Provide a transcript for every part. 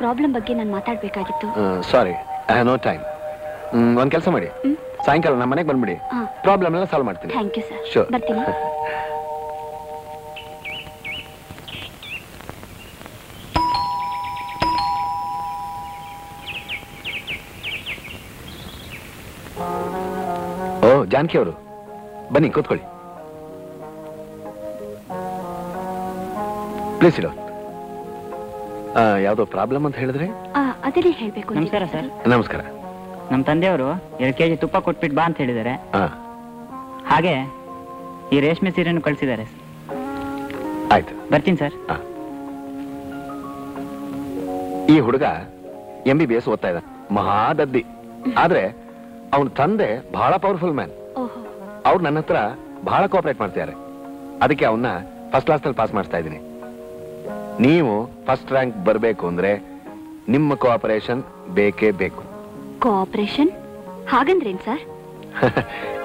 Problem ಬಗ್ಗೆ ನಾನು ಮಾತಾಡಬೇಕಾಗಿತ್ತು. Sorry I have no time ಒಂದು ಕೆಲಸ ಮಾಡಿ? ಸಾಯಂಕಾಲ ನಮ್ಮ ಮನೆಗೆ ಬಂದ್ಬಿಡಿ. ಪ್ರಾಬ್ಲಮ್ ಎಲ್ಲ ಸಾಲ್ವ್ ಮಾಡ್ತೀನಿ. ಥ್ಯಾಂಕ್ ಯು ಸರ್ ಶೋರ್ ಬರ್ತೀನಿ. ಓ ಜಾನಕಿ ಅವರು. ಬನ್ನಿ ಕೂತ್ಕೊಳ್ಳಿ. ಪ್ಲೀಸ್ ಇಡೋ. ಯಾವುದೋ ಪ್ರಾಬ್ಲಮ್ ಅಂತ ಹೇಳಿದ್ರೆ? ಆ, ಅದನ್ನೇ ಹೇಳ್ಬೇಕು ನಮಸ್ಕಾರ ಸರ್. ನಮಸ್ಕಾರ. ನಮ್ಮ ತಂದೆಯವರು ಎರಡು ಕೆಜಿ ತುಪ್ಪ ಕೊಟ್ಬಿಟ್ಟು ಬಾ ಅಂತ ಹೇಳಿದ್ದಾರೆ. ಹಾ ಹಾಗೆ ಈ ರೇಷ್ಮೆ ಸೀರೆಯನ್ನು ಕಳಿಸಿದ್ದಾರೆ. ಆಯ್ತು. ಬರ್ತೀನಿ ಸರ್. ಈ ಹುಡುಗ ಎಂ ಬಿ ಬಿ ಎಸ್ ಓದ್ತಾ ಇದ್ದ ಮಹಾದದ್ದಿ ಆದ್ರೆ ಅವನ ತಂದೆ ಬಹಳ ಪವರ್ಫುಲ್ ಮ್ಯಾನ್ ಓಹೋ. ಅವ್ರು ನನ್ನ ಹತ್ರ ಬಹಳ ಕೋಆಪರೇಟ್ ಮಾಡ್ತಿದ್ದಾರೆ. ಅದಕ್ಕೆ ಅವನ್ನ ಫಸ್ಟ್ ಕ್ಲಾಸ್ನಲ್ಲಿ ಪಾಸ್ ಮಾಡಿಸ್ತಾ ಇದ್ದೀನಿ. ನೀವು ಫಸ್ಟ್ ರ್ಯಾಂಕ್ ಬರಬೇಕು ಅಂದ್ರೆ ನಿಮ್ಮ ಕೋಆಪರೇಷನ್ ಬೇಕೇ ಬೇಕು. ಕೋಆಪರೇಷನ್ ಹಾಗಂದ್ರೇನ್ ಸರ್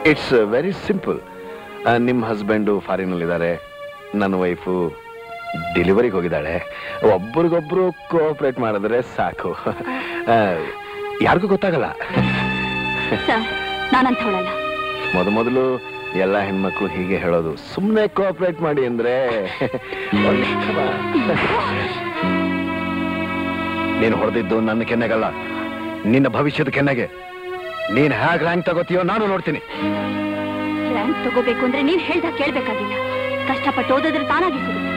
ಇಟ್ಸ್ ವೆರಿ ಸಿಂಪಲ್ ನಿಮ್ಮ ಹಸ್ಬೆಂಡು ಇದ್ದಾರೆ ನನ್ನ ವೈಫು ಡೆಲಿವರಿಗೆ ಹೋಗಿದ್ದಾಳೆ. ಒಬ್ರಿಗೊಬ್ರು ಕೋಆಪರೇಟ್ ಮಾಡಿದ್ರೆ ಸಾಕು. ಯಾರಿಗೂ ಗೊತ್ತಾಗಲ್ಲ. ಮೊದ ಮೊದಲು ಎಲ್ಲ ಹೆಣ್ಮಕ್ಳು ಹೀಗೆ ಹೇಳೋದು. ಸುಮ್ಮನೆ ಕೋಆಪರೇಟ್ ಮಾಡಿ ಅಂದ್ರೆ. ನೀನು ಹೊಡೆದಿದ್ದು ನನ್ನ ಕೆನ್ನೆಗಲ್ಲ. ನಿನ್ನ ಭವಿಷ್ಯದ ಕೆನ್ನೆಗೆ. ನೀನ್ ಹ್ಯಾಗ್ ರ್ಯಾಂಕ್ ತಗೋತೀಯೋ ನಾನು ನೋಡ್ತೀನಿ. ರ್ಯಾಂಕ್ ತಗೋಬೇಕು ಅಂದ್ರೆ ನೀನ್ ಹೇಳ್ದ ಕೇಳ್ಬೇಕಾಗಿಲ್ಲ. ಕಷ್ಟಪಟ್ಟು ಓದಿದ್ರೆ ತಾನಾಗಿ ಸಿಗುತ್ತೆ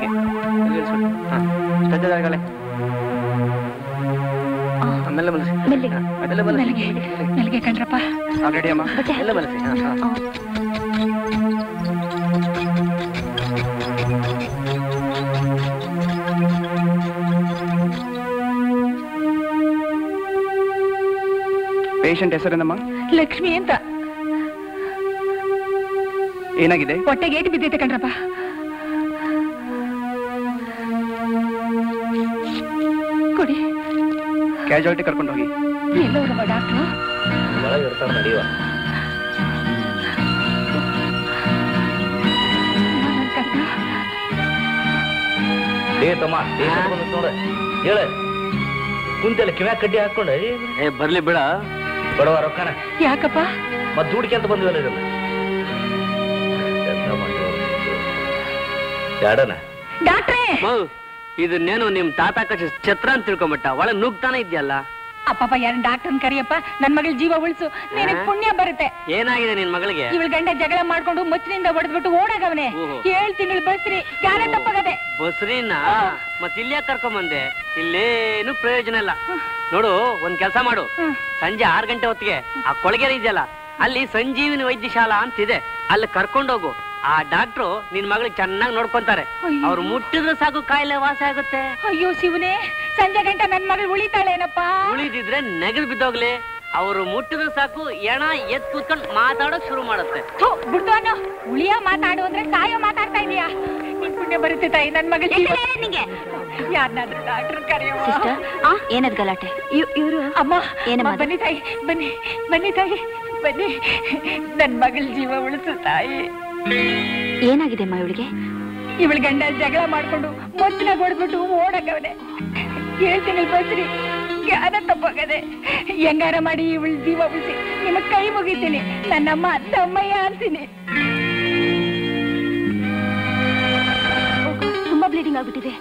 ಮೆತ್ತಗೆ ಮೆತ್ತಗೆ ಆಮೇಲೆ ಮಲಸಿ. ಅದೆಲ್ಲ ಮಲಸಿ. ಮೆಲ್ಲಿಗೆ ಕಣ್ರಪ್ಪ. ರೆಡಿ ಅಮ್ಮ? ಎಲ್ಲ ಮಲಸಿ. ಹಾ, ಹಾ. ಪೇಷಂಟ್ ಹೆಸರೇನಮ್ಮ? ಲಕ್ಷ್ಮಿ ಅಂತ. ಏನಾಗಿದೆ? ಹೊಟ್ಟೆಗೆ ಏಟು ಬಿದ್ದೈತೆ ಕಣ್ರಪ್ಪ. ಕ್ಯಾಜುಯಾಲಿಟಿ ಕರ್ಕೊಂಡು ಹೋಗಿ. ಎಲ್ಲೋರವ ಡಾಕ್ಟ್ರು? ಒಳಗೆ ಇರ್ತಾರ ನಡೆಯುವ ಕರ್ದ ಏ ತಮ್ಮ ನೋಡ. ಹೇಳ. ಕುಂತೆಲ್ಲ ಕಿವ್ಯಾಗ ಕಡ್ಡಿ ಹಾಕೊಂಡ ಏ ಬರ್ಲಿ ಬಿಡ. ಬಡವ ರೊಕ್ಕನ. ಯಾಕಪ್ಪ? ಮತ್ ದುಡ್ಕೆ ಅಂತ ಬಂದ್ವಲ್ಲ ಇದನ್ನ? ಎರಡನ ಡಾಕ್ಟ್ರೇ ಇದನ್ನೇನು ನಿಮ್ ತಾತ ಕಚ್ಚ ಛತ್ರ ಅಂತ ತಿಳ್ಕೊಂಬಿಟ್ಟ? ಒಳ ನುಗ್ತಾನೆ ಇದೆಯಲ್ಲ? ಅಪ್ಪಪ್ಪ ಯಾರು ಡಾಕ್ಟರ್ ಕರಿಯಪ್ಪ? ನನ್ ಮಗಳ ಜೀವ ಉಳಿಸು. ನಿನಗ್ ಪುಣ್ಯ ಬರುತ್ತೆ. ಏನಾಗಿದೆ ನಿನ್ ಮಗಳಿಗೆ? ಇವಳ ಗಂಡ ಜಗಳ ಮಾಡ್ಕೊಂಡು ಮುಚ್ಚಿನಿಂದ ಹೊಡೆದ್ಬಿಟ್ಟು ಓಡಾಗವನೆ. ಏಳ್ ತಿಂಗಳು ಬಸ್ರಿ. ಯಾರ ತಪ್ಪಾಗದೆ. ಬಸ್ರಿನ? ಮತ್ ಇಲ್ಲೇ ಕರ್ಕೊಂಬಂದೆ. ಇಲ್ಲೇನು ಪ್ರಯೋಜನ ಇಲ್ಲ. ನೋಡು ಒಂದ್ ಕೆಲಸ ಮಾಡು. ಸಂಜೆ ಆರ್ ಗಂಟೆ ಹೊತ್ತಿಗೆ ಆ ಕೊಳಗೆರೆ ಇದೆಯಲ್ಲ ಅಲ್ಲಿ ಸಂಜೀವಿನಿ ವೈದ್ಯಶಾಲಾ ಅಂತಿದೆ. ಅಲ್ಲಿ ಕರ್ಕೊಂಡೋಗು. ಆ ಡಾಕ್ಟ್ರು ನಿನ್ ಮಗಳಿಗೆ ಚೆನ್ನಾಗಿ ನೋಡ್ಕೊಂತಾರೆ. ಅವ್ರು ಮುಟ್ಟಿದ್ರೆ ಸಾಕು ಕಾಯಿಲೆ ವಾಸ ಆಗುತ್ತೆ. ಅಯ್ಯೋ ಶಿವನೇ ಸಂಜೆ ಗಂಟ ನನ್ ಮಗಳು ಉಳಿತಾಳೇನಪ್ಪ? ಉಳಿದಿದ್ರೆ ನೆಗದು ಬಿದ್ದೋಗ್ಲಿ. ಅವರು ಮುಟ್ಟಿದ್ರೆ ಸಾಕು ಎಣ ಎತ್ ಕೂತ್ಕೊಂಡು ಮಾತಾಡೋಕ್ ಶುರು ಮಾಡುತ್ತೆ. ಅನ್ನೋ ಉಳಿಯ ಮಾತಾಡು ಅಂದ್ರೆ ತಾಯೋ ಮಾತಾಡ್ತಾ ಇದೀಯಾ? ನಿನ್ ಪುಣ್ಯ ಬರುತ್ತೆ ತಾಯಿ ನನ್ ಮಗಳು ನಿಂಗೆ. ಯಾರನ್ನಾದ್ರೂ ಡಾಕ್ಟರ್ ಕರೆಯೋ ಏನದ್ ಗಲಾಟೆ? ಇವ್ರು? ಅಮ್ಮ ಏನಮ್ಮ ಬನ್ನಿ ತಾಯಿ ಬನ್ನಿ ಬನ್ನಿ ತಾಯಿ ಬನ್ನಿ. ನನ್ ಮಗಳ ಜೀವ ಉಳಿಸು ತಾಯಿ. ಏನಾಗಿದೆ ಅಮ್ಮ ಇವಳಿಗೆ? ಇವಳ ಗಂಡ ಜಗಳ ಮಾಡ್ಕೊಂಡು ಮೊದಲ ಹೊಡೆದ್ಬಿಟ್ಟು ಓಡಾಗವನೆ. ಹೇಳ್ತೀನಿ ಬಸ್ರಿ ಯಾರ ತಪ್ಪಾಗದೆ. ಹೆಂಗಾರ ಮಾಡಿ ಇವಳ ಜೀವ ಉಳಿಸಿ ನಿಮ್ಮ ಕೈ ಮುಗಿತೀನಿ. ನನ್ನಮ್ಮ ತಮ್ಮಯ್ಯ ಅಂತೀನಿ. ತುಂಬಾ ಬ್ಲೀಡಿಂಗ್ ಆಗ್ಬಿಟ್ಟಿದೆ.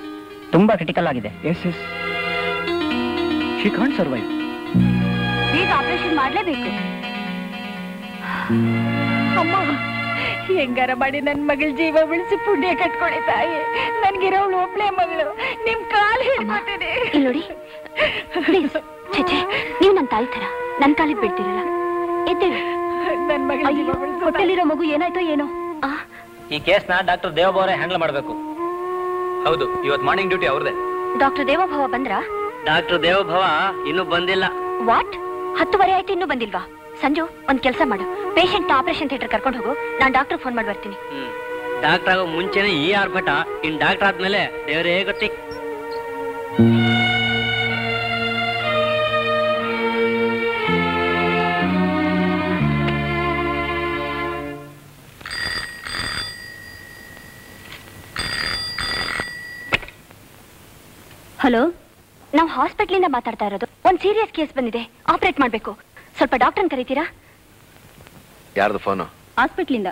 ತುಂಬಾ ಕ್ರಿಟಿಕಲ್ ಆಗಿದೆ. Yes yes she can't survive ಈಗ ಆಪರೇಷನ್ ಮಾಡ್ಲೇಬೇಕು. ಅಮ್ಮ ಹೆಂಗಾರ ಮಾಡಿ ನನ್ ಮಗಳ ಜೀವ ಉಳಿಸಿ ಪುಣ್ಯ ಕಟ್ಕೊಳ್ಳಿ ತಾಯಿ. ನನ್ಗಿರೋಳು ಒಬ್ಳೆ ಮಗಳು. ನಿಮ್ ಕಾಲ್ ಹಿಡ್ಕೊತೀನಿ. ನೋಡಿ. ನೀವು ನನ್ನ ತಾಯಿ ತರ ನನ್ ಕಾಲಿ ಬಿಡ್ತೀರಲ್ಲ ಎದ್ದೇಳಿ. ನನ್ ಮಗಳ. ಹೊಟ್ಟೆಲಿರೋ ಮಗು ಏನಾಯ್ತೋ ಏನೋ? ಆ? ಈ ಕೇಸ್ನ ಡಾಕ್ಟರ್ ದೇವಭಾವರೇ ಹ್ಯಾಂಡಲ್ ಮಾಡಬೇಕು. ಹೌದು ಇವತ್ ಮಾರ್ನಿಂಗ್ ಡ್ಯೂಟಿ ಅವ್ರದೇ. ಡಾಕ್ಟರ್ ದೇವಭಾವ ಬಂದ್ರ? ಡಾಕ್ಟರ್ ದೇವಭಾವ ಇನ್ನೂ ಬಂದಿಲ್ಲ. ವಾಟ್? ಹತ್ತುವರೆ ಆಯ್ತು ಇನ್ನೂ ಬಂದಿಲ್ವಾ? ಸಂಜು ಒಂದ್ ಕೆಲಸ ಮಾಡು. ಪೇಷಂಟ್ ಆಪರೇಷನ್ ಥಿಯೇಟರ್ ಕರ್ಕೊಂಡು ಹೋಗು. ನಾನು ಡಾಕ್ಟರ್ ಫೋನ್ ಮಾಡಿ ಬರ್ತೀನಿ. ಡಾಕ್ಟರ್ ಆಗೋ ಮುಂಚೆನೆ ಈ ಆರ್ಭಟ. ಇನ್ ಡಾಕ್ಟರ್ ಆದ್ಮೇಲೆ ದೇವರೇ ಗೊತ್ತಿ. ಹಲೋ ನಾವು ಹಾಸ್ಪಿಟ್ಲಿಂದ ಮಾತಾಡ್ತಾ ಇರೋದು. ಒಂದ್ ಸೀರಿಯಸ್ ಕೇಸ್ ಬಂದಿದೆ. ಆಪರೇಟ್ ಮಾಡ್ಬೇಕು. ಸ್ವಲ್ಪ ಡಾಕ್ಟರ್ ಕರೀತೀರಾ? ಯಾರ್ದು ಫೋನು? ಹಾಸ್ಪಿಟ್ಲಿಂದ.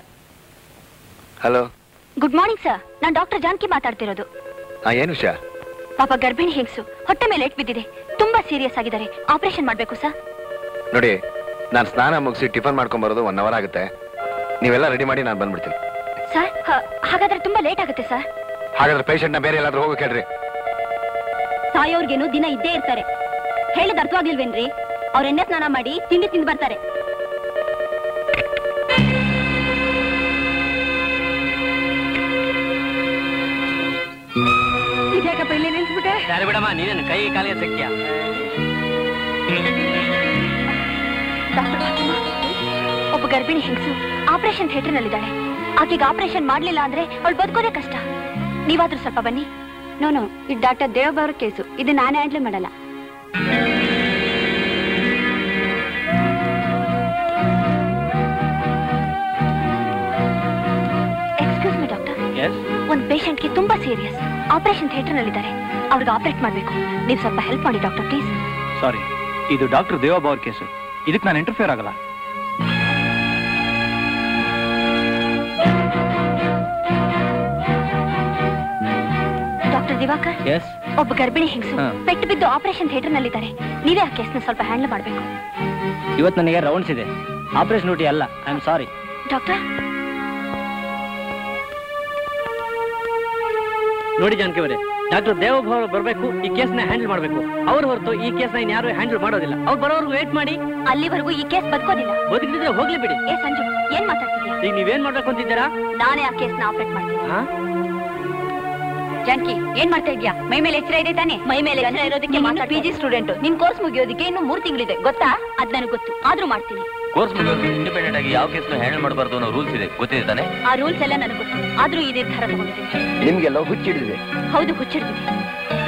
ಹಲೋ? Good morning sir. ನಾನು ಡಾಕ್ಟರ್ ಜಾನ್ಕಿ ಮಾತಾಡ್ತಿರೋದು. ಆ ಏನು ವಿಷಯ? ಪಾಪ ಗರ್ಭಿಣಿ ಹೆಂಗಸು ಹೊಟ್ಟೆ ಮೇಲೆ ಏಟ್ ಬಿದ್ದಿದೆ. ತುಂಬಾ ಸೀರಿಯಸ್ ಆಗಿದ್ದಾರೆ. ಆಪರೇಷನ್ ಮಾಡ್ಬೇಕು ಸರ್? ನೋಡಿ ನಾನು ಸ್ನಾನ ಮುಗಿಸಿ ಟಿಫನ್ ಮಾಡ್ಕೊಂಡ್ ಬರೋದು ಒನ್ ಅವರ್ ಆಗುತ್ತೆ. ನೀವೆಲ್ಲ ರೆಡಿ ಮಾಡಿ ನಾನು ಬಂದ್ಬಿಡ್ತೀನಿ. ಸರ್ ಹಾಗಾದ್ರೆ ತುಂಬಾ ಲೇಟ್ ಆಗುತ್ತೆ ಸರ್. ಹಾಗಾದ್ರೆ ಪೇಷಂಟ್ನ ಬೇರೆ ಎಲ್ಲಾದ್ರೂ ಹೋಗೋಕೆ ಹೇಳ್ರಿ ಸಾಯೋರ್ಗೇನು ದಿನ ಇದ್ದೇ ಇರ್ತಾರೆ. ಹೇಳಿದ ಅರ್ಥವಾಗಿಲ್ವೇನ್ರಿ ಅವ್ರ ಎಣ್ಣೆ ಸ್ನಾನ ಮಾಡಿ ತಿಂಡಿ ತಿಂದು ಬರ್ತಾರೆ. ಇದ್ಯಾಕಪ್ಪ ಇಲ್ಲಿ ನಿಲ್ಸ್ಬಿಟ್ಟೆ? ಯಾರು ಬಿಡಮ್ಮ ನೀನೇನು ಕೈ ಕಾಲಿಗೆ ಸಿಕ್ಕಿಯಾ? ಒಬ್ಬ ಗರ್ಭಿಣಿ ಹೆಂಗಸು ಆಪರೇಷನ್ ಥಿಯೇಟರ್ ನಲ್ಲಿದ್ದಾಳೆ ಆಕೆಗೆ ಆಪರೇಷನ್ ಮಾಡ್ಲಿಲ್ಲ ಅಂದ್ರೆ ಅವಳು ಬದುಕೋದೇ ಕಷ್ಟ. ನೀವಾದ್ರೂ ಸ್ವಲ್ಪ ಬನ್ನಿ. ನೋ ನೋ ಇದು ಡಾಕ್ಟರ್ ದೇವಬಾವ್ರ ಕೇಸು. ಇದು ನಾನೇ ಹ್ಯಾಂಡ್ಲ್ ಮಾಡಲ್ಲ. ಪೇಷಂಟ್ಗೆ ತುಂಬಾ ಸೀರಿಯಸ್ ಆಪರೇಷನ್ ಥಿಯೇಟರ್ ನಲ್ಲಿದ್ದಾರೆ. ಅವ್ರಿಗೆ ಆಪರೇಟ್ ಮಾಡಬೇಕು. ನೀವು ಸ್ವಲ್ಪ ಹೆಲ್ಪ್ ಮಾಡಿ ಡಾಕ್ಟರ್ ಪ್ಲೀಸ್ ಸಾರಿ ಇದು ಡಾಕ್ಟರ್ ದೇವಾಬಾ ಅವ್ರ ಕೇಸು. ಇದಕ್ಕೆ ನಾನು ಇಂಟರ್ಫಿಯರ್ ಆಗಲ್ಲ. ಡಾಕ್ಟರ್ ದಿವಾಕರ್? ಎಸ್ ಒಬ್ಬ ಗರ್ಭಿಣಿ ಹೆಂಗಸು. ಪೆಟ್ಟು ಬಿದ್ದು ಆಪರೇಷನ್ ಥಿಯೇಟರ್ ನಲ್ಲಿದ್ದಾರೆ. ನೀವೇ ಆ ಕೇಸ್ನ ಸ್ವಲ್ಪ ಹ್ಯಾಂಡಲ್ ಮಾಡಬೇಕು. ಇವತ್ತು ನನಗೆ ರೌಂಡ್ಸ್ ಇದೆ. ಆಪರೇಷನ್ ಡ್ಯೂಟಿ ಅಲ್ಲ. ಐ ಆಮ್ ಸಾರಿ ಡಾಕ್ಟರ್ ನೋಡಿ ಜಾನಕಿ ಅವರೇ ಡಾಕ್ಟರ್ ದೇವಭಾವ ಬರಬೇಕು ಈ ಕೇಸ್ನ ಹ್ಯಾಂಡಲ್ ಮಾಡಬೇಕು. ಅವ್ರ ಹೊರತು ಈ ಕೇಸ್ನ ಯಾರು ಹ್ಯಾಂಡಲ್ ಮಾಡೋದಿಲ್ಲ. ಅವ್ರು ಬರೋರ್ಗು ವೇಟ್ ಮಾಡಿ. ಅಲ್ಲಿವರೆಗೂ ಈ ಕೇಸ್ ಬದುಕೋದಿಲ್ಲ. ಬದುಕಿದ್ರೆ ಹೋಗ್ಲಿ ಬಿಡಿ. ಏ ಸಂಜು ಏನ್ ಮಾತಾಡ್ತಿದ್ಯಾ ಈಗ ನೀವೇನ್ ಮಾಡ್ಬೇಕು ಅಂತಿದ್ದೀರಾ? ನಾನೇ ಆ ಕೇಸ್ನ ಆಪರೇಟ್ ಮಾಡ್ತೀನಿ. ಜಾನಕಿ ಜಾನ್ಕಿ ಏನ್ ಮಾಡ್ತಾ ಇದ್ಯಾ ಮೈ ಮೇಲೆ ಎಚ್ಚರ ಇದೆ ತಾನೆ? ಮೈ ಮೇಲೆ ಎಚ್ಚರ ಇರೋದಕ್ಕೆ ಪಿ ಜಿ ಸ್ಟೂಡೆಂಟ್ ನಿನ್ ಕೋರ್ಸ್ ಮುಗಿಯೋದಕ್ಕೆ ಇನ್ನು ಮೂರ್ ತಿಂಗಳಿದೆ ಗೊತ್ತಾ? ಅದ್ ನನಗೆ ಗೊತ್ತು. ಆದ್ರೂ ಮಾಡ್ತೀನಿ. ಕೋರ್ಸ್ ಮುಗಿಯೋದು ಇಂಡಿಪೆಂಡೆಂಟ್ ಆಗಿ ಯಾವ ಕೇಸ್ನ ಹ್ಯಾಂಡಲ್ ಮಾಡಬಾರ್ದು ಅನ್ನೋ ರೂಲ್ಸ್ ಇದೆ ಗೊತ್ತಿದೆ ತಾನೆ? ಆ ರೂಲ್ಸ್ ಎಲ್ಲ ನನಗೆ ಗೊತ್ತು. ಆದ್ರೂ ಇದೇ ನಿರ್ಧಾರ ತಗೊಂಡಿದ್ದೀನಿ ನಿಮ್ಗೆಲ್ಲ ಹುಚ್ಚಿಡಿದೆ. ಹೌದು ಹುಚ್ಚಿಡಿದೆ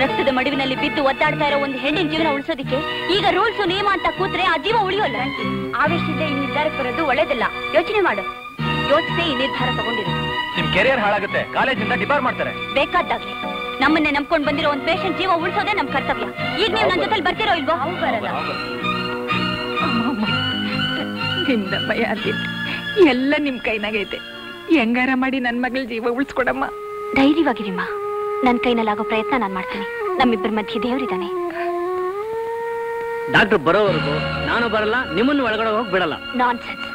ರಕ್ತದ ಮಡುವಿನಲ್ಲಿ ಬಿದ್ದು ಒದ್ದಾಡ್ತಾ ಇರೋ ಒಂದು ಹೆಣ್ಣಿನ ಜೀವನ ಉಳಿಸೋದಕ್ಕೆ ಈಗ ರೂಲ್ಸ್ ನಿಯಮ ಅಂತ ಕೂತ್ರೆ ಆ ಜೀವ ಉಳಿಯೋಲ್ಲ. ಆವೇಶದಿಂದ ಈ ನಿರ್ಧಾರಕ್ಕೆ ಬರೋದು ಒಳ್ಳೇದಲ್ಲ. ಯೋಚನೆ ಮಾಡು. ಯೋಚಿಸಿ ಈ ನಿರ್ಧಾರ ತಗೊಂಡಿರು. ನಿಮ್ ಕೆರಿಯರ್ ಹಾಳಾಗುತ್ತೆ. ಕಾಲೇಜಿಂದ ಡಿಪಾರ್ ಮಾಡ್ತಾರೆ. ಬೇಕಾದಾಗ್ಲಿ. ನಮ್ಮನ್ನೇ ನಂಬ್ಕೊಂಡು ಬಂದಿರೋ ಒಂದ್ ಪೇಷಂಟ್ ಜೀವ ಉಳಿಸೋದೇ ನಮ್ ಕರ್ತವ್ಯ. ಈಗ ನೀವು ನನ್ನ ಜೊತೆ ಬರ್ತಿರೋ ಇಲ್ವೋ? ಬರಲ್ಲ ಅಮ್ಮಮ್ಮ ಭಯ ಅಂದಿದ್ದು. ಎಲ್ಲ ನಿಮ್ ಕೈನಾಗೈತೆ ಹೆಂಗಾರ ಮಾಡಿ ನನ್ ಮಗಳ ಜೀವ ಉಳಿಸ್ಕೊಡಮ್ಮ. ಧೈರ್ಯವಾಗಿರಿಮ್ಮ. ನನ್ನ ಕೈನಲ್ಲಾಗೋ ಪ್ರಯತ್ನ ನಾನ್ ಮಾಡ್ತೀನಿ. ನಮ್ಮಿಬ್ಬರ ಮಧ್ಯೆ ದೇವರಿದ್ದಾನೆ. ಡಾಕ್ಟರ್ ಬರೋವರೆಗೂ ನಾನು ಬರಲ್ಲ ನಿಮ್ಮನ್ನು ಒಳಗಡೆ ಹೋಗಿ ಬಿಡಲ್ಲ. Nonsense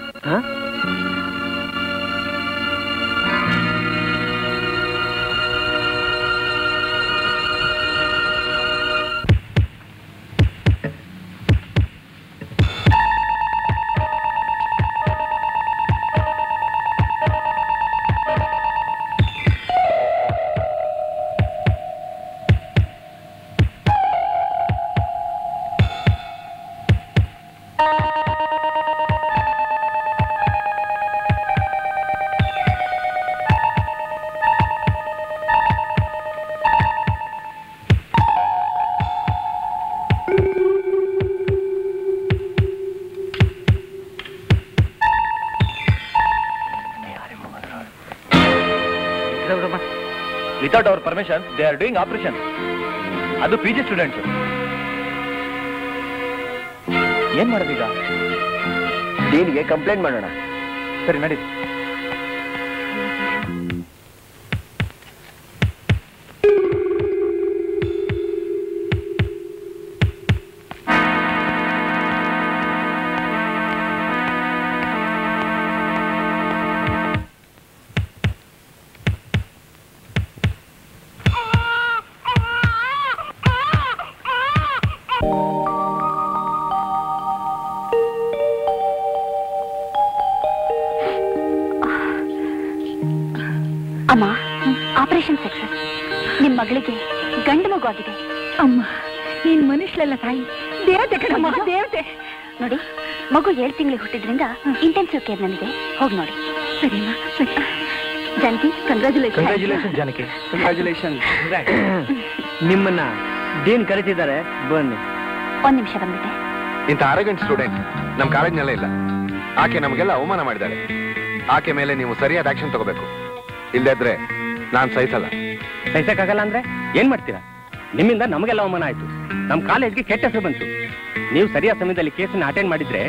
permission they are doing operation ಅದು ಪಿ ಜಿ ಸ್ಟೂಡೆಂಟ್ಸ್ ಏನ್ ಮಾಡೋದೀಗ ಡೀನ್ಗೆ ಕಂಪ್ಲೇಂಟ್ ಮಾಡೋಣ. ಸರಿ ನಡಿ. ಕೇರ್ ನನಗೆ. ಹೋಗಿ ನೋಡಿ. ಸರಿಮ್ಮ ಸರಿ. Janaki congratulation congratulation Janaki. Congratulation ನಿಮ್ಮನ್ನ ಡೀನ್ ಕರಿತಿದ್ದಾರೆ ಬನ್ನಿ. ಒಂದ್ ನಿಮಿಷ ಬಂದ್ಬಿಟ್ಟೆ. ಇಂಥ ಅರಗಂಟ್ ಸ್ಟೂಡೆಂಟ್ ನಮ್ಮ ಕಾಲೇಜ್ನಲ್ಲೇ ಇಲ್ಲ. ಆಕೆ ನಮಗೆಲ್ಲ ಅವಮಾನ ಮಾಡಿದ್ದಾಳೆ. ಆಕೆ ಮೇಲೆ ನೀವು ಸರಿಯಾದ ಆಕ್ಷನ್ ತಗೋಬೇಕು. ಇಲ್ಲದ್ರೆ ನಾನ್ ಸಹಿಸಲ್ಲ. ಸಹಿಸಕ್ಕಾಗಲ್ಲ ಅಂದ್ರೆ ಏನ್ ಮಾಡ್ತೀರಾ? ನಿಮ್ಮಿಂದ ನಮಗೆಲ್ಲ ಅವಮಾನ ಆಯ್ತು. ನಮ್ ಕಾಲೇಜ್ಗೆ ಕೆಟ್ಟ ಹೆಸರು ಬಂತು. ನೀವು ಸರಿಯಾದ ಸಮಯದಲ್ಲಿ ಕೇಸನ್ನ ಅಟೆಂಡ್ ಮಾಡಿದ್ರೆ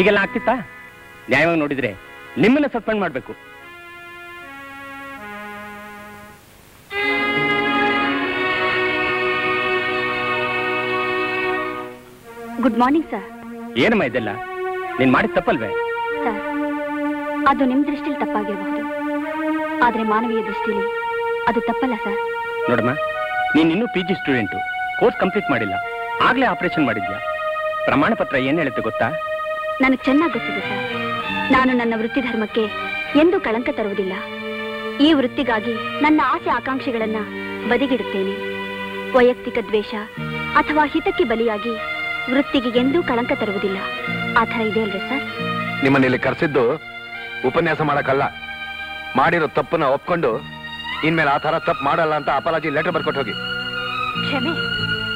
ಈಗೆಲ್ಲ ಆಗ್ತಿತ್ತಾ? ನ್ಯಾಯವಾಗಿ ನೋಡಿದ್ರೆ ನಿಮ್ಮನ್ನ ಸಸ್ಪೆಂಡ್ ಮಾಡ್ಬೇಕು. ಗುಡ್ ಮಾರ್ನಿಂಗ್ ಸರ್ ಏನಮ್ಮ ಇದೆಲ್ಲ? ನೀನ್ ಮಾಡಿದ ತಪ್ಪಲ್ವೇ? ಸರ್ ಅದು ನಿಮ್ ದೃಷ್ಟಿಲಿ ತಪ್ಪಾಗಿರಬಹುದು. ಆದ್ರೆ ಮಾನವೀಯ ದೃಷ್ಟಿಲಿ ಅದು ತಪ್ಪಲ್ಲ ಸರ್ ನೋಡಮ್ಮ ನೀನ್ ಇನ್ನೂ P G student course complete ಮಾಡಿಲ್ಲ. ಆಗ್ಲೇ ಆಪರೇಷನ್ ಮಾಡಿದ್ಯಾ? ಪ್ರಮಾಣ ಪತ್ರ ಏನ್ ಹೇಳುತ್ತೆ ಗೊತ್ತಾ? ನನಗೆ ಚೆನ್ನಾಗಿ ಗೊತ್ತಿದೆ ಸರ್ ನಾನು ನನ್ನ ವೃತ್ತಿ ಧರ್ಮಕ್ಕೆ ಎಂದೂ ಕಳಂಕ ತರುವುದಿಲ್ಲ. ಈ ವೃತ್ತಿಗಾಗಿ ನನ್ನ ಆಸೆ ಆಕಾಂಕ್ಷೆಗಳನ್ನ ಬದಿಗಿಡುತ್ತೇನೆ. ವೈಯಕ್ತಿಕ ದ್ವೇಷ ಅಥವಾ ಹಿತಕ್ಕೆ ಬಲಿಯಾಗಿ ವೃತ್ತಿಗೆ ಎಂದೂ ಕಳಂಕ ತರುವುದಿಲ್ಲ. ಆ ಥರ ಇದೆ ಅಲ್ರಿ ಸರ್? ನಿಮ್ಮನ್ನ ಇಲ್ಲಿ ಕರೆಸಿದ್ದು ಉಪನ್ಯಾಸ ಮಾಡಕ್ಕಲ್ಲ. ಮಾಡಿರೋ ತಪ್ಪನ್ನ ಒಪ್ಕೊಂಡು ಇನ್ಮೇಲೆ ಆ ಥರ ತಪ್ಪು ಮಾಡಲ್ಲ ಅಂತ ಅಪಾಲಜಿ ಲೆಟರ್ ಬರ್ಕೊಟ್ಟು ಹೋಗಿ. ಕ್ಷಮೆ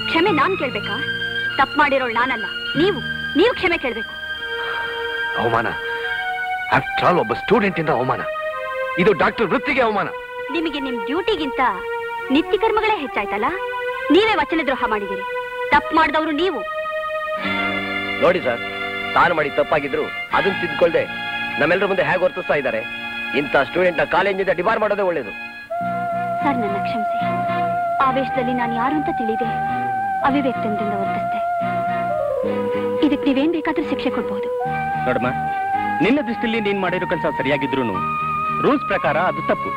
ಕ್ಷಮೆ ನಾನ್ ಕೇಳ್ಬೇಕಾ? ತಪ್ಪು ಮಾಡಿರೋಳು ನಾನಲ್ಲ. ನೀವು ನೀವು ಕ್ಷಮೆ ಕೇಳ್ಬೇಕು. ಅವಮಾನ. ಆಫ್ಟರ್ ಆಲ್ ಒಬ್ಬ ಸ್ಟೂಡೆಂಟ್ ಇಂದ ಅವಮಾನ. ಇದು ಡಾಕ್ಟರ್ ವೃತ್ತಿಗೆ ಅವಮಾನ. ನಿಮಗೆ ನಿಮ್ ಡ್ಯೂಟಿಗಿಂತ ನಿತ್ಯ ಕರ್ಮಗಳೇ ಹೆಚ್ಚಾಯ್ತಲ್ಲ? ನೀವೇ ವಚನ ದ್ರೋಹ ಮಾಡಿದಿರಿ ತಪ್ಪು ಮಾಡಿದವರು ನೀವು. ನೋಡಿ ಸರ್ ತಾನು ಮಾಡಿ ತಪ್ಪಾಗಿದ್ರು ಅದನ್ನ ತಿದ್ಕೊಳ್ದೆ ನಮ್ಮೆಲ್ಲರ ಮುಂದೆ ಹೇಗೆ ವರ್ತಿಸ್ತಾ ಇದ್ದಾರೆ? ಇಂಥ ಸ್ಟೂಡೆಂಟ್ನ ಕಾಲೇಜಿಂದ ಡಿಬಾರ್ ಮಾಡೋದೇ ಒಳ್ಳೇದು. ಸರ್ ನನ್ನ ಕ್ಷಮಿಸಿ. ಆವೇಶದಲ್ಲಿ ನಾನು ಯಾರು ಅಂತ ತಿಳಿದೆ. ಅವಿವೇಕದಿಂದ ವರ್ತಿಸ್ತೆ ಇದಕ್ಕೆ ನೀವೇನ್ ಬೇಕಾದ್ರೂ ಶಿಕ್ಷೆ ಕೊಡ್ಬೋದು. ನೋಡಮ್ಮ ನಿನ್ನ ದೃಷ್ಟಿಯಲ್ಲಿ ನೀನ್ ಮಾಡಿರೋ ಕೆಲಸ ಸರಿಯಾಗಿದ್ರು ರೂಲ್ಸ್ ಪ್ರಕಾರ ಅದು ತಪ್ಪು.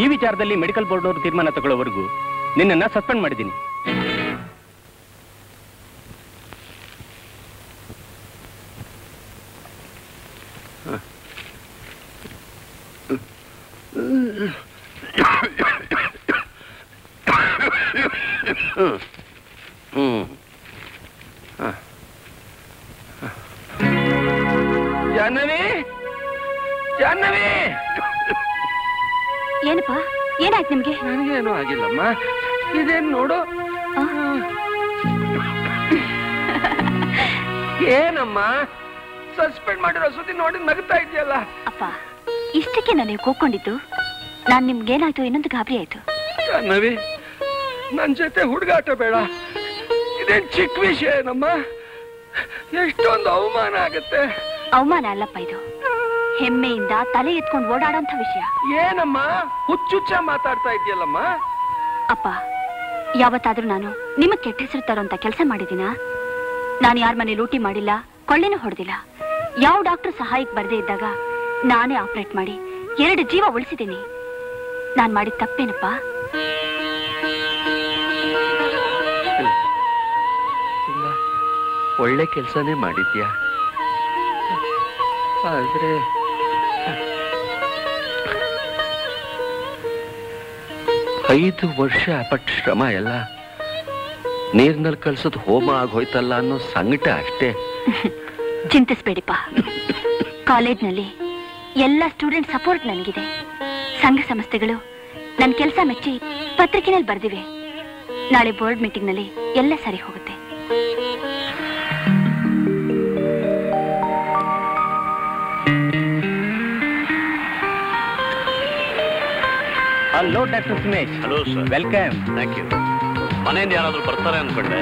ಈ ವಿಚಾರದಲ್ಲಿ ಮೆಡಿಕಲ್ ಬೋರ್ಡ್ನವರು ತೀರ್ಮಾನ ತಗೊಳ್ಳೋವರೆಗೂ ನಿನ್ನನ್ನ ಸಸ್ಪೆಂಡ್ ಮಾಡಿದ್ದೀನಿ. ನಾನು ಕೂಕೊಂಡಿದ್ದು ನಾನ್ ನಿಮ್ಗೇನಾಯ್ತು ಇನ್ನೊಂದು ಗಾಬರಿ ಆಯ್ತು. ನನ್ ಜೊತೆ ಹುಡುಗಾಟ ಬೇಡ. ಇದೇನ್ ಚಿಕ್ಕ ವಿಷಯ ಏನಮ್ಮ ಎಷ್ಟೊಂದು ಅವಮಾನ ಆಗತ್ತೆ. ಅವಮಾನ ಅಲ್ಲಪ್ಪ ಇದು. ಹೆಮ್ಮೆಯಿಂದ ತಲೆ ಎತ್ಕೊಂಡು ಓಡಾಡೋಂಥ ವಿಷಯ. ಏನಮ್ಮ? ಹುಚ್ಚುಚ್ಚ ಮಾತಾಡ್ತಾ ಇದೆಯಲ್ಲಮ್ಮ ಅಪ್ಪ ಯಾವತ್ತಾದ್ರೂ ನಾನು ನಿಮಗ್ ಕೆಟ್ಟ ಹೆಸರು ತರೋಂತ ಕೆಲಸ ಮಾಡಿದೀನ ನಾನು ಯಾರ ಮನೆ ಲೂಟಿ ಮಾಡಿಲ್ಲ ಕೊಳ್ಳೆನೂ ಹೊಡೆದಿಲ್ಲ. ಯಾವ ಡಾಕ್ಟರ್ ಸಹಾಯಕ್ಕೆ ಬರದೇ ಇದ್ದಾಗ ನಾನೇ ಆಪರೇಟ್ ಮಾಡಿ ಎರಡು ಜೀವ ಉಳಿಸಿದ್ದೀನಿ. ನಾನ್ ಮಾಡಿದ ತಪ್ಪೇನಪ್ಪ? ಒಳ್ಳೆ ಕೆಲಸನೇ ಮಾಡಿದ್ಯಾ? ಆದ್ರೆ ಐದು ವರ್ಷ ಪಟ್ಟ ಶ್ರಮ ಎಲ್ಲ. ನೀರ್ನಲ್ಲಿ ಕಳ್ಸೋದು ಹೋಮ ಆಗೋಯ್ತಲ್ಲ ಅನ್ನೋ ಸಂಕಟ ಅಷ್ಟೇ. ಚಿಂತಿಸ್ಬೇಡಿಪ್ಪ. ಕಾಲೇಜ್ನಲ್ಲಿ ಎಲ್ಲ ಸ್ಟೂಡೆಂಟ್ ಸಪೋರ್ಟ್ ನನಗಿದೆ. ಸಂಘ ಸಂಸ್ಥೆಗಳು ನನ್ನ ಕೆಲಸ ಮೆಚ್ಚಿ ಪತ್ರಿಕೆನಲ್ಲಿ ಬರ್ದಿವೆ. ನಾಳೆ ಬೋರ್ಡ್ ಮೀಟಿಂಗ್ನಲ್ಲಿ ಎಲ್ಲ ಸರಿ ಹೋಗುತ್ತೆ. Hello doctor Sumesh hello sir welcome thank you ಮನೆಯಿಂದ ಯಾರಾದರೂ ಬರ್ತಾರೆ ಅನ್ಕೊಂಡೆ.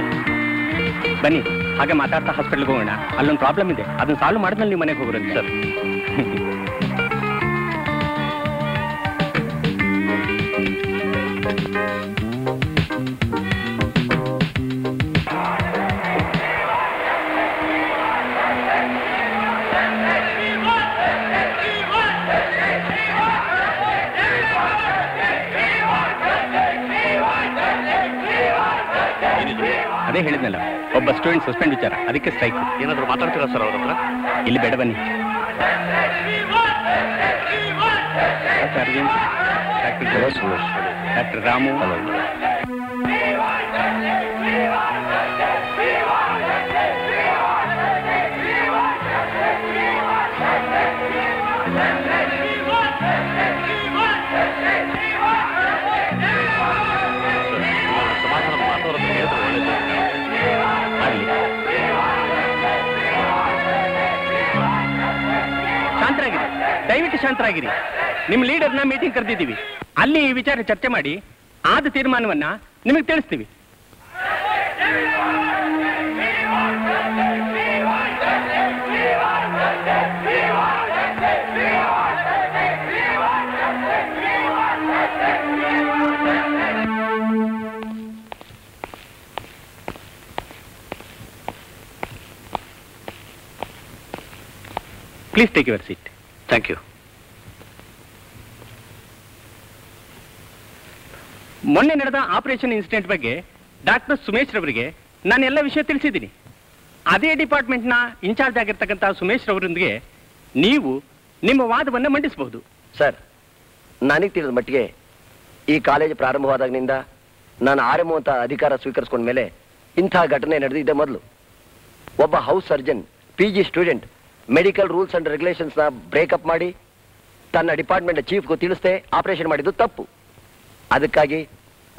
ಬನ್ನಿ ಹಾಗೆ ಮಾತಾಡ್ತಾ ಹಾಸ್ಪಿಟ್ಲ್ಗೆ ಹೋಗೋಣ. ಅಲ್ಲೊಂದು ಪ್ರಾಬ್ಲಮ್ ಇದೆ. ಅದನ್ನ ಸಾಲ್ವ್ ಮಾಡಿದ್ಮೇಲೆ ನೀವು ಮನೆಗೆ ಹೋಗ್ರಂತೆ ಸರ್. ಅದೇ ಹೇಳಿದ್ನಲ್ಲ ಒಬ್ಬ ಸ್ಟೂಡೆಂಟ್ ಸಸ್ಪೆಂಡ್ ವಿಚಾರ ಅದಕ್ಕೆ ಸ್ಟ್ರೈಕ್ ಏನಾದ್ರು ಮಾತಾಡ್ತೀರಾ ಸರ್ ಅವ್ರ ಹತ್ರ ಇಲ್ಲಿ ಬೇಡ ಬನ್ನಿ doctor Arvind doctor doctor Ramu ದಯವಿಟ್ಟು ಶಾಂತರಾಗಿರಿ. ನಿಮ್ಮ ಲೀಡರ್ನ ಮೀಟಿಂಗ್ ಕರೆದಿದ್ದೀವಿ. ಅಲ್ಲಿ ಈ ವಿಚಾರ ಚರ್ಚೆ ಮಾಡಿ, ಆದ ತೀರ್ಮಾನವನ್ನ ನಿಮಗೆ ತಿಳಿಸ್ತೀವಿ. Please take your seat thank you ಮೊನ್ನೆ ನಡೆದ ಆಪರೇಷನ್ ಇನ್ಸಿಡೆಂಟ್ ಬಗ್ಗೆ ಡಾಕ್ಟರ್ ಸುಮೇಶ್ ರವರಿಗೆ ನಾನು ಎಲ್ಲ ವಿಷಯ ತಿಳಿಸಿದ್ದೀನಿ. ಅದೇ ಡಿಪಾರ್ಟ್ಮೆಂಟ್ನ ಇನ್ಚಾರ್ಜ್ ಆಗಿರ್ತಕ್ಕಂಥ ಸುಮೇಶ್ ರವರೊಂದಿಗೆ ನೀವು ನಿಮ್ಮ ವಾದವನ್ನು ಮಂಡಿಸಬಹುದು. ಸರ್, ನನಗೆ ತಿಳಿದ ಮಟ್ಟಿಗೆ ಈ ಕಾಲೇಜು ಪ್ರಾರಂಭವಾದಾಗಿನಿಂದ ನಾನು ಆರ್ ಎಂ ಅಂತ ಅಧಿಕಾರ ಸ್ವೀಕರಿಸ್ಕೊಂಡ ಮೇಲೆ ಇಂಥ ಘಟನೆ ನಡೆದಿದ್ದೆ ಮೊದಲು. ಒಬ್ಬ house surgeon, P G student medical rules and ರೆಗ್ಯುಲೇಷನ್ಸ್ನ breakup ಮಾಡಿ, ತನ್ನ ಡಿಪಾರ್ಟ್ಮೆಂಟ್ ಚೀಫ್ಗೂ ತಿಳಿಸ್ದೆ ಆಪರೇಷನ್ ಮಾಡಿದ್ದು ತಪ್ಪು. ಅದಕ್ಕಾಗಿ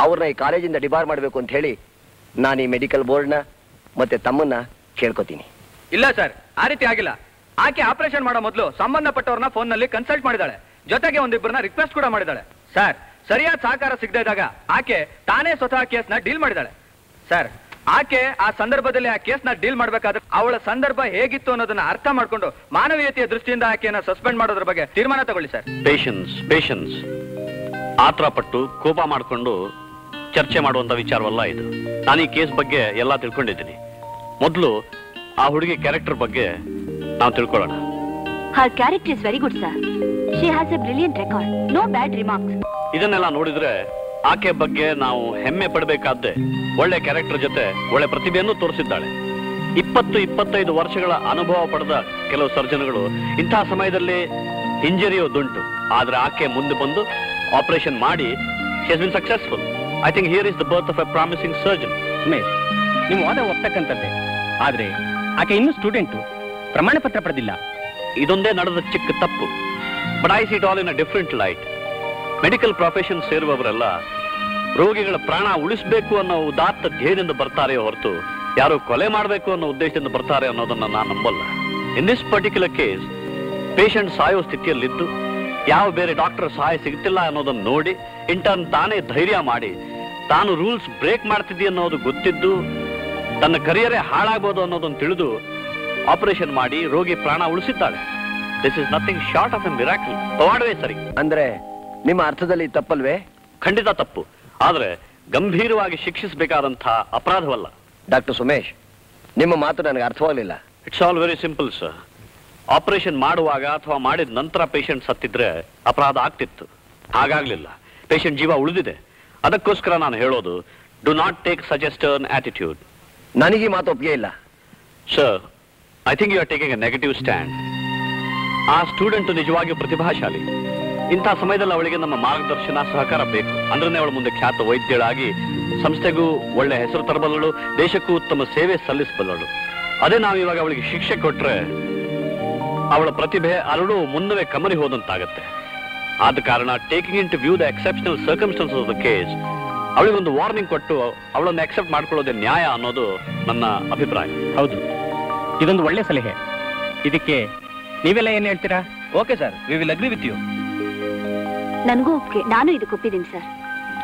ಅವ್ರನ್ನ ಈ ಕಾಲೇಜಿಂದ ಡಿಬಾರ್ ಮಾಡಬೇಕು ಅಂತ ಹೇಳಿ ನಾನು ಈ ಮೆಡಿಕಲ್ ಬೋರ್ಡ್ನ ಮತ್ತೆ ತಮ್ಮನ್ನ ಕೇಳ್ಕೊತೀನಿ. ಇಲ್ಲ ಸರ್ ಆ ರೀತಿ ಆಗಿಲ್ಲ. ಆಕೆ ಆಪರೇಷನ್ ಮಾಡೋ ಮೊದಲು ಸಂಬಂಧಪಟ್ಟವ್ರನ್ನ ಫೋನ್ನಲ್ಲಿ ಕನ್ಸಲ್ಟ್ ಮಾಡಿದಾಳೆ. ಜೊತೆಗೆ ಒಂದಿಬ್ಬರನ್ನ ರಿಕ್ವೆಸ್ಟ್ ಕೂಡ ಮಾಡಿದಾಳೆ. ಸರ್ ಸರಿಯಾದ ಸಹಕಾರ ಸಿಗದೇ ಇದ್ದಾಗ ಆಕೆ ತಾನೇ ಸ್ವತಃ ಕೇಸ್ನ ಡೀಲ್ ಮಾಡಿದಾಳೆ. ಸರ್ ಆಕೆ ಆ ಸಂದರ್ಭದಲ್ಲಿ ಆ ಕೇಸ್ನ ಡೀಲ್ ಮಾಡ್ಬೇಕಾದ್ರೆ ಅವಳ ಸಂದರ್ಭ ಹೇಗಿತ್ತು ಅನ್ನೋದನ್ನ ಅರ್ಥ ಮಾಡ್ಕೊಂಡು ಮಾನವೀಯತೆಯ ದೃಷ್ಟಿಯಿಂದ ಆಕೆಯನ್ನ ಸಸ್ಪೆಂಡ್ ಮಾಡೋದ್ರ ಬಗ್ಗೆ ತೀರ್ಮಾನ ತಗೊಳ್ಳಿ ಸರ್. Patience patience. ಆತ್ರ ಪಟ್ಟು ಕೋಪ ಮಾಡಿಕೊಂಡು ಚರ್ಚೆ ಮಾಡುವಂತ ವಿಚಾರವಲ್ಲ ಇದು. ನಾನು ಈ ಕೇಸ್ ಬಗ್ಗೆ ಎಲ್ಲ ತಿಳ್ಕೊಂಡಿದ್ದೀನಿ. ಮೊದಲು ಆ ಹುಡುಗಿ ಕ್ಯಾರೆಕ್ಟರ್ ಬಗ್ಗೆ ನಾವು ತಿಳ್ಕೊಳ್ಳೋಣ. Her character is very good sir she has a brilliant record no bad remarks ಇದನ್ನೆಲ್ಲ ನೋಡಿದ್ರೆ ಆಕೆ ಬಗ್ಗೆ ನಾವು ಹೆಮ್ಮೆ ಪಡಬೇಕಾದ್ದೆ ಒಳ್ಳೆ ಕ್ಯಾರೆಕ್ಟರ್ ಜೊತೆ ಒಳ್ಳೆ ಪ್ರತಿಭೆಯನ್ನು ತೋರಿಸಿದ್ದಾಳೆ. ಇಪ್ಪತ್ತು ಇಪ್ಪತ್ತೈದು ವರ್ಷಗಳ ಅನುಭವ ಪಡೆದ ಕೆಲವು ಸರ್ಜನ್ಗಳು ಇಂತಹ ಸಮಯದಲ್ಲಿ ಹಿಂಜರಿಯೋದುಂಟು ಆದ್ರೆ ಆಕೆ ಮುಂದೆ ಬಂದು ಆಪರೇಷನ್ ಮಾಡಿ been successful I think here is the birth of a promising surgeon Sumesh ನಿಮ್ಮ ವಾದ ಒಪ್ತಕ್ಕಂಥದ್ದೇ. ಆದ್ರೆ ಆಕೆ ಇನ್ನೂ ಸ್ಟೂಡೆಂಟು. ಪ್ರಮಾಣ ಪತ್ರ ಪಡೆದಿಲ್ಲ. ಇದೊಂದೇ ನಡೆದ ಚಿಕ್ಕ ತಪ್ಪು. But I see it all in a different light medical profession ಸೇರುವವರೆಲ್ಲ ರೋಗಿಗಳ ಪ್ರಾಣ ಉಳಿಸಬೇಕು ಅನ್ನೋ ಉದಾತ್ತ ಧ್ಯೇಯದಿಂದ ಬರ್ತಾರೆ ಹೊರತು ಯಾರು ಕೊಲೆ ಮಾಡಬೇಕು ಅನ್ನೋ ಉದ್ದೇಶದಿಂದ ಬರ್ತಾರೆ ಅನ್ನೋದನ್ನ ನಾನು ನಂಬಲ್ಲ. In this particular case patient ಸಾಯೋ ಸ್ಥಿತಿಯಲ್ಲಿದ್ದು, ಯಾವ ಬೇರೆ ಡಾಕ್ಟರ್ ಸಹಾಯ ಸಿಗ್ತಿಲ್ಲ ಅನ್ನೋದನ್ನ ನೋಡಿ ಇಂಟರ್ನ್ ತಾನೇ ಧೈರ್ಯ ಮಾಡಿ, ತಾನು ರೂಲ್ಸ್ ಬ್ರೇಕ್ ಮಾಡ್ತಿದ್ದಿ ಅನ್ನೋದು ಗೊತ್ತಿದ್ದು, ತನ್ನ ಕರಿಯರೇ ಹಾಳಾಗ್ಬೋದು ಅನ್ನೋದನ್ನು ತಿಳಿದು ಆಪರೇಷನ್ ಮಾಡಿ ರೋಗಿ ಪ್ರಾಣ ಉಳಿಸಿದ್ದಾಳೆ. This is nothing short of a miracle ಮಾಡುವೆ ಸರಿ ಅಂದ್ರೆ ನಿಮ್ಮ ಅರ್ಥದಲ್ಲಿ ತಪ್ಪಲ್ವೇ? ಖಂಡಿತ ತಪ್ಪು. ಆದರೆ ಗಂಭೀರವಾಗಿ ಶಿಕ್ಷಿಸಬೇಕಾದಂತಹ ಅಪರಾಧವಲ್ಲ. ಡಾಕ್ಟರ್ ಸುಮೇಶ್ ನಿಮ್ಮ ಮಾತು ನನಗೆ ಅರ್ಥವಾಗಲಿಲ್ಲ. It's all very simple sir operation ಮಾಡುವಾಗ ಅಥವಾ ಮಾಡಿದ ನಂತರ ಪೇಷಂಟ್ ಸತ್ತಿದ್ರೆ ಅಪರಾಧ ಆಗ್ತಿತ್ತು. ಹಾಗಾಗ್ಲಿಲ್ಲ. ಪೇಷಂಟ್ ಜೀವ ಉಳಿದಿದೆ. ಅದಕ್ಕೋಸ್ಕರ ನಾನು ಹೇಳೋದು do not take such a stern attitude ನನಗೆ ಈ ಮಾತು ಒಪ್ಪಿಗೆ ಇಲ್ಲ. Sir I think you are taking a negative stand ಆ ಸ್ಟೂಡೆಂಟ್ ನಿಜವಾಗಿಯೂ ಪ್ರತಿಭಾಶಾಲಿ. ಇಂಥ ಸಮಯದಲ್ಲಿ ಅವಳಿಗೆ ನಮ್ಮ ಮಾರ್ಗದರ್ಶನ ಸಹಕಾರ ಬೇಕು. ಅಂದ್ರೆ ಅವಳು ಮುಂದೆ ಖ್ಯಾತ ವೈದ್ಯಳಾಗಿ ಸಂಸ್ಥೆಗೂ ಒಳ್ಳೆ ಹೆಸರು ತರಬಲ್ಲಳು ದೇಶಕ್ಕೂ ಉತ್ತಮ ಸೇವೆ ಸಲ್ಲಿಸಬಲ್ಲಳು. ಅದೇ ನಾವು ಇವಾಗ ಅವಳಿಗೆ ಶಿಕ್ಷೆ ಕೊಟ್ರೆ ಅವಳ ಪ್ರತಿಭೆ ಅರಳು ಮುನ್ನವೇ ಕಮರಿ ಹೋದಂತಾಗತ್ತೆ. ಆದ ಕಾರಣ taking into view the exceptional circumstances of the case ಅವಳಿಗೊಂದು warning ಕೊಟ್ಟು ಅವಳನ್ನು ಅಕ್ಸೆಪ್ಟ್ ಮಾಡ್ಕೊಳ್ಳೋದೇ ನ್ಯಾಯ ಅನ್ನೋದು ನನ್ನ ಅಭಿಪ್ರಾಯ. ಹೌದು. ಇದೊಂದು ಒಳ್ಳೆ ಸಲಹೆ. ಇದಕ್ಕೆ ನೀವೆಲ್ಲ ಏನ್ ಹೇಳ್ತೀರಾ? Okay sir we will agree with you ನನಗೂ ಒಪ್ಪಿಗೆ. ನಾನು ಇದಕ್ಕೆ ಒಪ್ಪಿದ್ದೀನಿ ಸರ್.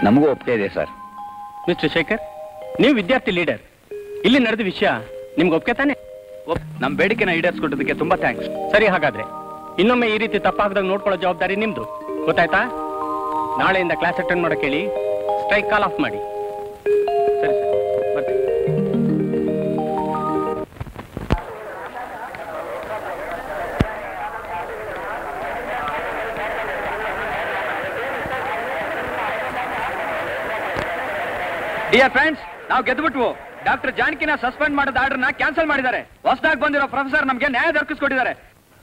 ನಮಗೂ ಒಪ್ಪಿಗೆ ಇದೆ ಸರ್. ಮಿಸ್ಟರ್ ಶೇಖರ್ ನೀವು ವಿದ್ಯಾರ್ಥಿ ಲೀಡರ್. ಇಲ್ಲಿ ನಡೆದ ವಿಷಯ ನಿಮ್ಗೆ ಒಪ್ಪಿಗೆ ತಾನೆ? ನಮ್ಮ ಬೇಡಿಕೆನ ಈಡೇರಿಸ್ಕೊಟ್ಟದಕ್ಕೆ ತುಂಬಾ ಥ್ಯಾಂಕ್ಸ್. ಸರಿ ಹಾಗಾದ್ರೆ. ಇನ್ನೊಮ್ಮೆ ಈ ರೀತಿ ತಪ್ಪಾಗದಾಗ ನೋಡ್ಕೊಳ್ಳೋ ಜವಾಬ್ದಾರಿ ನಿಮ್ದು. ಗೊತ್ತಾಯ್ತಾ? ನಾಳೆಯಿಂದ ಕ್ಲಾಸ್ ಅಟೆಂಡ್ ಮಾಡೋಕ್ಕೆ ಹೇಳಿ ಸ್ಟ್ರೈಕ್ ಕಾಲ್ ಆಫ್ ಮಾಡಿ. ಡಿಯರ್ ಫ್ರೆಂಡ್ಸ್ ನಾವು ಗೆದ್ದುಬಿಟ್ವು ಡಾಕ್ಟರ್ ಜಾನಕಿನ ಸಸ್ಪೆಂಡ್ ಮಾಡಿದ ಆರ್ಡರ್ನ ಕ್ಯಾನ್ಸಲ್ ಮಾಡಿದ್ದಾರೆ. ಹೊಸದಾಗಿ ಬಂದಿರೋ ಪ್ರೊಫೆಸರ್ ನಮ್ಗೆ ನ್ಯಾಯ ದೊರಕಿಸ್ಕೊಟ್ಟಿದ್ದಾರೆ.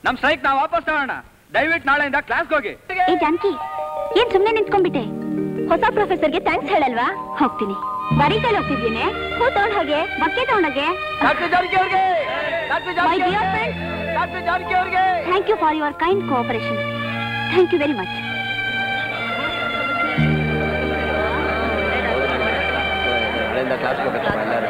ನಮ್ ಸೈಕ್ ನಾವು ವಾಪಸ್ ತಗೋಣ. ದಯವಿಟ್ಟು ನಾಳೆಯಿಂದ ಕ್ಲಾಸ್ಗೆ ಹೋಗಿ. ಏ ಜಾನಕಿ ಏನ್ ಸುಮ್ನೆ ನಿಂತ್ಕೊಂಡ್ಬಿಟ್ಟೆ? ಹೊಸ ಪ್ರೊಫೆಸರ್ಗೆ ಥ್ಯಾಂಕ್ಸ್ ಹೇಳಲ್ವಾ? ಹೋಗ್ತೀನಿ. ಬರೀ ಕೈಲಿ ಹೋಗ್ತಿದ್ದೀನಿ. ಹೂ ತಗೊಂಡ್ ಹೋಗಿ ಬಕ್ಕೆ ತಗೊಂಡೋಗೆ ಡಾಕ್ಟರ್ ಜಾನಕಿ ಅವ್ರಿಗೆ! Doctor My dear friends. Doctor Janaki ಅವ್ರಿಗೆ! Thank you for your kind cooperation thank you very much ನಾಳೆಯಿಂದ ಕ್ಲಾಸ್ಗೆ ಹೋಗ್ಬೇಕಪ್ಪ ಎಲ್ಲರೂ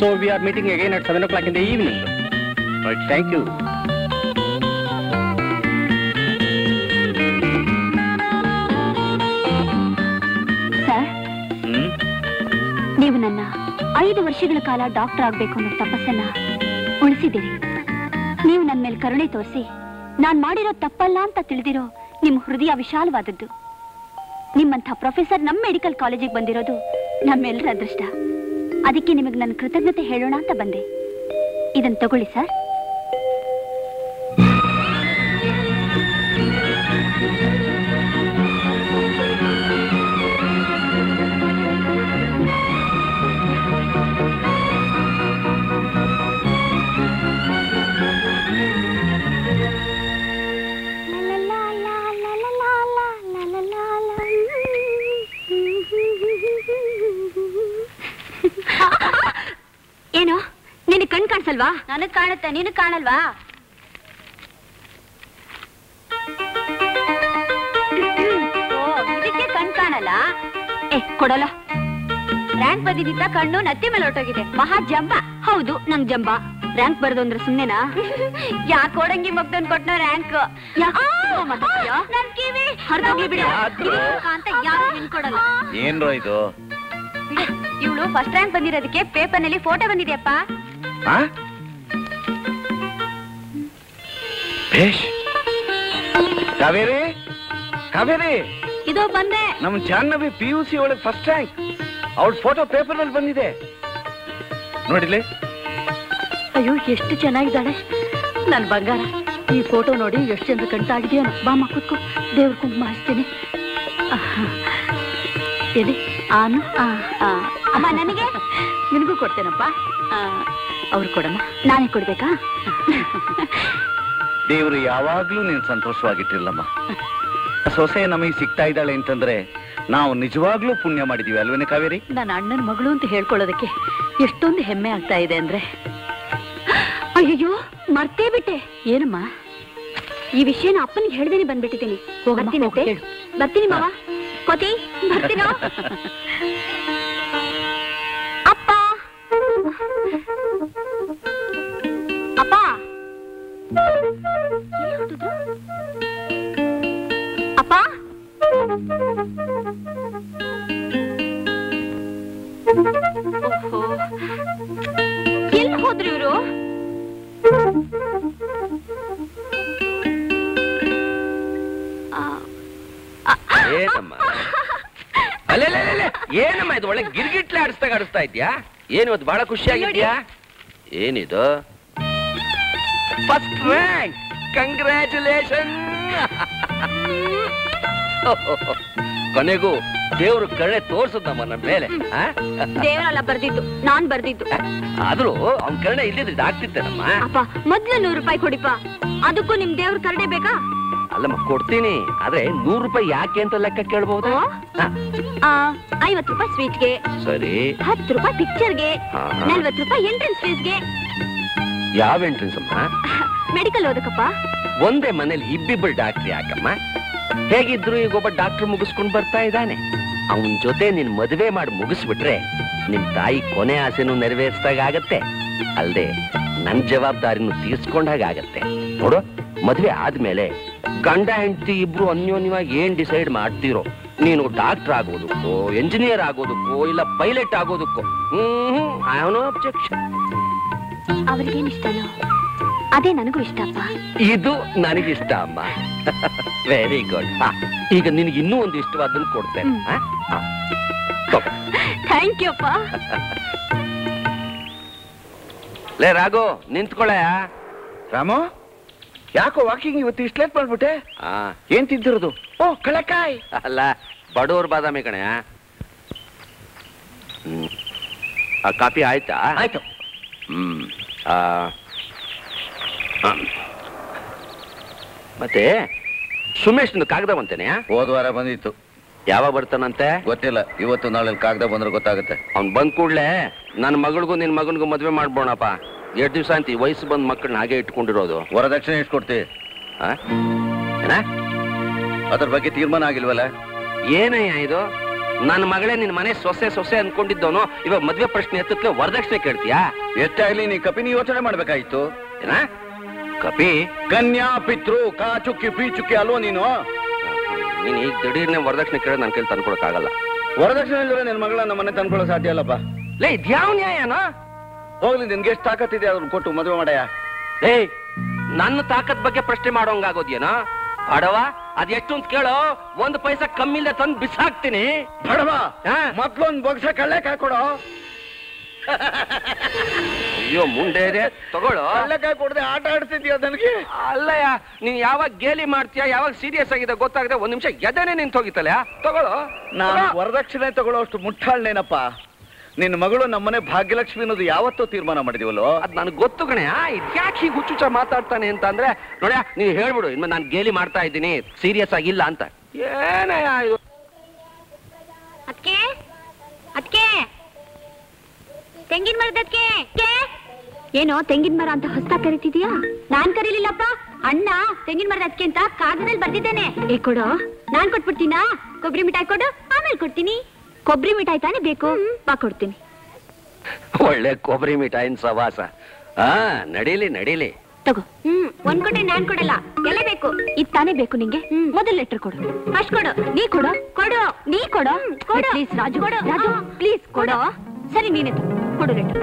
So we are meeting again at 7 o'clock in the evening. Right. Thank you. ನೀವು ನನ್ನ ಐದು ವರ್ಷಗಳ ಕಾಲ ಡಾಕ್ಟರ್ ಆಗ್ಬೇಕು ಅನ್ನೋ ತಪಸ್ಸನ್ನ ಉಳಿಸಿದ್ದೀರಿ. ನೀವು ನನ್ನ ಮೇಲೆ ಕರುಣೆ ತೋರಿಸಿ, ನಾನ್ ಮಾಡಿರೋ ತಪ್ಪಲ್ಲ ಅಂತ ತಿಳಿದಿರೋ ನಿಮ್ ಹೃದಯ ವಿಶಾಲವಾದದ್ದು. ನಿಮ್ಮಂಥ ಪ್ರೊಫೆಸರ್ ನಮ್ಮ ಮೆಡಿಕಲ್ ಕಾಲೇಜಿಗೆ ಬಂದಿರೋದು ನಮ್ಮೆಲ್ಲರ ಅದೃಷ್ಟ. ಅದಕ್ಕೆ ನಿಮಗೆ ನನ್ನ ಕೃತಜ್ಞತೆ ಹೇಳೋಣ ಅಂತ ಬಂದೆ. ಇದನ್ನು ತಗೊಳ್ಳಿ ಸರ್. ಕಣ್ ಕಾಣಿಸಲ್ವಾ ನನಗ್ ಕಾಣುತ್ತೆ ನಿನಗ್ ಕಾಣಲ್ವಾ? ಓ, ಇದಕ್ಕೆ ಕಣ್ ಕಾಣಲ್ಲ? ಏ ಕೊಡಲ್ಲ. ರ್ಯಾಂಕ್ ಬಂದಿದ್ದ ಕಣ್ಣು ನತ್ತಿ ಮೇಲೆ ಹೊರಟೋಗಿದೆ. ಮಹಾ ಜಂಬ. ಹೌದು ನಂಗ್ ಜಂಬ. ರ್ಯಾಂಕ್ ಬರ್ದು ಅಂದ್ರೆ ಸುಮ್ನೆನಾ? ಯಾಕೆ ಕೊಡಂಗಿ ಮಗ್ದನ್ ಕೊಟ್ನ ರ್ಯಾಂಕ್? ನನ್ ಏನ್ರೋ ಇದು? ಇವಳು ಫಸ್ಟ್ ರ್ಯಾಂಕ್ ಬಂದಿರೋದಕ್ಕೆ ಪೇಪರ್ನಲ್ಲಿ ಫೋಟೋ ಬಂದಿದೆಯಪ್ಪ. ಭೇಷ್ ಕಾವೇರಿ? ಕಾವೇರಿ! ಇದು ಬಂದೆ. ನಮ್ ಜಾಹ್ನವಿ ಪಿ ಯು ಸಿ ಒಳಗೆ ಫಸ್ಟ್ ರ್ಯಾಂಕ್ ಅವಳ ಫೋಟೋ ಪೇಪರ್ ಅಲ್ಲಿ ಬಂದಿದೆ. ನೋಡಿಲಿ ಅಯ್ಯೋ ಎಷ್ಟು ಚೆನ್ನಾಗಿದ್ದಾಳೆ. ನನ್ ಬಂಗಾರ. ಈ ಫೋಟೋ ನೋಡಿ ಎಷ್ಟು ಜನರು ಕಂಟಾಗಿದೆಯೋ ಬಾಮ ಕೂತ್ಕೋ. ದೇವ್ರ ಕುಂಕುಮ ಹಚ್ತೀನಿ. ಎಲ್ಲಿ? ಆನು? ಆ, ಆ. ಅಮ್ಮ ನನಗೆ? ನಿನಗೂ ಕೊಡ್ತೇನಪ್ಪ. ಅವ್ರು ಕೊಡಮ್ಮ. ನಾನೇ ಕೊಡ್ಬೇಕಾ? ದೇವರು ಯಾವಾಗ್ಲೂ ನೀನ್ ಸಂತೋಷವಾಗಿಟ್ಟಿರ್ಲಮ್ಮ ಸೊಸೆ ನಮಗೆ ಸಿಗ್ತಾ ಇದ್ದಾಳೆ ಅಂತಂದ್ರೆ ನಾವು ನಿಜವಾಗ್ಲೂ ಪುಣ್ಯ ಮಾಡಿದೀವಿ ಅಲ್ವೇನೆ ಕಾವೇರಿ? ನನ್ನ ಅಣ್ಣನ ಮಗಳು ಅಂತ ಹೇಳ್ಕೊಳ್ಳೋದಕ್ಕೆ ಎಷ್ಟೊಂದು ಹೆಮ್ಮೆ ಆಗ್ತಾ ಇದೆ ಅಂದ್ರೆ. ಅಯ್ಯೋ ಮರ್ತೇ ಬಿಟ್ಟೆ. ಏನಮ್ಮ? ಈ ವಿಷಯನ ಅಪ್ಪನಿಗೆ ಹೇಳ್ದೇನೆ ಬಂದ್ಬಿಟ್ಟಿದ್ದೀನಿ. ಬರ್ತೀನಂತೆ ಬರ್ತೀನಿ ಮಾವ. ಕೊತಿ ಬರ್ತೀನೋ? ಅಪ್ಪ? ಎಲ್ಲಿ ಹೋದ್ರಿ ಇವರು? ಏನಮ್ಮ? ಅಲ್ಲೇ ಏನಮ್ಮ ಇದು ಒಳ್ಳೆ ಗಿರ್ಗಿಟ್ಲೆ ಆಡಿಸ್ದಾಗ ಆಡಿಸ್ತಾ ಇದ್ಯಾ? ಏನು ಅದು ಬಹಳ ಖುಷಿಯಾಗಿದ್ಯಾ? ಏನಿದು? ಫಸ್ಟ್ ರ್ಯಾಂಕ್ ಕಂಗ್ರ್ಯಾಚುಲೇಷನ್ ಕೊನೆಗೂ ದೇವರು ಕರುಣೆ ತೋರ್ಸದ್ ನಮ್ಮ ಮೇಲೆ ಆ? ದೇವರಲ್ಲ ಬರ್ದಿದ್ದು ನಾನ್ ಬರ್ದಿದ್ದು. ಆದ್ರೂ ಅವ್ನ ಕರುಣೆ ಇಲ್ಲಿದ್ರೆ ಆಗ್ತಿತ್ತೇನಮ್ಮ? ಅಪ್ಪ ಮೊದ್ಲು ನೂರು ರೂಪಾಯಿ ಕೊಡಿಪ್ಪ. ಅದಕ್ಕೂ ನಿಮ್ ದೇವ್ರ ಕರುಣೆ ಬೇಕಾ? ಅಲ್ಲಮ್ಮ ಕೊಡ್ತೀನಿ. ಆದ್ರೆ ನೂರು ರೂಪಾಯಿ ಯಾಕೆ ಅಂತ ಲೆಕ್ಕ ಕೇಳ್ಬಹುದು ಐವತ್ತು ರೂಪಾಯಿ ಸ್ವೀಟ್ಗೆ ಸರಿ. ಹತ್ತು ರೂಪಾಯಿ ಪಿಕ್ಚರ್ಗೆ. ನಲ್ವತ್ತು ರೂಪಾಯಿ ಎಂಟ್ರೆನ್ಸ್ ಫೀಸ್ಗೆ ಯಾವ ಎಂಟ್ರೆನ್ಸ್ ಅಮ್ಮ? ಮೆಡಿಕಲ್ ಓದಕಪ್ಪ ಒಂದೇ ಮನೇಲಿ ಇಬ್ಬಿಬ್ಬರು ಡಾಕ್ಟ್ರಿ ಯಾಕಮ್ಮ ಹೇಗಿದ್ರು ಈಗ ಒಬ್ಬ ಡಾಕ್ಟರ್ ಮುಗಿಸ್ಕೊಂಡು ಬರ್ತಾ ಇದ್ದಾನೆ. ಅವನ ಜೊತೆ ನಿನ್ ಮದುವೆ ಮಾಡಿ ಮುಗಿಸ್ಬಿಟ್ರೆ ನಿಮ್ ತಾಯಿ ಕೊನೆ ಆಸೆನೂ ನೆರವೇರಿಸಿದಾಗ ಆಗತ್ತೆ. ಅಲ್ಲದೆ ನನ್ ಜವಾಬ್ದಾರಿನೂ ತೀರ್ಸ್ಕೊಂಡಾಗ ಆಗತ್ತೆ. ನೋಡು ಮದ್ವೆ ಆದ್ಮೇಲೆ ಗಂಡ ಹೆಂಡತಿ ಇಬ್ರು ಅನ್ಯೋನ್ಯವಾಗಿ ಏನ್ ಡಿಸೈಡ್ ಮಾಡ್ತೀರೋ ನೀನು ಡಾಕ್ಟರ್ ಆಗೋದಕ್ಕೋ ಇಂಜಿನಿಯರ್ ಆಗೋದಕ್ಕೋ ಇಲ್ಲ ಪೈಲಟ್ ಆಗೋದಕ್ಕೋ ಹ್ಮ್ ಐ ನೋ ಅಬ್ಜೆಕ್ಷನ್ ಅವ್ರಿಗೇನ್ ಇಷ್ಟನೋ ಅದೇ ನನಗೂ ಇಷ್ಟಪ್ಪ ಇದು ನನಗಿಷ್ಟ ಅಮ್ಮ. ವೆರಿ ಗುಡ್ ಈಗ ನಿನಗೆ ಇನ್ನೂ ಒಂದು ಇಷ್ಟವಾದನ್ನು ಕೊಡ್ತೇನೆ. ಥ್ಯಾಂಕ್ ಯು ಅಪ್ಪ. ಲೇ ರಾಘು ನಿಂತ್ಕೊಳ್ಳೆ ರಾಮು ಯಾಕೋ ವಾಕಿಂಗ್ ಇವತ್ತು ಇಷ್ಟು ಲೇಟ್ ಮಾಡ್ಬಿಟ್ಟೆ? ಆ, ಏನ್ ತಿಂತಿರೋದು ಓ ಕಳಕಾಯಿ. ಅಲ್ಲ ಬಡವ್ರ ಬಾದಾಮಿ ಕಣೆ. ಹ್ಮ್. ಆ ಕಾಪಿ ಆಯ್ತಾ? ಆಯ್ತು. ಮತ್ತೆ ಸುಮೇಶ್ನ ಕಾಗದ ಬಂತೇನೆ? ಹೋದ ವಾರ ಬಂದಿತ್ತು. ಯಾವಾಗ ಬರ್ತಾನಂತೆ? ಗೊತ್ತಿಲ್ಲ ಇವತ್ತು ನಾಳೆ ಕಾಗದ ಬಂದ್ರೆ ಗೊತ್ತಾಗುತ್ತೆ. ಅವ್ನ್ ಬಂದ್ ಕೂಡಲೇ ನನ್ನ ಮಗಳಿಗೂ ನಿನ್ ಮಗನಿಗೂ ಮದ್ವೆ ಮಾಡ್ಬೋಣಪ್ಪ. ಎರಡು ದಿವಸ ಅಂತ ಈ ವಯಸ್ಸು ಬಂದ್ ಮಕ್ಕಳನ್ನ ಹಾಗೆ ಇಟ್ಕೊಂಡಿರೋದು. ವರದಕ್ಷಿಣೆ ಎಷ್ಟು ಕೊಡ್ತಿ ಆ? ಏನ? ಅದ್ರ ಬಗ್ಗೆ ತೀರ್ಮಾನ ಆಗಿಲ್ವಲ್ಲ? ಏನಯ್ಯ ಇದು? ನನ್ನ ಮಗಳೇ ನಿನ್ ಮನೆ ಸೊಸೆ ಸೊಸೆ ಅನ್ಕೊಂಡಿದ್ದವನು ಇವಾಗ ಮದ್ವೆ ಪ್ರಶ್ನೆ ಎತ್ತಕ್ಕೆ ವರದಕ್ಷಿಣೆ ಕೇಳ್ತೀಯಾ? ಎತ್ತಾಗ್ಲಿ ನೀ ಕಪಿನಿ ಯೋಚನೆ ಮಾಡ್ಬೇಕಾಯ್ತು. ಏನ? ಕಪಿ? ಕನ್ಯಾ ಪಿತೃ ಕಾ ಪೀಚುಕ್ಕಿ ಅಲ್ವ ನೀನು? ನೀನ್ ಈಗ ದಿಢೀರ್ನೆ ವರದಕ್ಷಿಣೆ ಕೇಳೋದು ನನ್ನ ಕೈಲಿ ತಂದ್ಕೊಡಕ್ ಆಗಲ್ಲ ವರದಕ್ಷಿಣೆ ಇಲ್ದ್ರೆ ನಿನ್ ಮಗಳ ನಮ್ಮ ಮನೆ ತಂದ್ಕೊಳ್ಳೋ ಸಾಧ್ಯ ಅಲ್ಲಪ್ಪ? ಲೇ ಇದ್ಯಾವ ನ್ಯಾಯನ? ಹೋಗ್ಲಿ ನಿನ್ಗೆ ಎಷ್ಟು ತಾಕತ್ತಿದೆ ಅದನ್ನ ಕೊಟ್ಟು ಮದುವೆ ಮಾಡಯ್ಯ. ಏಯ್ ನನ್ನ ತಾಕತ್ ಬಗ್ಗೆ ಪ್ರಶ್ನೆ ಮಾಡೋಂಗಾಗೋದ್ಯೇನೋ? ಬಡವ ಅದ್ ಎಷ್ಟು ಅಂತ ಕೇಳೋ ಒಂದು ಪೈಸಾ ಕಮ್ಮಿ ಇಲ್ಲ ತಂದು ಬಿಸಾಕ್ತೀನಿ. ಬಡವ? ಹಾ? ಮೊದ್ಲೊಂದ್ ಬೊಗ್ಸ ಕಳ್ಳೆ ಕಾಕೊಡೋ ಅಯ್ಯೋ ಮುಂಡೆ ಇದೆ. ತಗೊಳ್ಳೋ? ಕಳ್ಳೆಕಾಯಿ ಕೊಡದೆ ಆಟ ಆಡ್ತಿದ್ಯಾ ನನಗೆ ಅಲ್ಲಯ್ಯ ನೀನ್ ಯಾವಾಗ ಗೇಲಿ ಮಾಡ್ತೀಯ ಯಾವಾಗ ಸೀರಿಯಸ್ ಆಗಿದೆ ಗೊತ್ತಾಗದೆ ಒಂದ್ ನಿಮಿಷ ಎದೆನೆ ನಿಂತ ಹೋಗಿತ್ತಲ್ಲ ತಗೊಳ್ಳೋ? ನಾನು. ವರದಕ್ಷಿಣೆ ತಗೊಳ್ಳೋ ಅಷ್ಟು ಮುಟ್ಟಾಳ್ನೇನಪ್ಪ? ನಿನ್ನ ಮಗಳು ನಮ್ಮನೆ ಭಾಗ್ಯಲಕ್ಷ್ಮಿ ಅನ್ನೋದು ಯಾವತ್ತೂ ತೀರ್ಮಾನ ಮಾಡಿದೀವಲ್ಲೋ? ಅದ್ ನನಗೆ ಗೊತ್ತು ಕಣೆ. ಇದ್ಯಾಕೆ ಹೀಗೆ ಹುಚ್ಚುಚ್ಚ ಮಾತಾಡ್ತಾನೆ ಅಂತ ಅಂದ್ರೆ ನೋಡ್ಯ ನೀವ್ ಹೇಳ್ಬಿಡು. ಇನ್ಮೇಲೆ ನಾನು ಗೇಲಿ ಮಾಡ್ತಾ ಇದ್ದೀನಿ. ಸೀರಿಯಸ್ ಆಗಿಲ್ಲ ಅಂತ. ಏನಯ್ಯ ಇದು? ಅದಕ್ಕೆ ಅದಕ್ಕೆ ತೆಂಗಿನ ಮರದಕ್ಕೆ ಏನೋ ತೆಂಗಿನ ಮರ ಅಂತ ಹೊಸ್ತಾ ಕರಿತಿದ್ಯಾ? ನಾನ್ ಕರೀಲಿಲ್ಲಪ್ಪ. ಅಣ್ಣ ತೆಂಗಿನ ಮರದ ಅದಕ್ಕೆ ಅಂತ ಕಾಗದಲ್ಲಿ ಬರ್ದಿದ್ದೇನೆ. ಏ ಕೊಡು. ನಾನ್ ಕೊಟ್ಬಿಡ್ತೀನಾ? ಕೊಬ್ಬರಿ ಮಿಠಾಯಿ ಕೊಡು. ಆಮೇಲೆ ಕೊಡ್ತೀನಿ. ಕೊಬ್ಬರಿ ಮಿಠಾಯಿ ತಾನೇ ಬೇಕು? ಬಾ ಕೊಡ್ತೀನಿ. ಒಳ್ಳೆ ಕೊಬ್ಬರಿ ಮಿಠಾಯಿನ ಸವಾಸ. ಹಾ ನಡೀಲಿ ನಡೀಲಿ. ತಗೋ. ಹ್ಮ್ ಒಂದ್ ಕೊಟ್ಟೆ ನಾನ್ ಕೊಡಲ್ಲ. ಎಲ್ಲ ಬೇಕು. ಇದ್ ತಾನೇ ಬೇಕು ನಿಂಗೆ? ಮೊದಲ್ ಲೆಟರ್ ಕೊಡು. ಫಸ್ಟ್ ಕೊಡು. ನೀ ಕೊಡು. ಕೊಡು. ನೀ ಕೊಡು. ಕೊಡು. ಪ್ಲೀಸ್ ರಾಜು. ಕೊಡು. ರಾಜು ಪ್ಲೀಸ್ ಕೊಡು. ಸರಿ ನೀನೆ ತಗೋ. ಕೊಡು ಲೆಟರ್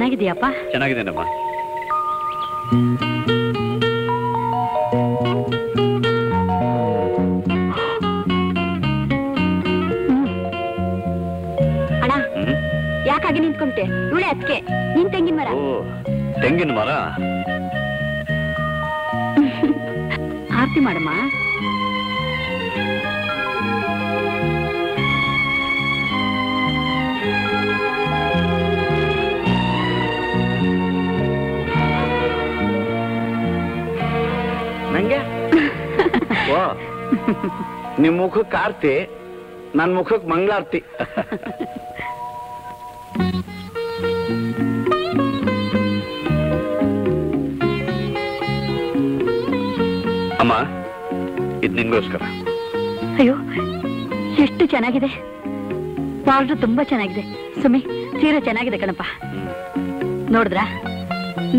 ಚೆನ್ನಾಗಿದೆಯಪ್ಪ ಚೆನ್ನಾಗಿದ್ದೇನಮ್ಮ ಅಣ್ಣ ಯಾಕಾಗಿ ನಿಂತ್ಕೊಂಡೆ ಇವಳೆ ಅದಕ್ಕೆ ನಿನ್ ತೆಂಗಿನ ಮರ. ಓ ತೆಂಗಿನ ಮರ? ಆರತಿ ಮಾಡಮ್ಮ. ನಿಮ್ ಮುಖಕ್ಕೆ ಆರ್ತಿ ನನ್ ಮುಖಕ್ಕೆ ಮಂಗಳಾರ್ತಿ. ಅಮ್ಮ ಇದು ನಿನ್ಗೋಸ್ಕರ ಅಯ್ಯೋ ಎಷ್ಟು ಚೆನ್ನಾಗಿದೆ. ಬಾರ್ಡ್ರು ತುಂಬಾ ಚೆನ್ನಾಗಿದೆ. ಸುಮಿ ಸೀರೆ ಚೆನ್ನಾಗಿದೆ ಕಣಪ್ಪ. ನೋಡಿದ್ರಾ?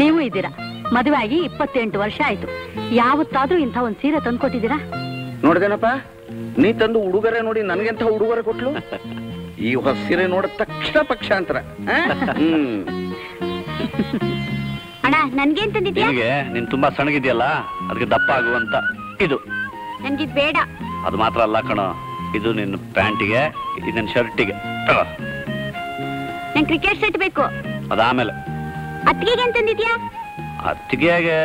ನೀವು ಇದ್ದೀರಾ. ಮದುವೆ ಆಗಿ ಇಪ್ಪತ್ತೆಂಟು ವರ್ಷ ಆಯ್ತು. ಯಾವತ್ತಾದ್ರೂ ಇಂಥ ಒಂದ್ ಸೀರೆ ತಂದ್ಕೊಟ್ಟಿದ್ದೀರಾ? ನೋಡ್ದೇನಪ್ಪ? ನೀ ತಂದು ಉಡುಗೊರೆ ನೋಡಿ ನನ್ಗೆಂತ ಉಡುಗೊರೆ ಕೊಟ್ಲು? ಈ ಹೊಸ ಸೀರೆ ನೋಡ ತಕ್ಷಣ ಪಕ್ಷಾಂತರ ಅಣ್ಣ ನನ್ಗೇನ್ ತಂದಿದ್ಯಾ? ನಿನಗೆ ನೀನ್ ತುಂಬಾ ಸಣ್ಣಗಿದ್ಯಲ್ಲ ಅದಕ್ಕೆ ದಪ್ಪ ಆಗುವಂತ ಇದು. ನನ್ಗಿದ್ ಬೇಡ. ಅದು ಮಾತ್ರ ಅಲ್ಲ ಕಣೋ ಇದು ನಿನ್ನ ಪ್ಯಾಂಟಿಗೆ ಇದು ನಿನ್ನ ಶರ್ಟಿಗೆ. ತಗೋ. ನಂಗೆ ಕ್ರಿಕೆಟ್ ಸೆಟ್ ಬೇಕು. ಅದಾಮೇಲೆ ಅತ್ತಿಗೆಗೆ ಏನ್ ತಂದಿದ್ಯಾ? ಅತ್ತಿಗೆಗೆ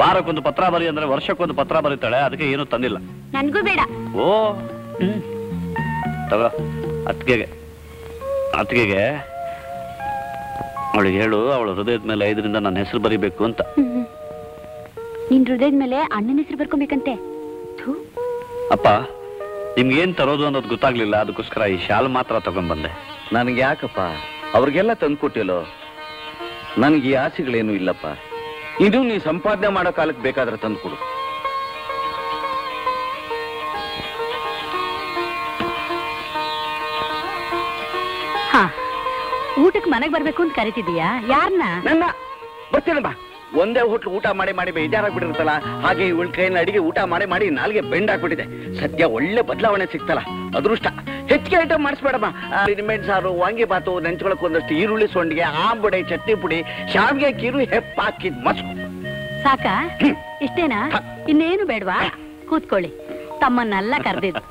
ವಾರಕ್ಕೊಂದು ಪತ್ರ ಬರಿ ಅಂದ್ರೆ ವರ್ಷಕ್ಕೊಂದು ಪತ್ರ ಬರೀತಾಳೆ ಅದಕ್ಕೆ ಏನು ತಂದಿಲ್ಲ. ನನ್ಗೂ ಬೇಡ. ಓ ತಗೋ ಅತ್ತಿಗೆಗೆ ಅತ್ತಿಗೆಗೆ. ಅವಳಿಗೆ ಹೇಳು ಅವಳ ಹೃದಯದ ಮೇಲೆ ಐದರಿಂದ ನನ್ನ ಹೆಸರು ಬರಿಬೇಕು ಅಂತ. ನಿನ್ ಹೃದಯದ ಮೇಲೆ ಅಣ್ಣನ ಹೆಸರು ಬರ್ಕೊಬೇಕಂತೆ. ಅಪ್ಪ ನಿಮ್ಗೇನ್ ಏನ್ ತರೋದು ಅನ್ನೋದು ಗೊತ್ತಾಗ್ಲಿಲ್ಲ ಅದಕ್ಕೋಸ್ಕರ ಈ ಶಾಲ್ ಮಾತ್ರ ತಗೊಂಡ್ಬಂದೆ. ನನ್ಗೆ ಯಾಕಪ್ಪ ಅವ್ರಿಗೆಲ್ಲ ತಂದ್ಕೊಟ್ಟಿಲ್ಲೋ ನನಗೆ ಈ ಆಸೆಗಳೇನು ಇಲ್ಲಪ್ಪ. ಇದು ನೀ ಸಂಪಾದನೆ ಮಾಡೋ ಕಾಲಕ್ಕೆ ಬೇಕಾದ್ರೆ ತಂದ್ಕೊಡು ಹಾ ಊಟಕ್ಕೆ ಮನೆಗೆ ಬರ್ಬೇಕು ಅಂತ ಕರಿತಿದೀಯಾ ಯಾರನ್ನ ನನ್ನ. ಬರ್ತೀನಮ್ಮ ಒಂದೇ ಹೋಟ್ಲು ಊಟ ಮಾಡಿ ಮಾಡಿ ಬೇಜಾರಾಗ್ಬಿಟ್ಟಿರುತ್ತಲ್ಲ? ಹಾಗೆ ಇವಳ ಕೈಯಲ್ಲಿ ಅಡಿಗೆ ಊಟ ಮಾಡಿ ಮಾಡಿ ನಾಲ್ಗೆ ಬೆಂಡ್ ಹಾಕ್ಬಿಟ್ಟಿದೆ ಸದ್ಯ ಒಳ್ಳೆ ಬದಲಾವಣೆ ಸಿಗ್ತಲ್ಲ ಅದೃಷ್ಟ. ಹೆಚ್ಚಿಗೆ ಐಟಮ್ ಮಾಡಿಸ್ಬೇಡಮ್ಮ. ನಿಮ್ಮೆಣ್ ಸಾರು ವಾಂಗಿ ಬಾತು ನೆಂಚ್ಕೊಳಕ್ ಒಂದಷ್ಟು ಈರುಳ್ಳಿ ಸೊಂಡಿಗೆ ಆಂಬುಡೆ ಚಟ್ನಿ ಪುಡಿ ಶಾವಿಗೆ ಕೀರು ಹೆಪ್ಪಾಕಿದ್ ಮಸು ಸಾಕಾ? ಇಷ್ಟೇನಾ? ಇನ್ನೇನು ಬೇಡವಾ? ಕೂತ್ಕೊಳ್ಳಿ. ತಮ್ಮನ್ನೆಲ್ಲ ಕರೆದಿದ್ದು.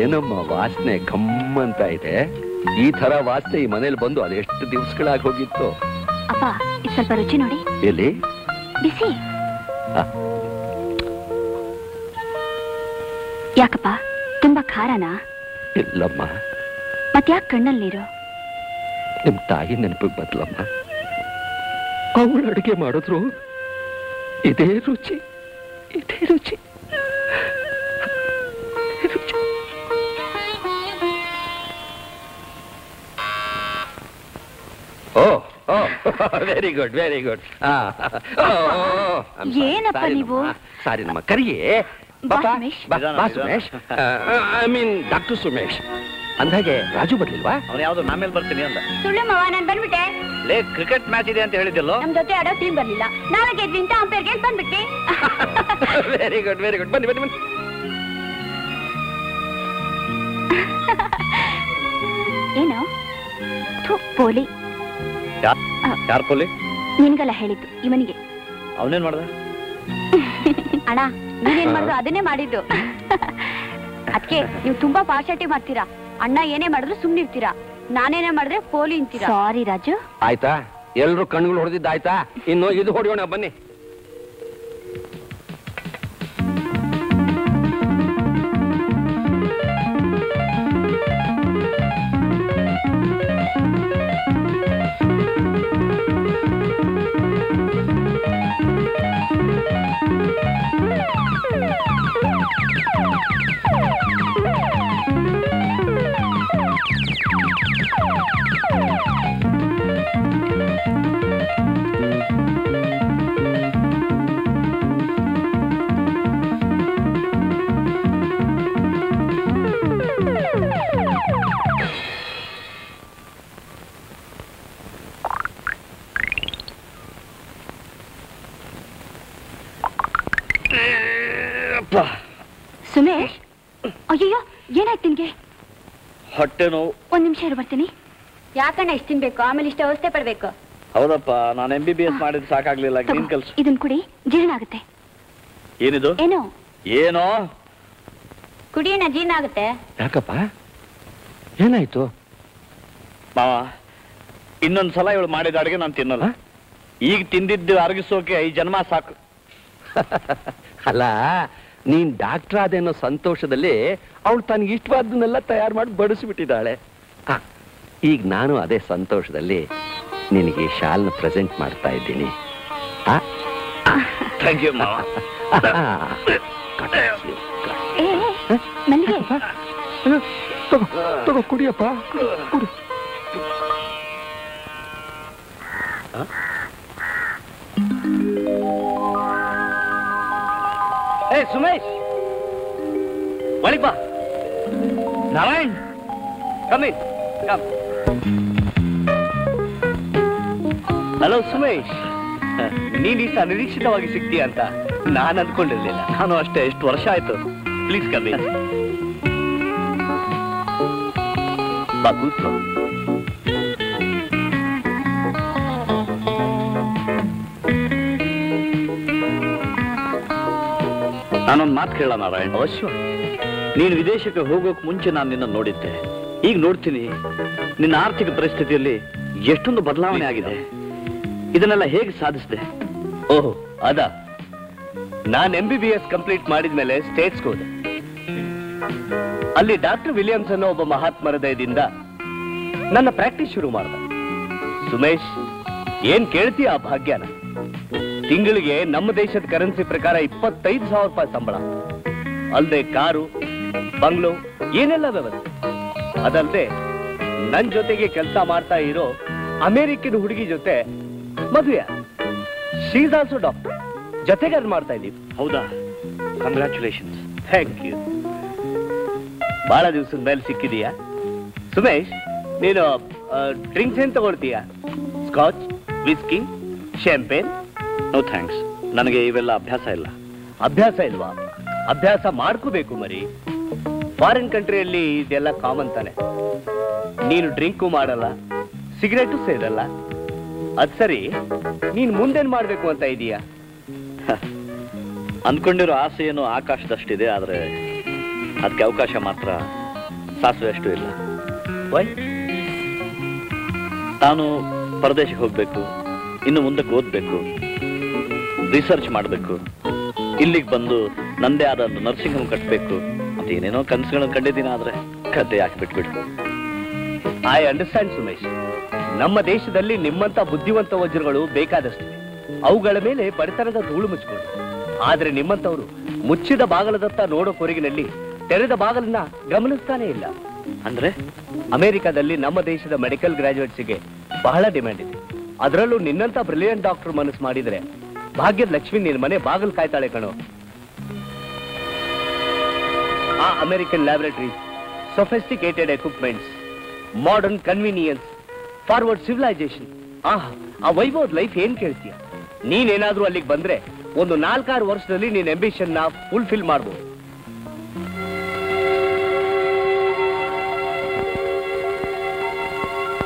ಏನಮ್ಮ ವಾಸನೆ ಗಮ್ಮಂತ ಇದೆ? ಈ ತರ ವಾಸನೆ ಈ ಮನೇಲಿ ಬಂದು ಅದೆಷ್ಟು ದಿವಸಗಳಾಗಿ ಹೋಗಿತ್ತು? ಅಪ್ಪ ಇದು ಸ್ವಲ್ಪ ರುಚಿ ನೋಡಿ. ಎಲ್ಲಿ? ಬಿಸಿ. ಯಾಕಪ್ಪ ತುಂಬಾ ಖಾರನಾ? ಇಲ್ಲಮ್ಮ. ಮತ್ಯಾಕ್ ಕಣ್ಣಲ್ಲಿ ನೀರು? ನಿಮ್ ತಾಯಿ ನೆನಪಿಗೆ ಬದ್ಲಮ್ಮ ಅವಳು ಅಡುಗೆ ಮಾಡಿದ್ರು. ಇದೇ ರುಚಿ ಇದೇ ರುಚಿ. ಓ ಓ ವೆರಿ ಗುಡ್ ವೆರಿ ಗುಡ್ ಏನಪ್ಪ ನೀವು? ಸಾರಿ ನಮ್ಮ ಕರಿಯೇ. Sumesh. I mean doctor Sumesh. ಅಂದಾಗೆ ರಾಜು ಬರ್ಲಿಲ್ವಾ? ಅವನು ಯಾವ್ದು ನಾಮೇಲೆ ಬರ್ತೀನಿ ಅಂತ ಸುಳ್ಳು ಮಾವ ನಾನು ಬಂದ್ಬಿಟ್ಟೆ. ಲೇ ಕ್ರಿಕೆಟ್ ಮ್ಯಾಚ್ ಇದೆ ಅಂತ ಹೇಳಿದ್ದಲ್ಲೋ? ನಮ್ ಜೊತೆ ಆಡೋ ಟೀಮ್ ಬರ್ಲಿಲ್ಲ. ನಾಳೆ ಗೆದ್ವಿ ಅಂತ ಅಂಪೇರ್ಗೆ ಬಂದ್ಬಿಟ್ಟೆ ವೆರಿ ಗುಡ್ ವೆರಿ ಗುಡ್ ಬನ್ನಿ ಬನ್ನಿ ಬನ್ನಿ. ಏನು? ಥು, ಪೋಲಿ. ಯಾರ್ ಪೋಲಿ ನಿನ್ಗಲ್ಲ ಹೇಳಿದ್ದು ಇವನಿಗೆ. ಅವನೇನ್ ಮಾಡ್ದ? ಅಣ್ಣ ನೀನೇನ್ ಮಾಡ್ದು? ಅದನ್ನೇ ಮಾಡಿದ್ದು. ಅದಕ್ಕೆ ನೀವು ತುಂಬಾ ಪಾಶಾಟಿ ಮಾಡ್ತೀರಾ. ಅಣ್ಣ ಏನೇ ಮಾಡಿದ್ರು ಸುಮ್ನಿರ್ತೀರಾ. ನಾನೇನೇ ಮಾಡಿದ್ರೆ ಪೋಲಿ ಅಂತೀರಾ. ಸಾರಿ ರಾಜು. ಆಯ್ತಾ? ಎಲ್ರು ಕಣ್ಗಳು ಹೊಡೆದಿದ್ದಾಯ್ತಾ? ಇನ್ನು ಇದು ಹೊಡೆಯೋಣ ಬನ್ನಿ. ಹೊಟ್ಟೆ ನೋವು ಒಂದ್ ನಿಮಿಷ ಇರು ಬರ್ತೀನಿ. ಯಾಕಣ್ಣ ಇಷ್ಟ ತಿನ್ಬೇಕು? ಆಮೇಲೆ ಇಷ್ಟ ಅವಸ್ಥೆ ಪಡ್ಬೇಕು. ಹೌದಪ್ಪ ನಾನು ಎಂ ಬಿ ಬಿ ಎಸ್ ಮಾಡಿದ್ ಸಾಕಾಗ್ಲಿಲ್ಲ. ನೀನ್ ಕಲ್ಸು. ಇದನ್ ಕುಡಿ ಜೀರ್ಣ ಆಗುತ್ತೆ. ಏನಿದು? ಏನೋ? ಏನೋ? ಕುಡಿಯೋಣ ಜೀರ್ಣ ಆಗುತ್ತೆ. ಯಾಕಪ್ಪ? ಏನಾಯ್ತು? ಮಾವ ಇನ್ನೊಂದ್ ಸಲ ಇವಳು ಮಾಡಿದ ಅಡಿಗೆ ನಾನು ತಿನ್ನಲ್ಲ. ಈಗ ತಿಂದಿದ್ದು ಅರಗಿಸೋಕೆ ಈ ಜನ್ಮ ಸಾಕು. ಅಲ್ಲ ನೀನ್ ಡಾಕ್ಟರ್ ಆದೇನೋ ಸಂತೋಷದಲ್ಲಿ ಅವಳು ತನಗೆ ಇಷ್ಟವಾದನ್ನೆಲ್ಲ ತಯಾರು ಮಾಡಿ ಬಡಿಸಿಬಿಟ್ಟಿದ್ದಾಳೆ. ಆ, ಈಗ ನಾನು ಅದೇ ಸಂತೋಷದಲ್ಲಿ ನಿನಗೆ ಶಾಲ್ನ ಪ್ರೆಸೆಂಟ್ ಮಾಡ್ತಾ ಇದ್ದೀನಿ. ಆ? ಸುಮೇಶ್ ಒಳಗ್ ಬಾ. ನಾರಾಯಣ್ ಕಮ್ಮಿ ಕಮ್ ಹಲೋ ಸುಮೇಶ್. ನೀನ್ ಇಷ್ಟು ಅನಿರೀಕ್ಷಿತವಾಗಿ ಸಿಗ್ತೀಯ ಅಂತ ನಾನು ಅಂದ್ಕೊಂಡಿರ್ಲಿಲ್ಲ. ನಾನು ಅಷ್ಟೇ ಎಷ್ಟು ವರ್ಷ ಆಯ್ತು. ಪ್ಲೀಸ್ ಕಮ್ಮಿ ಬಾ ನಾನೊಂದು ಮಾತು ಕೇಳ ನಾರಾಯಣ್. ಅವಶ್ಯ. ನೀನು ವಿದೇಶಕ್ಕೆ ಹೋಗೋಕೆ ಮುಂಚೆ ನಾನು ನಿನ್ನ ನೋಡಿದ್ದೆ. ಈಗ ನೋಡ್ತೀನಿ ನಿನ್ನ ಆರ್ಥಿಕ ಪರಿಸ್ಥಿತಿಯಲ್ಲಿ ಎಷ್ಟೊಂದು ಬದಲಾವಣೆ ಆಗಿದೆ. ಇದನ್ನೆಲ್ಲ ಹೇಗೆ ಸಾಧಿಸಿದೆ? ಓಹ್ ಅದ. ನಾನು M B B S complete ಮಾಡಿದ್ಮೇಲೆ ಸ್ಟೇಟ್ಸ್ಗೆ ಹೋದೆ. ಅಲ್ಲಿ ಡಾಕ್ಟರ್ ವಿಲಿಯಮ್ಸ್ ಅನ್ನೋ ಒಬ್ಬ ಮಹಾತ್ಮರ ದಯದಿಂದ ನನ್ನ ಪ್ರಾಕ್ಟೀಸ್ ಶುರು ಮಾಡ್ದ. ಸುಮೇಶ್ ಏನ್ ಕೇಳ್ತೀಯ ಆ ಭಾಗ್ಯನ? ತಿಂಗಳಿಗೆ ನಮ್ಮ ದೇಶದ ಕರೆನ್ಸಿ ಪ್ರಕಾರ ಇಪ್ಪತ್ತೈದು ಸಾವಿರ ರೂಪಾಯಿ ಸಂಬಳ. ಅಲ್ಲದೆ ಕಾರು ಬಂಗ್ಲೋ ಏನೆಲ್ಲ ವ್ಯವಸ್ಥೆ. ಅದಲ್ಲದೆ ನನ್ನ ಜೊತೆಗೆ ಕೆಲಸ ಮಾಡ್ತಾ ಇರೋ ಅಮೆರಿಕದ ಹುಡುಗಿ ಜೊತೆ ಮದುವೆ. ಶೀಸ್ ಆಲ್ಸೋ ಡಾಕ್ಟರ್ ಜೊತೆಗೆ ಅದು ಮಾಡ್ತಾ ಇದ್ದೀವಿ. ಹೌದಾ? ಕಂಗ್ರ್ಯಾಚುಲೇಷನ್ಸ್ ಥ್ಯಾಂಕ್ ಯು ಬಹಳ ದಿವಸದ ಮೇಲೆ ಸಿಕ್ಕಿದೀಯಾ? ಸುಮೇಶ್ ನೀನು ಡ್ರಿಂಕ್ಸ್ ಏನು ತಗೊಳ್ತೀಯಾ? Scotch whisky champagne no thanks ನನಗೆ ಇವೆಲ್ಲ ಅಭ್ಯಾಸ ಇಲ್ಲ. ಅಭ್ಯಾಸ ಇಲ್ವಾ? ಅಭ್ಯಾಸ ಮಾಡ್ಕೋಬೇಕು ಮರಿ. ಫಾರಿನ್ ಕಂಟ್ರಿಯಲ್ಲಿ ಇದೆಲ್ಲ ಕಾಮನ್ ತಾನೆ. ನೀನು ಡ್ರಿಂಕು ಮಾಡಲ್ಲ ಸಿಗರೇಟು ಸೇರಲ್ಲ. ಅದು ಸರಿ, ನೀನು ಮುಂದೇನು ಮಾಡಬೇಕು ಅಂತ ಇದೀಯಾ? ಅಂದ್ಕೊಂಡಿರೋ ಆಸೆ ಏನು ಆಕಾಶದಷ್ಟಿದೆ, ಆದರೆ ಅದಕ್ಕೆ ಅವಕಾಶ ಮಾತ್ರ ಸಾಸುವಷ್ಟು ಇಲ್ಲ. ವೈ ನಾನು ಪರದೇಶಕ್ಕೆ ಹೋಗಬೇಕು, ಇನ್ನು ಮುಂದಕ್ಕೆ ಓದ್ಬೇಕು. ರಿಸರ್ಚ್ ಮಾಡಬೇಕು. ಇಲ್ಲಿಗೆ ಬಂದು ನಂದೇ ಆದ ಒಂದು ನರ್ಸಿಂಗ್ ಹೋಮ್ ಕಟ್ಟಬೇಕು ಅಂತ ಏನೇನೋ ಕನಸುಗಳನ್ನು ಕಂಡಿದ್ದೀನಿ ಆದರೆ ಕತೆ ಯಾಕೆ ಬಿಟ್ಬಿಡು. I understand Sumesh. ನಮ್ಮ ದೇಶದಲ್ಲಿ ನಿಮ್ಮಂತ ಬುದ್ಧಿವಂತ ವಜ್ರಗಳು ಬೇಕಾದಷ್ಟು. ಅವುಗಳ ಮೇಲೆ ಬಡತನದ ಧೂಳು ಮುಚ್ಚಿಕೊಂಡು ಆದ್ರೆ ನಿಮ್ಮಂತವರು ಮುಚ್ಚಿದ ಬಾಗಲದತ್ತ ನೋಡೋ ಕೊರಗಿನಲ್ಲಿ ತೆರೆದ ಬಾಗಲನ್ನ ಗಮನಿಸ್ತಾನೇ ಇಲ್ಲ. ಅಂದ್ರೆ? ಅಮೆರಿಕದಲ್ಲಿ ನಮ್ಮ ದೇಶದ ಮೆಡಿಕಲ್ ಗ್ರಾಜುಯೇಟ್ಸ್ಗೆ ಬಹಳ ಡಿಮ್ಯಾಂಡ್ ಇದೆ. ಅದರಲ್ಲೂ ನಿನ್ನಂತ ಬ್ರಿಲಿಯಂಟ್ ಡಾಕ್ಟರ್ ಮನಸ್ಸು ಮಾಡಿದ್ರೆ ಭಾಗ್ಯದ ಲಕ್ಷ್ಮಿ ನಿನ್ ಮನೆ ಬಾಗಿಲು ಕಾಯ್ತಾಳೆ ಕಣೋ. ಆ American laboratory, sophisticated equipments, modern convenience, forward civilisation. Ah, ಆ ವೈಭವದ ಲೈಫ್ ಏನ್ ಕೇಳ್ತೀಯ? ನೀನೇನಾದ್ರೂ ಅಲ್ಲಿಗೆ ಬಂದ್ರೆ ಒಂದು ನಾಲ್ಕಾರು ವರ್ಷದಲ್ಲಿ ನೀನ್ ಎಂಬಿಷನ್ನ ಫುಲ್ಫಿಲ್ ಮಾಡ್ಬೋದು.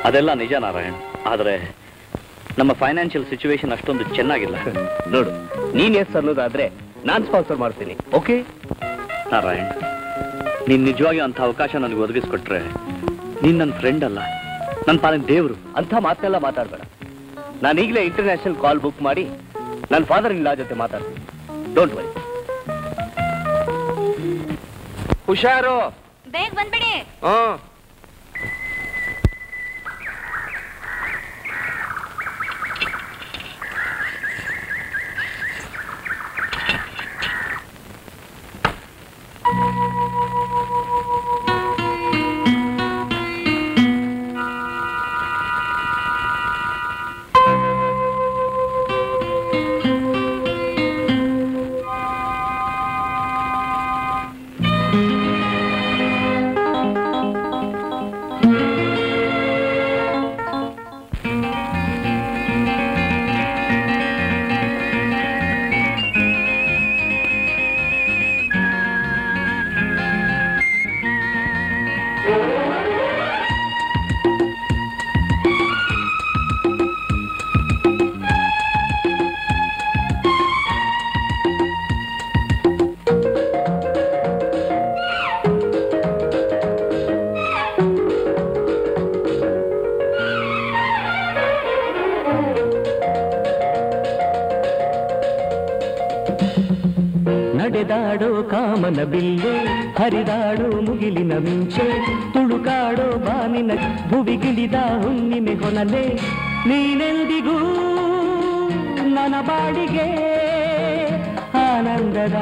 ಅದೆಲ್ಲ ನಿಜ ನಾರಾಯಣ್. ಆದ್ರೆ ನಮ್ಮ ಫೈನಾನ್ಷಿಯಲ್ ಸಿಚುವೇಶನ್ ಅಷ್ಟೊಂದು ಚೆನ್ನಾಗಿಲ್ಲ. ನೋಡು ನೀನ್ ಎಸ್ ಅನ್ನೋದಾದ್ರೆ ನಾನ್ ಸ್ಪಾನ್ಸರ್ ಮಾಡ್ತೀನಿ ಓಕೆ ನಾರಾಯಣ್ ನೀನ್ ನಿಜವಾಗಿ ಅಂತ ಅವಕಾಶ ನನಗೆ ಒದಗಿಸ್ಕೊಟ್ರೆ ನೀನ್ ನನ್ನ ಫ್ರೆಂಡ್ ಅಲ್ಲ ನನ್ನ ಪಾಲಿನ ದೇವರು ಅಂತ ಮಾತನ್ನೆಲ್ಲ ಮಾತಾಡ್ಬೇಡ. ನಾನು ಈಗಲೇ ಇಂಟರ್ನ್ಯಾಷನಲ್ ಕಾಲ್ ಬುಕ್ ಮಾಡಿ ನನ್ನ ಫಾದರ್ ಇಲ್ಲ ಜೊತೆ ಮಾತಾಡ್ತೀನಿ. ಡೋಂಟ್ ವರಿ ಹುಷಾರು. ಬೇಗ ಬಂದ್ಬಿಡಿ. ಹ್ಮ್. ಹೊನಲೆ ನೀನೆಂದಿಗೂ ನನ್ನ ಬಾಡಿಗೆ ಆನಂದದ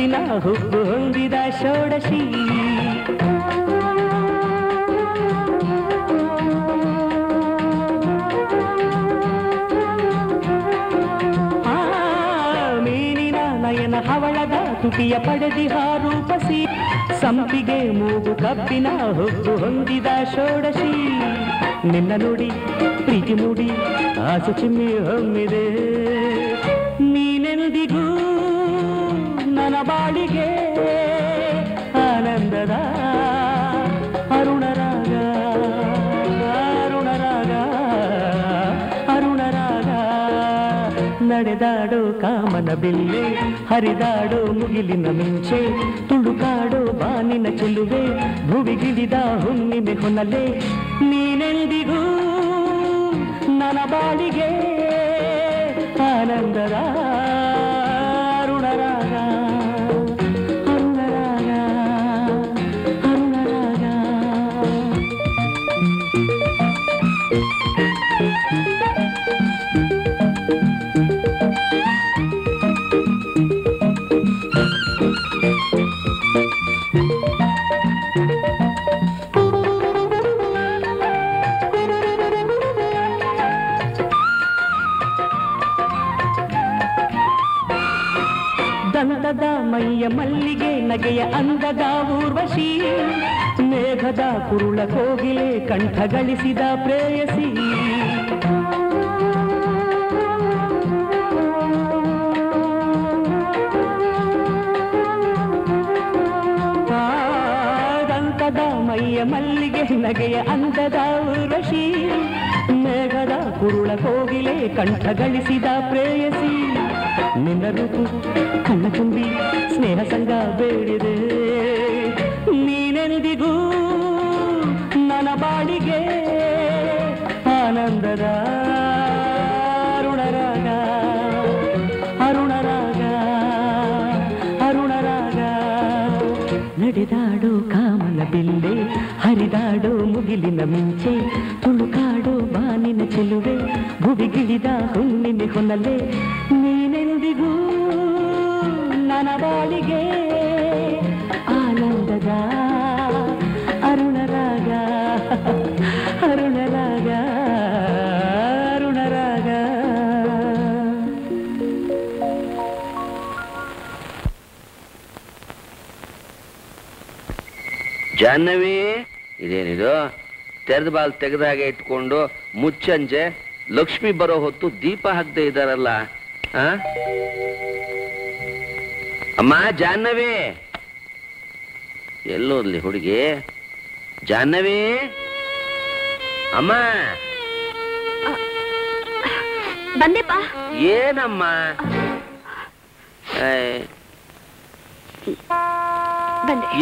ಕಬ್ಬಿನ ಹುಬ್ಬು ಹೊಂದಿದ ಷೋಡಶಿ. ಆ, ಮೀನಿನ ನಯನ ಹವಳದ ತುಟಿಯ ಪಡೆದಿಹ ರೂಪಸಿ ಸಂಪಿಗೆ ಮೂಗು ಕಬ್ಬಿನ ಹುಬ್ಬು ಹೊಂದಿದ ಷೋಡಶಿ. ನಿನ್ನ ನೋಡಿ ಪ್ರೀತಿ ಮೂಡಿ ಆಸೆ ಚಿಮ್ಮಿ ಹೊಮ್ಮಿದೆ. ಬಾಳಿಗೆ ಆನಂದದ ಅರುಣರಾಗ ಅರುಣರಾಗ ಅರುಣರಾಗ ನಡೆದಾಡು ಕಾಮನ ಬಿಲ್ಲೆ, ಹರಿದಾಡೋ ಮುಗಿಲಿನ ಮಿಂಚೆ, ತುಳುಕಾಡು ಬಾನಿನ ಚೆಲುವೆ, ಭುವಿಗಿಳಿದ ಹುಣ್ಣಿಮೆ ಹೊನಲೆ. ನೀನೆಂದಿಗೂ ನನ್ನ ಬಾಳಿಗೆ ಆನಂದದ ಊರ್ವಶಿ ಮೇಘದ ಕುರುಳ ಕೋಗಿಲೆ ಕಂಠ ಗಳಿಸಿದ ಪ್ರೇಯಸಿ. ದಂತದ ಮೈಯ ಮಲ್ಲಿಗೆ ನಗೆಯ ಅಂತದ ಉರ್ವಶಿ ಮೇಘದ ಕುರುಳ ಕೋಗಿಲೆ ಕಂಠ ಗಳಿಸಿದ ಪ್ರೇಯಸಿ. ನಿನ್ನ ರೂಪು ಕಣ್ಣ ತುಂಬಿ ಸ್ನೇಹ ಸಂಗ ಬೇಡಿದೆ. ನೀನೆಂದಿಗೂ ನನ್ನ ಬಾಳಿಗೆ ಆನಂದದ ಅರುಣರಾಗ ಅರುಣರಾಗ ಅರುಣರಾಗ ನಡೆದಾಡೋ ಕಾಮನ ಬಿಲ್ಲೆ ಹರಿದಾಡೋ ಮುಗಿಲಿನ ಮಿಂಚೆ ತುಳುಕಾಡೋ ಬಾನಿನ ಚೆಲುವೆ ಭುವಿಗಿಳಿದ ಹುಣ್ಣಿಮೆ ಹೊನಲೆ ನೀನೆಂದಿಗೂ ನನ್ನ ಬಾಳಿಗೆ ಅರುಣರಾಗ ಅರುಣರಾಗ ಅರುಣರಾಗ ಜಾಹ್ನವಿ, ಇದೇನಿದು? ತೆರೆದ ಬಾಲ್ ತೆಗೆದಾಗೆ ಇಟ್ಕೊಂಡು ಮುಚ್ಚಂಜೆ, ಲಕ್ಷ್ಮಿ ಬರೋ ಹೊತ್ತು ದೀಪ ಹಾಕದೆ ಇದ್ದಾರಲ್ಲ? ಅಮ್ಮ, ಜಾಹ್ನವಿ! ಎಲ್ಲೋದ್ಲಿ ಹುಡುಗಿ? ಜಾಹ್ನವಿ? ಅಮ್ಮ? ಬಂದೆಪ್ಪ. ಏನಮ್ಮ?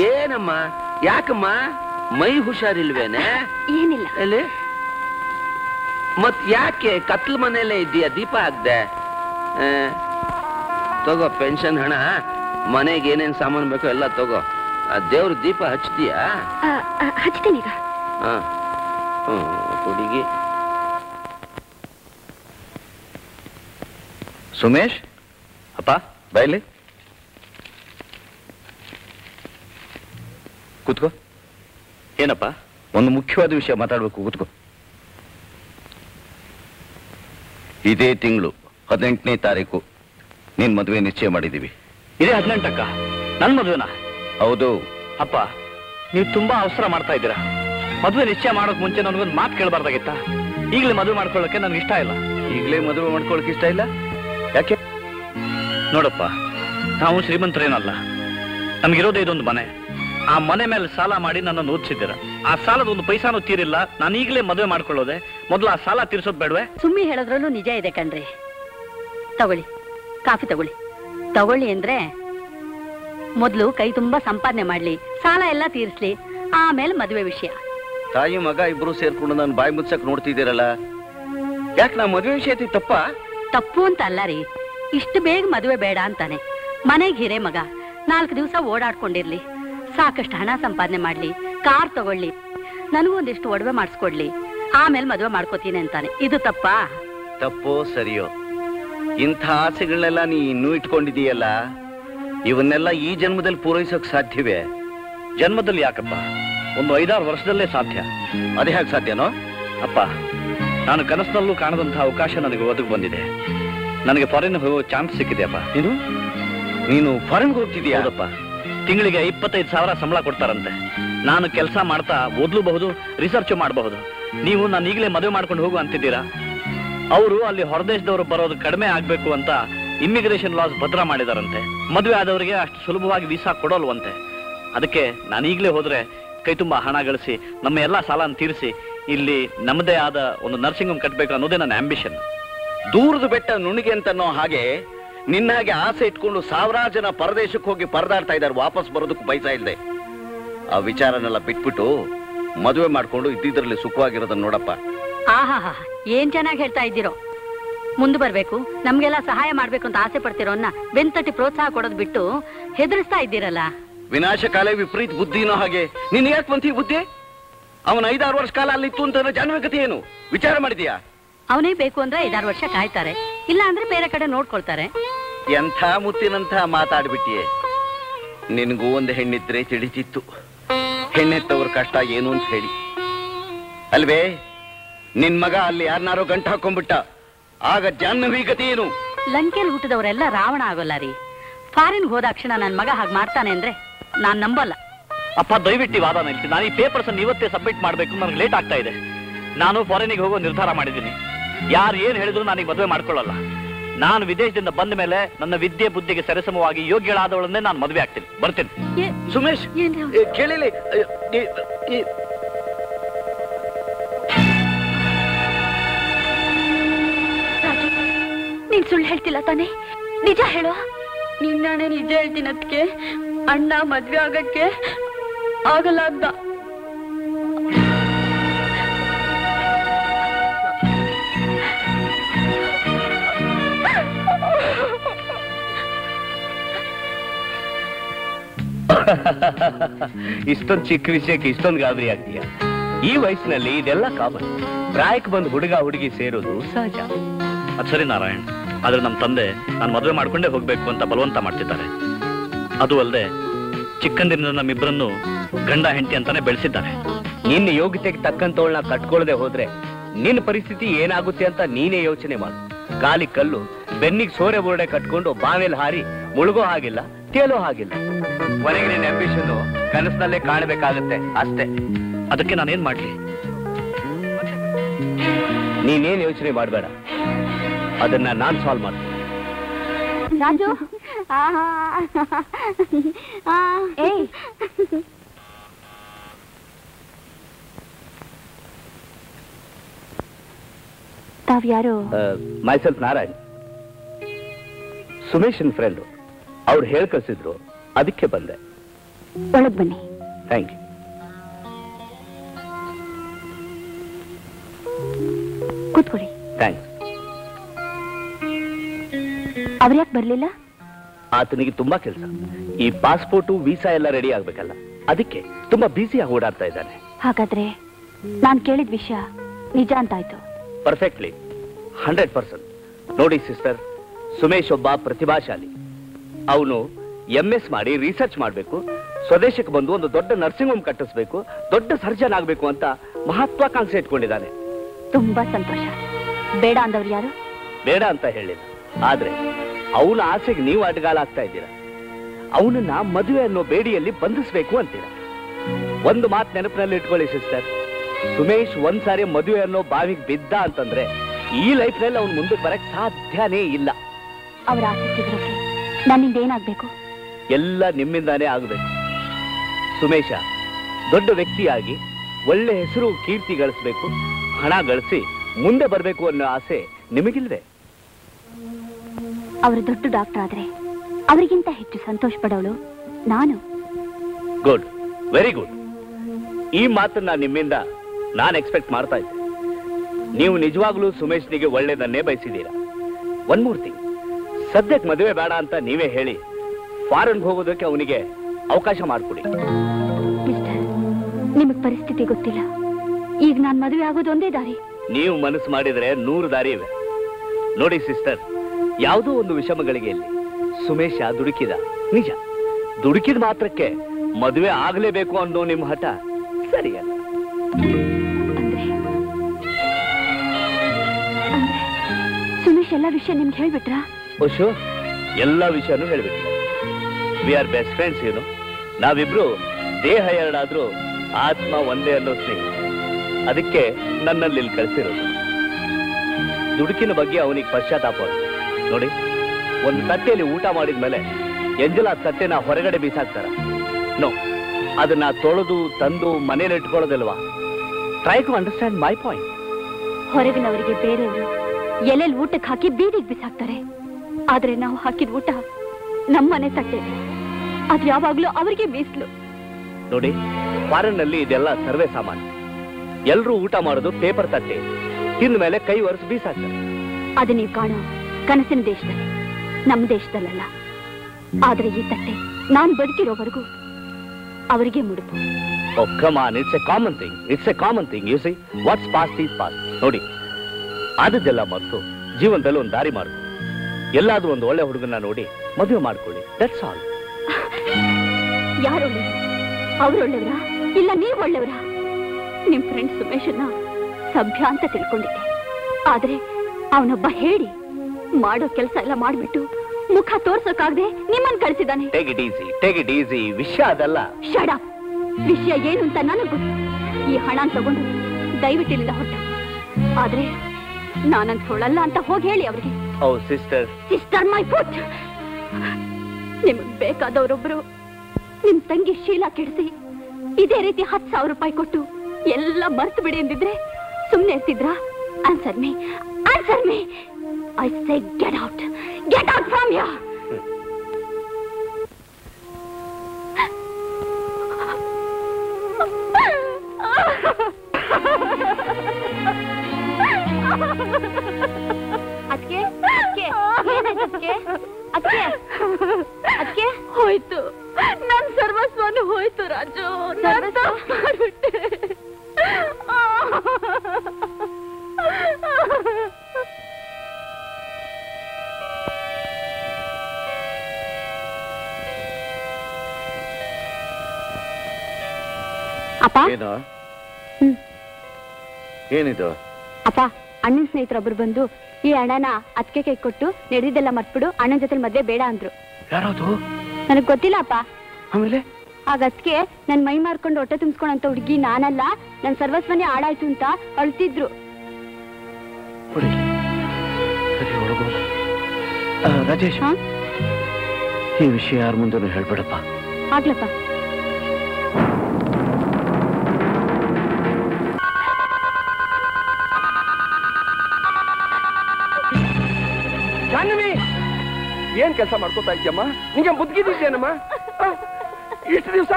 ಏನಮ್ಮ? ಯಾಕಮ್ಮ? ಮೈ ಹುಷಾರಿಲ್ವೇನೆ? ಏನಿಲ್ಲ. ಮತ್ ಯಾಕೆ ಕತ್ಲ ಮನೆಯಲ್ಲೇ ಇದ್ದೀಯ? ದೀಪ ಆಗ್ದೆ ತಗೋ ಪೆನ್ಷನ್ ಹಣ. ಮನೆಗೆ ಏನೇನ್ ಸಾಮಾನು ಬೇಕೋ ಎಲ್ಲ ತಗೋ. ದೇವ್ರ ದೀಪ ಹಚ್ತೀಯಾ? ಹಚ್ತೀನಿ ಈಗ. ಹುಡುಗಿ ಸುಮೇಶ್? ಅಪ್ಪ ಬೈಲಿ. ಕೂತ್ಕೋ. ಏನಪ್ಪ? ಒಂದು ಮುಖ್ಯವಾದ ವಿಷಯ ಮಾತಾಡಬೇಕು ಕೂತ್ಕೋ. ಇದೇ ತಿಂಗಳು ಹದಿನೆಂಟನೇ ತಾರೀಕು. ನಿನ್ ಮದುವೆ ನಿಶ್ಚಯ ಮಾಡಿದೀವಿ ಇದೇ ಹದಿನೆಂಟಕ್ಕ? ನನ್ನ ಮದುವೆನಾ? ಹೌದು. ಅಪ್ಪ ನೀವು ತುಂಬಾ ಅವಸರ ಮಾಡ್ತಾ ಇದ್ದೀರಾ. ಮದುವೆ ನಿಶ್ಚಯ ಮಾಡೋಕ್ ಮುಂಚೆ ನನಗೊಂದು ಮಾತು ಕೇಳಬಾರ್ದಾಗಿತ್ತ? ಈಗಲೇ ಮದುವೆ ಮಾಡ್ಕೊಳ್ಳೋಕೆ ನನ್ಗೆ ಇಷ್ಟ ಇಲ್ಲ. ಈಗಲೇ ಮದುವೆ ಮಾಡ್ಕೊಳ್ಳೋಕೆ ಇಷ್ಟ ಇಲ್ಲ? ಯಾಕೆ? ನೋಡಪ್ಪ ನಾವು ಶ್ರೀಮಂತರೇನಲ್ಲ. ನಮ್ಗಿರೋದೇ ಇದೊಂದು ಮನೆ. ಆ ಮನೆ ಮೇಲೆ ಸಾಲ ಮಾಡಿ ನನ್ನನ್ನು ಓದಿಸಿದ್ದೀರ. ಆ ಸಾಲದ ಒಂದು ಪೈಸಾನು ತೀರಿಲ್ಲ. ನಾನು ಈಗಲೇ ಮದುವೆ ಮಾಡ್ಕೊಳ್ಳೋದೆ. ಮೊದಲು ಆ ಸಾಲ ತೀರ್ಸೋದ್ ಬೇಡವೆ? ಸುಮ್ಮಿ ಹೇಳೋದ್ರಲ್ಲೂ ನಿಜ ಇದೆ ಕಣ್ರಿ. ತಗೊಳ್ಳಿ. ಕಾಫಿ ತಗೊಳ್ಳಿ. ತಗೊಳ್ಳಿ ಅಂದ್ರೆ ಮೊದ್ಲು ಕೈ ತುಂಬಾ ಸಂಪಾದನೆ ಮಾಡ್ಲಿ ಸಾಲ ಎಲ್ಲ ತೀರಿಸ್ಲಿ ಆಮೇಲೆ ಮದುವೆ ವಿಷಯ. ತಾಯಿ ಮಗ ಇಬ್ರು ಸೇರ್ಕೊಂಡು ನಾನು ಬಾಯಿ ಮುಚ್ಚಕ್ ನೋಡ್ತಿದ್ದೀರಲ್ಲ? ಯಾಕೆ ನಾ ಮದುವೆ ವಿಷಯ ತಪ್ಪ? ತಪ್ಪು ಅಂತ ಅಲ್ಲ ರೀ. ಇಷ್ಟು ಬೇಗ ಮದುವೆ ಬೇಡ ಅಂತಾನೆ. ಮನೆಗೆ ಹಿರೇ ಮಗ ನಾಲ್ಕು ದಿವಸ ಓಡಾಡ್ಕೊಂಡಿರ್ಲಿ. ಸಾಕಷ್ಟು ಹಣ ಸಂಪಾದನೆ ಮಾಡ್ಲಿ ಕಾರ್ ತಗೊಳ್ಳಿ ನನಗೂ ಒಂದಿಷ್ಟು ಒಡವೆ ಮಾಡಿಸ್ಕೊಡ್ಲಿ ಆಮೇಲೆ ಮದುವೆ ಮಾಡ್ಕೋತೀನಿ ಅಂತಾನೆ. ಇದು ತಪ್ಪಾ? ತಪ್ಪೋ ಸರಿಯೋ? ಇಂಥ ಆಸೆಗಳನ್ನೆಲ್ಲ ನೀ ಇನ್ನೂ ಇಟ್ಕೊಂಡಿದೀಯಲ್ಲ ಇವನ್ನೆಲ್ಲ ಈ ಜನ್ಮದಲ್ಲಿ ಪೂರೈಸೋಕ್ ಸಾಧ್ಯವೇ? ಜನ್ಮದಲ್ಲಿ ಯಾಕಪ್ಪ? ಒಂದು ಐದಾರು ವರ್ಷದಲ್ಲೇ ಸಾಧ್ಯ. ಅದೇ ಹೇಗೆ ಸಾಧ್ಯನೋ? ಅಪ್ಪ ನಾನು ಕನಸಿನಲ್ಲೂ ಕಾಣದಂತಹ ಅವಕಾಶ ನನಗೆ ಒದಗಿ ಬಂದಿದೆ. ನನಗೆ ಫಾರಿನ್ ಹೋಗೋ ಚಾನ್ಸ್ ಸಿಕ್ಕಿದೆ ಅಪ್ಪ. ಇದು ನೀನು ಫಾರಿನ್ಗೆ ಹೋಗ್ತಿದ್ಯಾ ಅದಪ್ಪ ತಿಂಗಳಿಗೆ ಇಪ್ಪತ್ತೈದು ಸಾವಿರ ಸಂಬಳ ಕೊಡ್ತಾರಂತೆ. ನಾನು ಕೆಲಸ ಮಾಡ್ತಾ ಓದ್ಲೂಬಹುದು ರಿಸರ್ಚ್ ಮಾಡಬಹುದು. ನೀವು ನಾನು ಈಗಲೇ ಮದುವೆ ಮಾಡ್ಕೊಂಡು ಹೋಗು ಅಂತಿದ್ದೀರಾ? ಅವರು ಅಲ್ಲಿ ಹೊರದೇಶದವರು ಬರೋದು ಕಡಿಮೆ ಆಗ್ಬೇಕು ಅಂತ ಇಮಿಗ್ರೇಷನ್ ಲಾಸ್ ಭದ್ರ ಮಾಡಿದಾರಂತೆ. ಮದುವೆ ಆದವರಿಗೆ ಅಷ್ಟು ಸುಲಭವಾಗಿ ವೀಸಾ ಕೊಡೋಲ್ವಂತೆ. ಅದಕ್ಕೆ ನಾನೀಗಲೇ ಹೋದರೆ ಕೈ ತುಂಬ ಹಣ ಗಳಿಸಿ, ನಮ್ಮ ಎಲ್ಲ ಸಾಲನ ತೀರಿಸಿ, ಇಲ್ಲಿ ನಮ್ಮದೇ ಆದ ಒಂದು ನರ್ಸಿಂಗ್ ಹೋಮ್ ಕಟ್ಟಬೇಕು ಅನ್ನೋದೇ ನನ್ನ ಆಂಬಿಷನ್ ದೂರದ ಬೆಟ್ಟ ನುಣಿಗೆ ಅಂತನೋ ಹಾಗೆ ನಿನ್ನ ಹಾಗೆ ಆಸೆ ಇಟ್ಕೊಂಡು ಸಾವಿರಾರು ಜನ ಪರದೇಶಕ್ಕೆ ಹೋಗಿ ಪರದಾಡ್ತಾ ಇದ್ದಾರೆ, ವಾಪಸ್ ಬರೋದಕ್ಕೆ ಬೈತಾ ಇಲ್ಲದೆ ಆ ವಿಚಾರನೆಲ್ಲ ಬಿಟ್ಬಿಟ್ಟು ಮದುವೆ ಮಾಡ್ಕೊಂಡು ಇದ್ದಿದ್ರಲ್ಲಿ ಸುಖವಾಗಿರೋದನ್ನ ನೋಡಪ್ಪ. ಆಹಾ ಏನ್ ಚೆನ್ನಾಗಿ ಹೇಳ್ತಾ ಇದ್ದೀರೋ. ಮುಂದೆ ಬರಬೇಕು. ನಮ್ಗೆಲ್ಲ ಸಹಾಯ ಮಾಡ್ಬೇಕು ಅಂತ ಆಸೆ ಪಡ್ತಿರೋನ್ನ ಬೆಂತಟ್ಟಿ ಪ್ರೋತ್ಸಾಹ ಕೊಡೋದು ಬಿಟ್ಟು ಹೆದರಿಸ್ತಾ ಇದ್ದೀರಲ್ಲ? ವಿನಾಶಕಾಲೇ ವಿಪರೀತ ಬುದ್ಧಿನೋ ಹಾಗೆ. ನಿನ್ ಯಾಕೆ ಬಂತಿ ಬುದ್ಧಿ? ಅವನ ಐದಾರು ವರ್ಷ ಕಾಲ ಅಲ್ಲಿ ಇತ್ತು ಅಂತ ಜಾನ್ವಿಕತೆ ಏನು? ವಿಚಾರ ಮಾಡಿದ್ಯಾ? ಅವನೇ ಬೇಕು ಅಂದ್ರೆ ಐದಾರು ವರ್ಷ ಕಾಯ್ತಾರೆ. ಇಲ್ಲ ಅಂದ್ರೆ ಬೇರೆ ಕಡೆ ನೋಡ್ಕೊಳ್ತಾರೆ. ಎಂಥ ಮುತ್ತಿನಂತ ಮಾತಾಡ್ಬಿಟ್ಟಿಯೇ. ನಿನಗೂ ಒಂದು ಹೆಣ್ಣಿದ್ರೆ ತಿಳಿತಿತ್ತು ಹೆಣ್ಣೆತ್ತವ್ರ ಕಷ್ಟ ಏನು ಅಂತ ಹೇಳಿ. ಅಲ್ವೇ? ನಿನ್ ಮಗ ಅಲ್ಲಿ ಯಾರನ್ನಾರೋ ಗಂಟು ಹಾಕೊಂಡ್ಬಿಟ್ಟ. ಆಗ ಜಾಹ್ನವಿ ಗತಿ ಏನು? ಲಂಕೆಯಲ್ಲಿ ಹುಟ್ಟಿದವರೆಲ್ಲ ರಾವಣ ಆಗೋಲ್ಲ ರೀ. ಫಾರಿನ್ ಹೋದಾಕ್ಷಣ ನನ್ನ ಮಗ ಹಾಗೆ ಮಾಡ್ತಾನೆ ಅಂದ್ರೆ ನಾನ್ ನಂಬಲ್ಲ. ಅಪ್ಪ ದಯವಿಟ್ಟು ವಾದ ನಿಲ್ಸಿ ನಾನು ಈ ಪೇಪರ್ಸ್ ಅನ್ನು ಇವತ್ತೇ ಸಬ್ಮಿಟ್ ಮಾಡಬೇಕು ನನಗೆ ಲೇಟ್ ಆಗ್ತಾ ಇದೆ. ನಾನು ಫಾರಿನಿಗೆ ಹೋಗೋ ನಿರ್ಧಾರ ಮಾಡಿದ್ದೀನಿ. ಯಾರು ಏನ್ ಹೇಳಿದ್ರು ನನಗೆ ಮದುವೆ ಮಾಡ್ಕೊಳ್ಳಲ್ಲ. ನಾನು ವಿದೇಶದಿಂದ ಬಂದ ಮೇಲೆ ನನ್ನ ವಿದ್ಯೆ ಬುದ್ಧಿಗೆ ಸರಿಸಮವಾಗಿ ಯೋಗ್ಯಳಾದವಳನ್ನೇ ನಾನು ಮದುವೆ ಆಗ್ತೀನಿ. ಬರ್ತೀನಿ. ಸುಮೇಶ್ ಕೇಳಿಲಿ ನೀನ್ ಸುಳ್ಳು ಹೇಳ್ತಿಲ್ಲ ತಾನೆ? ನಿಜ ಹೇಳು. ನಿನ್ನಾಣೆ ನಿಜ ಹೇಳ್ತೀನಿ ಅದಕ್ಕೆ ಅಣ್ಣ ಮದ್ವೆ ಆಗಕ್ಕೆ ಆಗಲ್ಲ ಅಂತ. ಇಷ್ಟೊಂದು ಚಿಕ್ಕ ವಿಷಯಕ್ಕೆ ಇಷ್ಟೊಂದು ಗಾಬರಿ ಆಗ್ತೀಯ? ಈ ವಯಸ್ಸಿನಲ್ಲಿ ಇದೆಲ್ಲ ಕಾಮನ್ ಪ್ರಾಯಕ್ಕೆ ಬಂದು ಹುಡುಗ ಹುಡುಗಿ ಸೇರೋದು ಸಹಜ. ಅದು ಸರಿ ನಾರಾಯಣ್. ಆದ್ರೆ ನಮ್ಮ ತಂದೆ ನಾನು ಮದುವೆ ಮಾಡ್ಕೊಂಡೇ ಹೋಗ್ಬೇಕು ಅಂತ ಬಲವಂತ ಮಾಡ್ತಿದ್ದಾರೆ. ಅದು ಅಲ್ಲದೆ ಚಿಕ್ಕಂದಿನಿಂದ ನಮ್ಮಿಬ್ಬರನ್ನು ಗಂಡ ಹೆಂಡತಿ ಅಂತಾನೆ ಬೆಳೆಸಿದ್ದಾರೆ. ನಿನ್ನ ಯೋಗ್ಯತೆಗೆ ತಕ್ಕಂತವಳನ್ನ ಕಟ್ಕೊಳ್ಳದೆ ಹೋದ್ರೆ ನಿನ್ನ ಪರಿಸ್ಥಿತಿ ಏನಾಗುತ್ತೆ ಅಂತ ನೀನೇ ಯೋಚನೆ ಮಾಡು. ಕಾಲಿ ಕಲ್ಲು, ಬೆನ್ನಿಗೆ ಸೋರೆ ಬೋರ್ಡೆ ಕಟ್ಕೊಂಡು ಬಾವೆಲ್ ಹಾರಿ ಮುಳುಗೋ ಹಾಗಿಲ್ಲ, ತೇಲೋ ಹಾಗಿಲ್ಲ. ಕೊನೆಗೆ ನಿನ್ನ ಅಂಬಿಷನ್ ಕನಸಿನಲ್ಲೇ ಕಾಣಬೇಕಾಗತ್ತೆ, ಅಷ್ಟೇ. ಅದಕ್ಕೆ ನಾನೇನ್ ಮಾಡ್ಲಿ? ನೀನೇನ್ ಯೋಚನೆ ಮಾಡಬೇಡ. ಅದನ್ನ ನಾನ್ ಸಾಲ್ವ್ ಮಾಡ್ತೀನಿ. ರಾಜು? ಏಯ್. ತಾವ್ಯಾರು? ಮೈಸೆಲ್ಫ್ ನಾರಾಯಣ್. ಸುಮೇಶನ್ ಫ್ರೆಂಡ್ ಅವ್ರು ಹೇಳಿ ಕಳಿಸಿದ್ರು ಅದಕ್ಕೆ ಬಂದೆ. ಒಳಗ್ ಬನ್ನಿ. ಥ್ಯಾಂಕ್ ಯು ಕೂತ್ಕೊಳ್ಳಿ. ಥ್ಯಾಂಕ್ಸ್ ಅವ್ರ್ಯಾಕ್ ಬರ್ಲಿಲ್ಲ? ಆತನಿಗೆ ತುಂಬಾ ಕೆಲಸ. ಈ ಪಾಸ್ಪೋರ್ಟ್ ವೀಸಾ ಎಲ್ಲ ರೆಡಿ ಆಗ್ಬೇಕಲ್ಲ. ಅದಕ್ಕೆ ತುಂಬಾ ಬ್ಯುಸಿಯಾಗಿ ಓಡಾಡ್ತಾ ಇದ್ದಾನೆ. ಹಾಗಾದ್ರೆ ನಾನ್ ಕೇಳಿದ ವಿಷಯ ನಿಜ ಅಂತಾಯ್ತು. ಪರ್ಫೆಕ್ಟ್ಲಿ ಹಂಡ್ರೆಡ್ ಪರ್ಸೆಂಟ್ ನೋಡಿ ಸಿಸ್ಟರ್ ಸುಮೇಶ್ ಒಬ್ಬ ಪ್ರತಿಭಾಶಾಲಿ. ಅವನು ಎಂ ಎಸ್ ಮಾಡಿ ರಿಸರ್ಚ್ ಮಾಡಬೇಕು ಸ್ವದೇಶಕ್ಕೆ ಬಂದು ಒಂದು ದೊಡ್ಡ ನರ್ಸಿಂಗ್ ಹೋಮ್ ಕಟ್ಟಿಸ್ಬೇಕು ದೊಡ್ಡ ಸರ್ಜನ್ ಆಗಬೇಕು ಅಂತ ಮಹತ್ವಾಕಾಂಕ್ಷೆ ಇಟ್ಕೊಂಡಿದ್ದಾನೆ. ತುಂಬಾ ಸಂತೋಷ. ಬೇಡ ಅಂದವ್ರು ಯಾರು? ಬೇಡ ಅಂತ ಹೇಳಿಲ್ಲ. ಆದ್ರೆ ಅವನ ಆಸೆಗೆ ನೀವು ಅಡ್ಗಾಲ ಆಗ್ತಾ ಇದ್ದೀರಾ? ಅವನನ್ನ ಮದುವೆ ಅನ್ನೋ ಬೇಡಿಯಲ್ಲಿ ಬಂಧಿಸ್ಬೇಕು ಅಂತೀರಾ? ಒಂದು ಮಾತು ನೆನಪಿನಲ್ಲಿ ಇಟ್ಕೊಳ್ಳಿ ಸಿಸ್ಟರ್. ಸುಮೇಶ್ ಒಂದ್ಸಾರಿ ಮದುವೆ ಅನ್ನೋ ಬಾವಿಗೆ ಬಿದ್ದ ಅಂತಂದ್ರೆ ಈ ಲೈಫ್ನಲ್ಲಿ ಅವ್ನು ಮುಂದಕ್ಕೆ ಬರಕ್ ಸಾಧ್ಯನೇ ಇಲ್ಲ. ಅವರ ಆಸೆ ಸಿಗ್ರಕ್ಕೆ ನನ್ನಿಂದ ಏನಾಗ್ಬೇಕು? ಎಲ್ಲ ನಿಮ್ಮಿಂದಾನೇ ಆಗಬೇಕು. ಸುಮೇಶ ದೊಡ್ಡ ವ್ಯಕ್ತಿಯಾಗಿ ಒಳ್ಳೆ ಹೆಸರು ಕೀರ್ತಿ ಗಳಿಸ್ಬೇಕು ಹಣ ಗಳಿಸಿ ಮುಂದೆ ಬರಬೇಕು ಅನ್ನೋ ಆಸೆ ನಿಮಗಿಲ್ವೇ? ಅವರು ದೊಡ್ಡ ಡಾಕ್ಟರ್ ಆದ್ರೆ ಅವರಿಗಿಂತ ಹೆಚ್ಚು ಸಂತೋಷ ಪಡೋಳು ನಾನು. ಗುಡ್ ವೆರಿ ಗುಡ್ ಈ ಮಾತನ್ನ ನಿಮ್ಮಿಂದ ನಾನು ಎಕ್ಸ್ಪೆಕ್ಟ್ ಮಾಡ್ತಾ ಇದ್ದೆ. ನೀವು ನಿಜವಾಗ್ಲೂ ಸುಮೇಶ್ನಿಗೆ ಒಳ್ಳೇದನ್ನೇ ಬಯಸಿದ್ದೀರಾ? ಒನ್ ಮೂರ್ತಿ ಸದ್ಯಕ್ಕೆ ಮದುವೆ ಬೇಡ ಅಂತ ನೀವೇ ಹೇಳಿ ಫಾರಿನ್ ಹೋಗೋದಕ್ಕೆ ಅವನಿಗೆ ಅವಕಾಶ ಮಾಡಿಕೊಡಿ. ಮಿಸ್ಟರ್ ನಿಮಗೆ ಪರಿಸ್ಥಿತಿ ಗೊತ್ತಿಲ್ಲ. ಈಗ ನಾನು ಮದುವೆ ಆಗೋದು ಒಂದೇ ದಾರಿ. ನೀವು ಮನಸ್ಸು ಮಾಡಿದ್ರೆ ನೂರು ದಾರಿ ಇವೆ. ನೋಡಿ ಸಿಸ್ಟರ್ ಯಾವುದೋ ಒಂದು ವಿಷಮಗಳಿಗೆ ಇಲ್ಲಿ. ಸುಮೇಶ ದುಡುಕಿದ. ನಿಜ. ದುಡುಕಿದ ಮಾತ್ರಕ್ಕೆ ಮದುವೆ ಆಗ್ಲೇಬೇಕು ಅನ್ನೋ ನಿಮ್ಮ ಹಠ? ಸರಿಯಲ್ಲ ಸುಮೇಶ್ ಎಲ್ಲ ವಿಷಯ ನಿಮ್ಗೆ ಹೇಳ್ಬಿಟ್ರ? ಓಶು ಎಲ್ಲ ವಿಷಯನೂ ಹೇಳ್ಬಿಟ್ರ ವಿ ಆರ್ ಬೆಸ್ಟ್ ಫ್ರೆಂಡ್ಸ್ ಏನು ನಾವಿಬ್ರು ದೇಹ ಎರಡಾದ್ರೂ ಆತ್ಮ ಒಂದೇ ಅನ್ನೋ ಸ್ನೇಹ. ಅದಕ್ಕೆ ನನ್ನಲ್ಲಿ ಕಳಿಸಿರೋದು. ದುಡುಕಿನ ಬಗ್ಗೆ ಅವನಿಗೆ ಪಶ್ಚಾತ್ತಾಪ. ನೋಡಿ ಒಂದು ತಟ್ಟೆಯಲ್ಲಿ ಊಟ ಮಾಡಿದ ಮೇಲೆ ಎಂಜಲ ತಟ್ಟೆನ ಹೊರಗಡೆ ಬೀಸಾಕ್ತಾರ. ನೋ ಅದನ್ನ ತೊಳೆದು ತಂದು ಮನೇಲಿ ಇಟ್ಕೊಳ್ಳೋದಿಲ್ವಾ? Try to understand my point ಹೊರಗಿನವರಿಗೆ ಬೇರೆಯವರು ಎಲೆಲ್ ಊಟಕ್ಕೆ ಹಾಕಿ ಬೀದಿಗೆ ಬಿಸಾಕ್ತಾರೆ. ಆದ್ರೆ ನಾವು ಹಾಕಿದ ಊಟ ನಮ್ಮನೆ ತಟ್ಟೆ. ಅದು ಯಾವಾಗ್ಲೂ ಅವರಿಗೆ ಮೀಸಲು. ನೋಡಿ ಫಾರಿನ್ನಲ್ಲಿ ಇದೆಲ್ಲ ಸರ್ವೆ ಸಾಮಾನ್ಯ ಎಲ್ರೂ ಊಟ ಮಾಡೋದು ಪೇಪರ್ ತಟ್ಟೆ. ತಿಂದ ಮೇಲೆ ಕೈ ಒರೆಸಿ ಬೀಸಾಕ್ತಾರೆ. ಅದು ನೀವು ಕಾಣೋ ಕನಸಿನ ದೇಶದಲ್ಲಿ ನಮ್ಮ ದೇಶದಲ್ಲಲ್ಲ. ಆದ್ರೆ ಈ ತಟ್ಟೆ ನಾನ್ ಬದುಕಿರೋವರೆಗೂ ಅವರಿಗೆ ಮುಡುಪು. It's a common thing it's a common thing you see what's past is past ನೋಡಿ ಆದದ್ದೆಲ್ಲ ಮರೆತು ಜೀವನದಲ್ಲಿ ಒಂದು ದಾರಿ ಮಾಡ್ಕೊಳ್ಳಿ ಎಲ್ಲಾದ್ರೂ ಒಂದು ಒಳ್ಳೆ ಹುಡುಗನ ನೋಡಿ ಮದುವೆ ಮಾಡ್ಕೊಳ್ಳಿ ದಟ್ಸ್ ಆಲ್ ಯಾರು ಅವ್ರು ಒಳ್ಳೆಯವರ ಇಲ್ಲ ನೀವು ಒಳ್ಳೆಯವರ ನಿಮ್ ಫ್ರೆಂಡ್ ಸುಮೇಶನ್ನ ಸಭ್ಯ ಅಂತ ತಿಳ್ಕೊಂಡಿದ್ದೆ. ಆದ್ರೆ ಅವನೊಬ್ಬ ಹೇಳಿ ಮಾಡೋ ಕೆಲಸ ಎಲ್ಲ ಮಾಡ್ಬಿಟ್ಟು ಮುಖ ತೋರ್ಸೋಕಾಗದೆ ನಿಮ್ಮನ್ ಕಳಿಸಿದಾನೆ take it easy take it easy ವಿಷಯ ಅದಲ್ಲ. ಶಡ ವಿಷಯ ಏನು ಅಂತ ನನಗ್ ಗೊತ್ತು. ಈ ಹಣ ತಗೊಂಡು ದಯವಿಟ್ಟು ಇಲ್ಲಿಂದ ಹೊಟ್ಟ ಆದ್ರೆ ನಾನಂತ ಹೊಳಲ್ಲ ಅಂತ ಹೋಗಿ ಹೇಳಿ ಅವ್ರಿಗೆ. Oh sister sister my foot ನಿಮಗ್ ಬೇಕಾದವರೊಬ್ರು ನಿಮ್ ತಂಗಿ ಶೀಲ ಕೆಡಿಸಿ ಇದೇ ರೀತಿ ಹತ್ತು ಸಾವಿರ ರೂಪಾಯಿ ಕೊಟ್ಟು ಎಲ್ಲ ಮರ್ತು ಬಿಡಿ ಅಂದಿದ್ರೆ ಸುಮ್ನೆ ಇರ್ತಿದ್ರಾ? Answer me answer me I say get out get out from ಯಾ ಅದಕ್ಕೆ ಅದಕ್ಕೆ ಅದಕ್ಕೆ ಅದಕ್ಕೆ ಅದಕ್ಕೆ ಹೋಯ್ತು ನನ್ ಸರ್ವಸ್ವನು ಹೋಯ್ತು ರಾಜು ನಾನು ಅಪ್ಪ? ಏನು. ಏನಿದು? ಅಪ್ಪ ಅಣ್ಣನ ಸ್ನೇಹಿತರೊಬ್ರು ಬಂದು ಈ ಅಣ್ಣನ ಅದಕ್ಕೆ ಕೈ ಕೊಟ್ಟು ನಡೆದಿದ್ದೆಲ್ಲ ಮರ್ತ್ಬಿಡು ಅಣ್ಣನ ಜೊತೆ ಮದ್ವೆ ಬೇಡ ಅಂದ್ರು. ಯಾರದು? ನನಗ್ ಗೊತ್ತಿಲ್ಲ ಅಪ್ಪ. ಆಮೇಲೆ? ಆಗ ಅದಕ್ಕೆ ನನ್ ಮೈ ಮಾರ್ಕೊಂಡು ಹೊಟ್ಟೆ ತುಂಬಿಸ್ಕೊಂಡಂತ ಹುಡುಗಿ ನಾನಲ್ಲ ನನ್ ಸರ್ವಸ್ವನೇ ಹಾಳಾಯ್ತು ಅಂತ ಅಳ್ತಿದ್ರು. ರಾಜೇಶ್? ಈ ವಿಷಯ ಯಾರ ಮುಂದೆ ಹೇಳ್ಬೇಡಪ್ಪ. ಆಗ್ಲಪ್ಪ. ಏನ್ ಕೆಲಸ ಮಾಡ್ಕೋತಾ ಇದ್ಯಮ್ಮ ನಿಂಗೆ ಮುದ್ಗಿದ್ದೇನಮ್ಮ ಇಷ್ಟು ದಿವಸ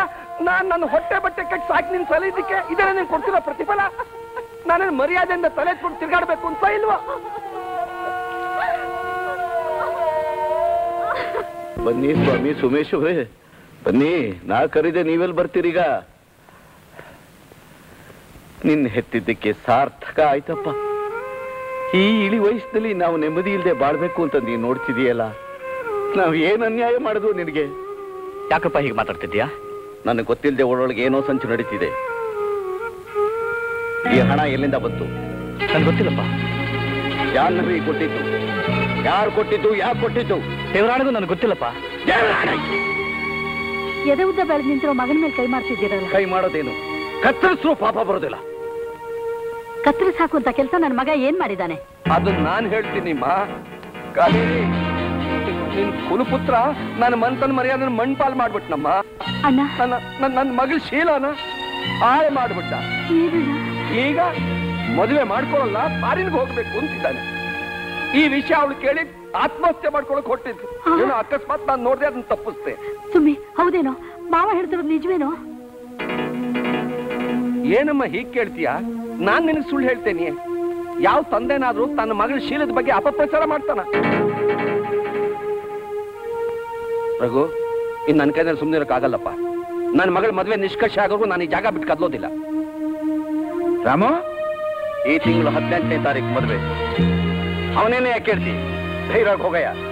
ನಾನ್ ನನ್ನ ಹೊಟ್ಟೆ ಬಟ್ಟೆ ಕಟ್ಟಿ ಸಾಕಿ ನಿನ್ ಸಲಹಿದ್ದಕ್ಕೆ ಇದನ್ನ ನೀನ್ ಕೊಡ್ತಿರೋ ಪ್ರತಿಫಲ? ನಾನೇನು ಮರ್ಯಾದೆಯಿಂದ ತಲೆ ಕೊಟ್ಟು ತಿರ್ಗಾಡ್ಬೇಕು ಅಂತ ಇಲ್ವಾ? ಬನ್ನಿ ಸ್ವಾಮಿ ಸುಮೇಶ್ ಬನ್ನಿ, ನಾ ಕರೀದೆ ನೀವೆಲ್ಲಿ ಬರ್ತೀರೀಗ? ನಿನ್ನ ಹೆತ್ತಿದ್ದಕ್ಕೆ ಸಾರ್ಥಕ ಆಯ್ತಪ್ಪ. ಈ ಇಳಿ ವಯಸ್ಸಿನಲ್ಲಿ ನಾವು ನೆಮ್ಮದಿ ಇಲ್ಲದೆ ಬಾಳ್ಬೇಕು ಅಂತ ನೀನ್ ನೋಡ್ತಿದೀಯಲ್ಲ ನಾವು ಏನ್ ಅನ್ಯಾಯ ಮಾಡುದು ನಿನಗೆ? ಯಾಕಪ್ಪ ಹೀಗೆ ಮಾತಾಡ್ತಿದ್ಯಾ ನನಗೆ ಗೊತ್ತಿಲ್ಲದೆ ಒಳೊಳಗೆ ಏನೋ ಸಂಚು ನಡೀತಿದೆ. ಈ ಹಣ ಎಲ್ಲಿಂದ ಬಂತು? ನನ್ಗೆ ಗೊತ್ತಿಲ್ಲಪ್ಪ. ಯಾರು ಕೊಟ್ಟಿದ್ದು? ಯಾರು ಕೊಟ್ಟಿದ್ದು? ಯಾರು ಕೊಟ್ಟಿದ್ದು? ದೇವರಾಣಿಗೂ ನನಗೆ ಗೊತ್ತಿಲ್ಲಪ್ಪ. ಎದೆ ಉದ್ದ ಬೆಳೆದು ನಿಂತಿರೋ ಮಗನ ಮೇಲೆ ಕೈ ಮಾಡ್ತಿದ್ದೀರಲ್ಲ? ಕೈ ಮಾಡೋದೇನು? ಕತ್ತರಿಸ್ರು ಪಾಪ ಬರೋದಿಲ್ಲ. ಕತ್ತರಿಸ್ ಹಾಕುವಂತ ಕೆಲಸ ನನ್ನ ಮಗ ಏನ್ ಮಾಡಿದಾನೆ? ಅದನ್ನ ನಾನು ಹೇಳ್ತೀನಿ ಮಾ. ನಿನ್ ಕುಲಪುತ್ರ ನನ್ನ ಮನ್ತನ ಮರ್ಯಾದ ಮಣ್ಪಾಲ್ ಮಾಡ್ಬಿಟ್ನಮ್ಮ. ಅಣ್ಣ. ನನ್ನ ಮಗಳ ಶೀಲನ ಆಳೆ ಮಾಡ್ಬಿಟ್ಟ. ಈಗ ಮದುವೆ ಮಾಡ್ಕೊಳ್ಳಲ್ಲ ಪಾರಿನ್ಗೆ ಹೋಗ್ಬೇಕು ಅಂತಿದ್ದಾನೆ. ಈ ವಿಷಯ ಅವಳು ಕೇಳಿ ಆತ್ಮಹತ್ಯೆ ಮಾಡ್ಕೊಳಕ್ ಹೊಟ್ಟಿದ್ದು ಏನೋ ಅಕಸ್ಮಾತ್ ನಾನು ನೋಡ್ದೆ ಅದನ್ನ ತಪ್ಪಿಸ್ತೆ ಸುಮ್ಮಿ ಹೌದೇನೋ? ಮಾವ ಹೇಳ್ತಿರೋದು ನಿಜವೇನೋ? ಏನಮ್ಮ ಹೀಗ್ ಕೇಳ್ತೀಯ? ನಾನ್ ನಿನಗೆ ಸುಳ್ಳು ಹೇಳ್ತೇನೆ. ಯಾವ ತಂದೆನಾದ್ರೂ ತನ್ನ ಮಗಳ ಶೀಲದ ಬಗ್ಗೆ ಅಪಪ್ರಚಾರ ಮಾಡ್ತಾನ. ರಘು ಇನ್ ನನ್ನ ಕೈನಲ್ಲಿ ಸುಮ್ಮನೆ ಇರೋಕ್ಕಾಗಲ್ಲಪ್ಪ ನನ್ನ ಮಗಳ ಮದುವೆ ನಿಷ್ಕರ್ಷ ಆಗೋರು ನಾನು ಈ ಜಾಗ ಬಿಟ್ಟು ಕದ್ಲೋದಿಲ್ಲ. ರಾಮ? ಈ ತಿಂಗಳು ಹದಿನೆಂಟನೇ ತಾರೀಕು ಮದುವೆ. ಅವನೇನೇ ಯಾಕೆ ಹೇಳ್ತಿ ಧೈರ್ಯ ಹೋಗಯ್ಯ.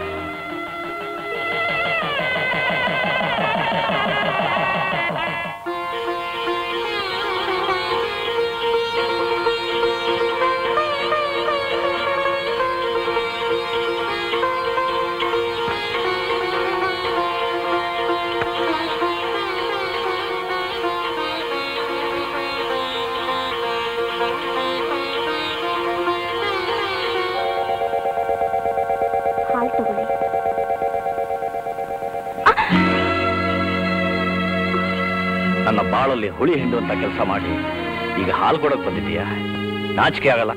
ಬಾಳಲ್ಲಿ ಹುಳಿ ಹಿಂಡುವಂತ ಕೆಲಸ ಮಾಡಿ ಈಗ ಹಾಲು ಕೊಡಕ್ ಬಂದಿದ್ದೀಯಾ? ನಾಚಿಕೆ ಆಗಲ್ಲ.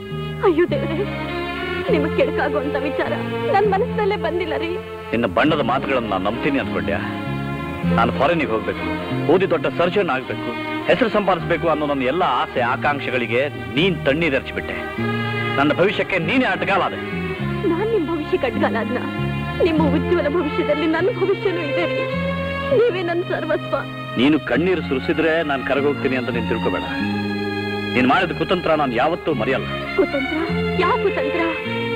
ಅಯ್ಯೋ ದೇವ್ರೆ ನಿಮಗ್ ಕೆಡಕಾಗುವಂತ ವಿಚಾರ ನನ್ ಮನಸ್ಸಲ್ಲೇ ಬಂದಿಲ್ಲ ರೀ. ನಿನ್ನ ಬಣ್ಣದ ಮಾತುಗಳನ್ನು ನಾನು ನಂಬ್ತೀನಿ ಅನ್ಕೊಂಡ್ಯ? ನಾನು ಫಾರಿನಿಗೆ ಹೋಗ್ಬೇಕು ಓದಿ ದೊಡ್ಡ ಸರ್ಜನ್ ಆಗ್ಬೇಕು ಹೆಸರು ಸಂಪಾದಿಸ್ಬೇಕು ಅನ್ನೋ ನನ್ನ ಎಲ್ಲ ಆಸೆ ಆಕಾಂಕ್ಷೆಗಳಿಗೆ ನೀನ್ ತಣ್ಣೀರ್ ಎರಚಿಬಿಟ್ಟೆ. ನನ್ನ ಭವಿಷ್ಯಕ್ಕೆ ನೀನೇ ಆಟಗಾಲಾದೆ ನಾನ್ ನಿಮ್ ಭವಿಷ್ಯ ಕಟ್ಗಾಲಾದ್ನ ನಿಮ್ಮ ಉಜ್ವಲ ಭವಿಷ್ಯದಲ್ಲಿ ನನ್ನ ಭವಿಷ್ಯನೂ ಇದೆ ರೀ. ನೀವೇ ನನ್ನ ಸರ್ವಸ್ವ. ನೀನು ಕಣ್ಣೀರು ಸುರಿಸಿದ್ರೆ ನಾನು ಕರಗೋಗ್ತೀನಿ ಅಂತ ನೀನು ತಿಳ್ಕೋಬೇಡ. ನೀನು ಮಾಡಿದ ಕುತಂತ್ರ ನಾನು ಯಾವತ್ತೂ ಮರೆಯಲ್ಲ. ಕುತಂತ್ರ? ಯಾವ ಕುತಂತ್ರ?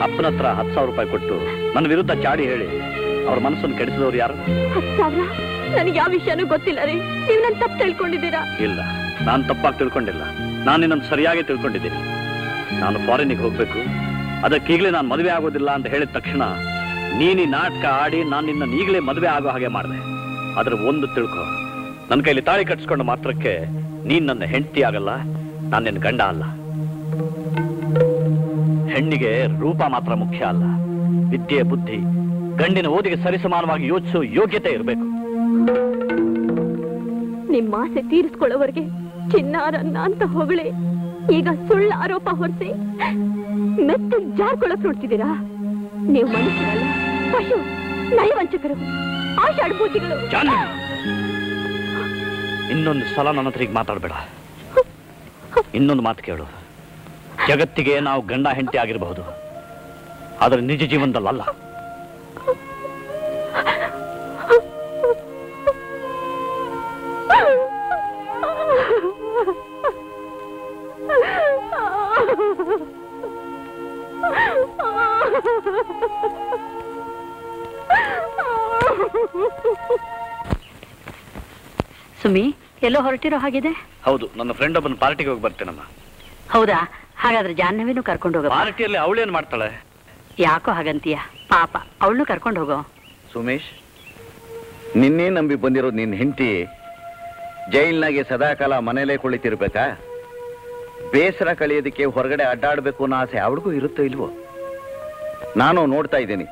ಅಪ್ಪನ ಹತ್ರ ಹತ್ತು ಸಾವಿರ ರೂಪಾಯಿ ಕೊಟ್ಟು ನನ್ನ ವಿರುದ್ಧ ಚಾಡಿ ಹೇಳಿ ಅವ್ರ ಮನಸ್ಸನ್ನು ಕೆಡಿಸಿದವ್ರು ಯಾರು? ನನಗೆ ಯಾವ ವಿಷಯನೂ ಗೊತ್ತಿಲ್ಲ ರೀ. ನೀವು ನನ್ನ ತಪ್ಪು ತಿಳ್ಕೊಂಡಿದ್ದೀರಾ? ಇಲ್ಲ ನಾನು ತಪ್ಪಾಗಿ ತಿಳ್ಕೊಂಡಿಲ್ಲ. ನಾನು ನಿನ್ನನ್ನು ಸರಿಯಾಗಿ ತಿಳ್ಕೊಂಡಿದ್ದೀನಿ. ನಾನು ಫಾರಿನಿಗೆ ಹೋಗ್ಬೇಕು. ಅದಕ್ಕೀಗಲೇ ನಾನು ಮದುವೆ ಆಗೋದಿಲ್ಲ ಅಂತ ಹೇಳಿದ ತಕ್ಷಣ ನೀನಿ ನಾಟಕ ಆಡಿ ನಾನು ನಿನ್ನ ಈಗಲೇ ಮದುವೆ ಆಗೋ ಹಾಗೆ ಮಾಡಿದೆ. ಅದ್ರ ಒಂದು ತಿಳ್ಕೊ ನನ್ನ ಕೈಲಿ ತಾಳಿ ಕಟ್ಸ್ಕೊಂಡು ಮಾತ್ರಕ್ಕೆ ನೀನ್ ನನ್ನ ಹೆಂಡತಿ ಆಗಲ್ಲ ನಾನು ನಿನ್ನ ಗಂಡ ಅಲ್ಲ. ಹೆಣ್ಣಿಗೆ ರೂಪ ಮಾತ್ರ ಮುಖ್ಯ ಅಲ್ಲ. ವಿದ್ಯೆ ಬುದ್ಧಿ ಗಂಡಿನ ಓದಿಗೆ ಸರಿಸಮಾನವಾಗಿ ಯೋಚಿಸೋ ಯೋಗ್ಯತೆ ಇರಬೇಕು. ನಿಮ್ಮ ಆಸೆ ತೀರಿಸ್ಕೊಳ್ಳೋವರೆಗೆ ಚಿನ್ನಾರನ್ನ ಅಂತ ಹೊಗಳೆ. ಈಗ ಸುಳ್ಳು ಆರೋಪ ಹೊರಿಸಿ ಮತ್ತೆ ಜಾರ್ಕೊಳಕ್ ನೋಡ್ತಿದ್ದೀರಾ? ನೀವು ಮನುಷ್ಯರಲ್ಲ. ಪಶು ನಯವಂಚಕರು ಜಾನ್ವಿ! ಇನ್ನೊಂದು ಸಲ ನನ್ನ ಹತ್ರ ಈಗ ಮಾತಾಡಬೇಡ. ಇನ್ನೊಂದು ಮಾತು ಕೇಳು. ಜಗತ್ತಿಗೆ ನಾವು ಗಂಡ ಹೆಂಡತಿ ಆಗಿರಬಹುದು. ಆದರೆ ನಿಜ ಜೀವನದಲ್ಲ ಸುಮಿ ಎಲ್ಲೋ ಹೊರಟಿರೋ ಹಾಗಿದೆ? ಹೌದು ನನ್ನ ಫ್ರೆಂಡ್ ಒಬ್ಬನ ಪಾರ್ಟಿಗೆ ಹೋಗಿ ಬರ್ತೇನಮ್ಮ. ಹೌದಾ? ಹಾಗಾದ್ರೆ ಜಾಹ್ನವಿನೂ ಕರ್ಕೊಂಡು ಹೋಗೋ ಪಾರ್ಟಿಯಲ್ಲಿ ಅವಳೇನ್ ಮಾಡ್ತಾಳೆ? ಯಾಕೋ ಹಾಗಂತೀಯ? ಪಾಪ ಅವಳನ್ನು ಕರ್ಕೊಂಡು ಹೋಗೋ. ಸುಮೇಶ್ ನಿನ್ನೆ ನಂಬಿ ಬಂದಿರೋ ನಿನ್ನ ಹೆಂಡತಿ ಜೈಲ್ನಾಗೆ ಸದಾಕಾಲ ಮನೇಲೇ ಕುಳಿತಿರ್ಬೇಕಾ? ಬೇಸರ ಕಳೆಯೋದಕ್ಕೆ ಹೊರಗಡೆ ಅಡ್ಡಾಡಬೇಕು ಅನ್ನೋ ಆಸೆ ಅವಳಿಗೂ ಇರುತ್ತೋ ಇಲ್ವೋ? ನಾನು ನೋಡ್ತಾ ಇದ್ದೀನಿ.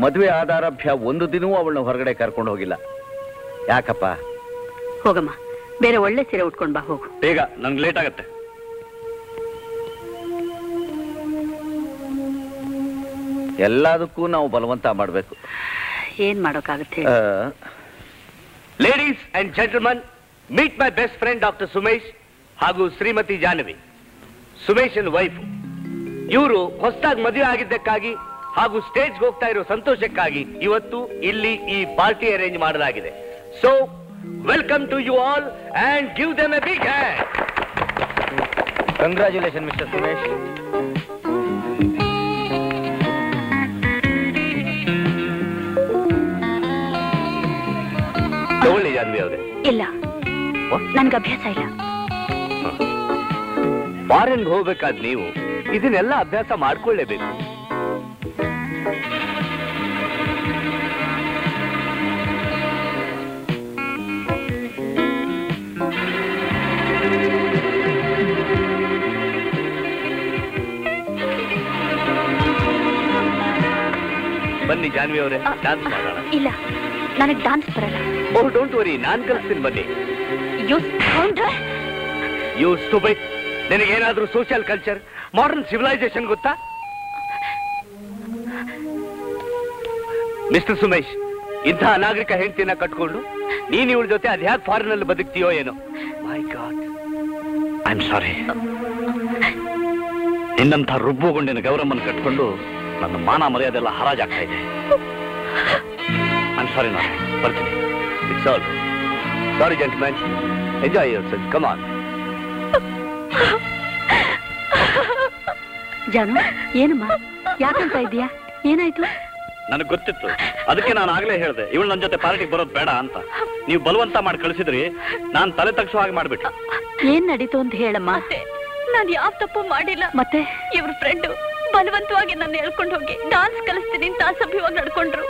ಮದುವೆ ಆಧಾರಭ್ಯ ಒಂದು ದಿನವೂ ಅವಳನ್ನ ಹೊರಗಡೆ ಕರ್ಕೊಂಡು ಹೋಗಿಲ್ಲ. ಯಾಕಪ್ಪ? ಹೋಗಮ್ಮ. ಬೇರೆ ಒಳ್ಳೆ ಸೀರೆ ಉಟ್ಕೊಂಡ್ ಬಾ ಹೋಗು. ಬೇಗ ನನ್ಗೆ ಲೇಟ್ ಆಗತ್ತೆ. ಎಲ್ಲದಕ್ಕೂ ನಾವು ಬಲವಂತ ಮಾಡಬೇಕು. ಏನ್ ಮಾಡೋಕ್ಕಾಗುತ್ತೆ ladies and gentleman meet my best friend doctor Sumesh ಹಾಗೂ ಶ್ರೀಮತಿ ಜಾಹ್ನವಿ. ಸುಮೇಶನ್ ವೈಫ್ ಇವರು ಹೊಸದಾಗಿ ಮದುವೆ ಆಗಿದ್ದಕ್ಕಾಗಿ ಹಾಗೂ ಸ್ಟೇಜ್ಗೆ ಹೋಗ್ತಾ ಇರೋ ಸಂತೋಷಕ್ಕಾಗಿ ಇವತ್ತು ಇಲ್ಲಿ ಈ ಪಾರ್ಟಿ ಅರೇಂಜ್ ಮಾಡಲಾಗಿದೆ. So welcome to you all and give them a big hand congratulation mister Sumesh ತಗೊಳ್ಳಿ ಜಾನ್ವಿ ಅವರೇ. ಇಲ್ಲ. ನನ್ಗೆ ಅಭ್ಯಾಸ ಇಲ್ಲ. ಫಾರಿನ್ಗೆ ಹೋಗ್ಬೇಕಾದ್ ನೀವು ಇದನ್ನೆಲ್ಲ ಅಭ್ಯಾಸ ಮಾಡ್ಕೊಳ್ಳೇಬೇಕು. ಬನ್ನಿ ಜಾನ್ವಿ ಅವರೇ ಡಾನ್ಸ್ ಮಾಡೋಣ. ಇಲ್ಲ ನನಗೆ ಡಾನ್ಸ್ ಬರಲ್ಲ. ಓ ಡೋಂಟ್ ವರಿ ನಾನ್ ಕಲಿಸ್ತೀನಿ ಬನ್ನಿ. ಯು ಯು ನಿನಗೇನಾದ್ರೂ ಸೋಷಿಯಲ್ ಕಲ್ಚರ್ ಮಾಡರ್ನ್ ಸಿವಿಲೈಸೇಷನ್ ಗೊತ್ತಾ? ಮಿಸ್ಟರ್ ಸುಮೇಶ್ ಇಂಥ ಅನಾಗರಿಕ ಹೆಂಡತಿನ ಕಟ್ಕೊಂಡು ನೀನು ಇವಳ ಜೊತೆ ಅದ್ಯಾಕ್ ಫಾರಿನ್ ಅಲ್ಲಿ ಬದುಕ್ತೀಯೋ ಏನೋ? ಐ ಆಮ್ ಸಾರಿ ನಿನ್ನಂಥ ರುಬ್ಬುಗೊಂಡಿನ ಗೌರಮ್ಮನ ಕಟ್ಕೊಂಡು ನನ್ನ ಮಾನ ಮರ್ಯಾದೆಲ್ಲ ಹರಾಜಾಗ್ತಾ ಇದೆ. ಐಮ್ ಸಾರಿ ನಾನು. ಬರ್ತೀನಿ. It's all sorry gentleman enjoy yourself come on Janu, ಏನಮ್ಮ? ಯಾಕಂತ ಇದೀಯಾ ಏನಾಯ್ತು? ನನಗೆ ಗೊತ್ತಿತ್ತು. ಅದಕ್ಕೆ ನಾನು ಆಗ್ಲೇ ಹೇಳಿದೆ ಇವಳು ನನ್ನ ಜೊತೆ ಪಾರ್ಟಿಗೆ ಬರೋದು ಬೇಡ ಅಂತ. ನೀವು ಬಲವಂತ ಮಾಡಿ ಕಳಿಸಿದ್ರಿ ನಾನು ತಲೆ ತಗ್ಸೋ ಹಾಗೆ ಮಾಡ್ಬಿಟ್ಟು ಏನ್ ನಡೀತು ಅಂತ ಹೇಳಮ್ಮ? ನಾನು ಯಾವ ತಪ್ಪು ಮಾಡಿಲ್ಲ. ಮತ್ತೆ? ಇವ್ರ ಫ್ರೆಂಡ್ ಬಲವಂತವಾಗಿ ನನ್ನ ಹೇಳ್ಕೊಂಡು ಹೋಗಿ ಡಾನ್ಸ್ ಕಲಿಸ್ತೀನಿ ಅಂತ ಅಸಭ್ಯವಾಗಿ ನಡ್ಕೊಂಡ್ರು.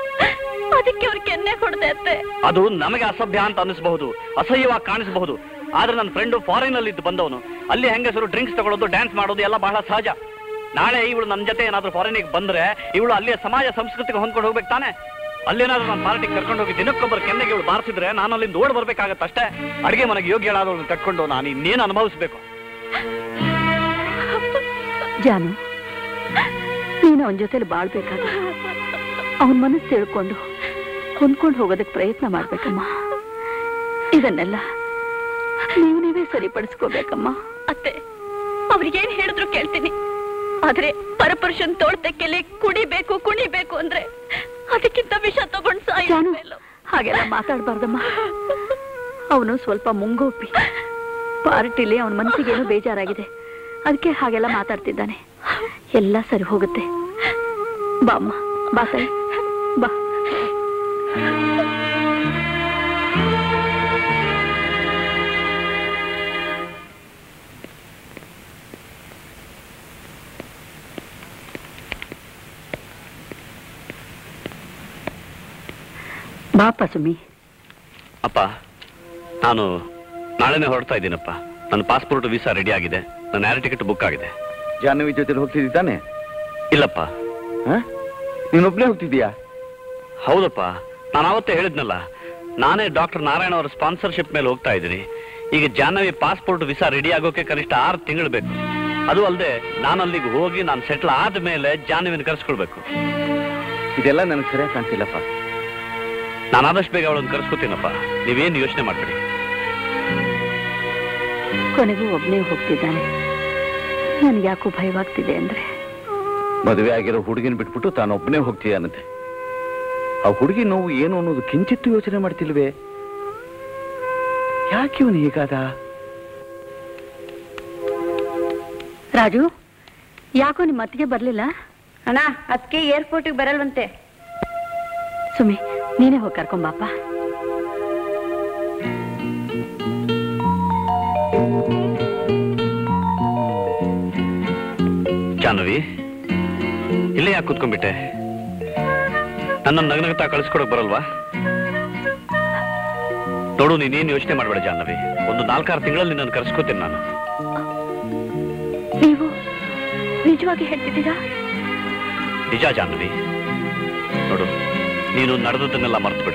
ಅದಕ್ಕೆ ಅವ್ರ ಕೆನ್ನೆ ಹೊಡೆದೆ ಅತ್ತೆ. ಅದು ನಮಗೆ ಅಸಭ್ಯ ಅಂತ ಅನಿಸಬಹುದು ಅಸಹ್ಯವಾಗಿ ಕಾಣಿಸಬಹುದು. ಆದ್ರೆ ನನ್ನ ಫ್ರೆಂಡು ಫಾರಿನ್ ಅಲ್ಲಿ ಇದ್ದು ಬಂದವನು. ಅಲ್ಲಿ ಹೆಂಗಸರು ಡ್ರಿಂಕ್ಸ್ ತಗೊಳ್ಳೋದು ಡ್ಯಾನ್ಸ್ ಮಾಡೋದು ಎಲ್ಲ ಬಹಳ ಸಹಜ. ನಾಳೆ ಇವಳು ನನ್ನ ಜೊತೆ ಏನಾದ್ರೂ ಫಾರಿನಿಗೆ ಬಂದ್ರೆ ಇವಳು ಅಲ್ಲಿಯ ಸಮಾಜ ಸಂಸ್ಕೃತಿಗೆ ಹೊಂದ್ಕೊಂಡು ಹೋಗ್ಬೇಕು ತಾನೆ? ಅಲ್ಲೇನಾದ್ರೂ ನಾನು ಪಾರ್ಟಿಗೆ ಕರ್ಕೊಂಡು ಹೋಗಿ ದಿನಕ್ಕೊಬ್ಬರು ಕೆನ್ನೆಗೆ ಇವಳು ಬಾರಿಸಿದ್ರೆ ನಾನು ಅಲ್ಲಿಂದ ಓಡ್ ಬರ್ಬೇಕಾಗತ್ತೆ ಅಷ್ಟೇ. ಅಡಿಗೆ ಮನೆಗೆ ಯೋಗ್ಯಳಾದವಳನ್ನ ಕಟ್ಕೊಂಡು ನಾನು ಇನ್ನೇನು ಅನುಭವಿಸ್ಬೇಕು? ಜಾನು ನೀನು ಅವನ ಜೊತೆಲಿ ಬಾಳ್ಬೇಕಾದ ಅವನ ಮನಸ್ಸು ತಿಳ್ಕೊಂಡು ಹೊಂದ್ಕೊಂಡು ಹೋಗೋದಕ್ಕೆ ಪ್ರಯತ್ನ ಮಾಡ್ಬೇಕಮ್ಮ. ಇದನ್ನೆಲ್ಲ ನೀವು ನೀವೇ ಸರಿಪಡಿಸ್ಕೋಬೇಕಮ್ಮ. ಅತ್ತೆ ಅವ್ರಿಗೇನ್ ಹೇಳಿದ್ರು ಕೇಳ್ತೀನಿ. ಆದ್ರೆ ಪರಪುರುಷನ್ ತೋಳ್ತಕ್ಕೆಲೆ ಕುಡಿಬೇಕು ಕುಣಿಬೇಕು ಅಂದ್ರೆ ಅದಕ್ಕಿಂತ ವಿಷ ತಗೊಂಡ್ ಜಾನು ಸಾಯ ಹಾಗೆಲ್ಲ ಮಾತಾಡ್ಬಾರ್ದಮ್ಮ. ಅವನು ಸ್ವಲ್ಪ ಮುಂಗೋಪಿ. ಪಾರ್ಟಿಲಿ ಅವನ ಮನಸ್ಸಿಗೇನು ಬೇಜಾರಾಗಿದೆ. ಅದಕ್ಕೆ ಹಾಗೆಲ್ಲ ಮಾತಾಡ್ತಿದ್ದಾನೆ. ಎಲ್ಲ ಸರಿ ಹೋಗುತ್ತೆ. ಬಾ ಅಮ್ಮ ಬಾ ತಾಯಿ. ಬಾ. ಬಾಪ ಸುಮಿ. ಅಪ್ಪ ನಾನು ನಾಳೆನೆ ಹೊರಡ್ತಾ ಇದ್ದೀನಪ್ಪ. ನನ್ನ ಪಾಸ್ಪೋರ್ಟ್ ವೀಸಾ ರೆಡಿ ಆಗಿದೆ. ನನ್ನ ಏರ್ ಟಿಕೆಟ್ ಬುಕ್ ಆಗಿದೆ. ಜಾಹ್ನವಿ ಜೊತೆಲಿ ಹೋಗ್ತಿದ್ದಿ ತಾನೆ? ಇಲ್ಲಪ್ಪ. ನೀನೊಬ್ಬನೇ ಹೋಗ್ತಿದ್ದೀಯಾ? ಹೌದಪ್ಪ ನಾನು ಅವತ್ತೇ ಹೇಳಿದ್ನಲ್ಲ ನಾನೇ ಡಾಕ್ಟರ್ ನಾರಾಯಣ ಅವರ ಸ್ಪಾನ್ಸರ್ಶಿಪ್ ಮೇಲೆ ಹೋಗ್ತಾ ಇದ್ದೀನಿ. ಈಗ ಜಾಹ್ನವಿ ಪಾಸ್ಪೋರ್ಟ್ ವೀಸಾ ರೆಡಿ ಆಗೋಕೆ ಕನಿಷ್ಠ ಆರು ತಿಂಗಳು ಬೇಕು. ಅದು ಅಲ್ಲದೆ ನಾನು ಅಲ್ಲಿಗೆ ಹೋಗಿ ನಾನು ಸೆಟ್ಲ್ ಆದ್ಮೇಲೆ ಜಾಹ್ನವಿನ ಕರೆಸ್ಕೊಳ್ಬೇಕು. ಇದೆಲ್ಲ ನನಗೆ ಸರಿಯಾಗಿ ಕಾಣ್ತಿಲ್ಲಪ್ಪ. ನಾನು ಆದಷ್ಟು ಬೇಗ ಅವಳನ್ನು ಕರೆಸ್ಕೋತೀನಪ್ಪ. ನೀವೇನು ಯೋಚನೆ ಮಾಡ್ಬೇಡಿ. ಕೊನೆಗೂ ಒಬ್ಬನೇ ಹೋಗ್ತಿದ್ದಾನೆ. ನನಗೆ ಯಾಕೋ ಭಯವಾಗ್ತಿದೆ ಅಂದ್ರೆ. ಮದುವೆ ಆಗಿರೋ ಹುಡುಗಿನ ಬಿಟ್ಬಿಟ್ಟು ತಾನೊಬ್ಬನೇ ಹೋಗ್ತೀಯಾನಂತೆ ಆ ಹುಡುಗಿ ನೋವು ಏನು ಅನ್ನೋದು ಕಿಂಚಿತ್ತು ಯೋಚನೆ ಮಾಡ್ತಿಲ್ವೇ? ಯಾಕೆ ಇವನು ಹೀಗಾದ? ರಾಜು ಯಾಕೋ ನಿಮ್ಮ ಅತ್ತಿಗೆ ಬರ್ಲಿಲ್ಲ? ಅಣ್ಣ ಅದಕ್ಕೆ ಏರ್ಪೋರ್ಟಿಗೆ ಬರಲ್ವಂತೆ. ಸುಮಿ ನೀನೇ ಹೋಗಿ ಕರ್ಕೊಂಬಾಪ ಜಾಹ್ನವಿ ಇಲ್ಲೇ ಯಾಕೆ ಕೂತ್ಕೊಂಡ್ಬಿಟ್ಟೆ? ನನ್ನ ನಗನಗತ ಕಳಿಸ್ಕೊಡಕ್ ಬರಲ್ವಾ? ನೋಡು ನೀನೇನು ಯೋಚನೆ ಮಾಡಬೇಡ ಜಾಹ್ನವಿ. ಒಂದು ನಾಲ್ಕಾರು ತಿಂಗಳಲ್ಲಿ ನಾನು ಕರೆಸ್ಕೋತೀನಿ ನಾನು. ನೀವು ನಿಜವಾಗಿ ಹೇಳ್ತಿದ್ದೀರಾ? ನಿಜ ಜಾಹ್ನವಿ. ನೋಡು ನೀನು ನಡೆದದನ್ನೆಲ್ಲ ಮರ್ತು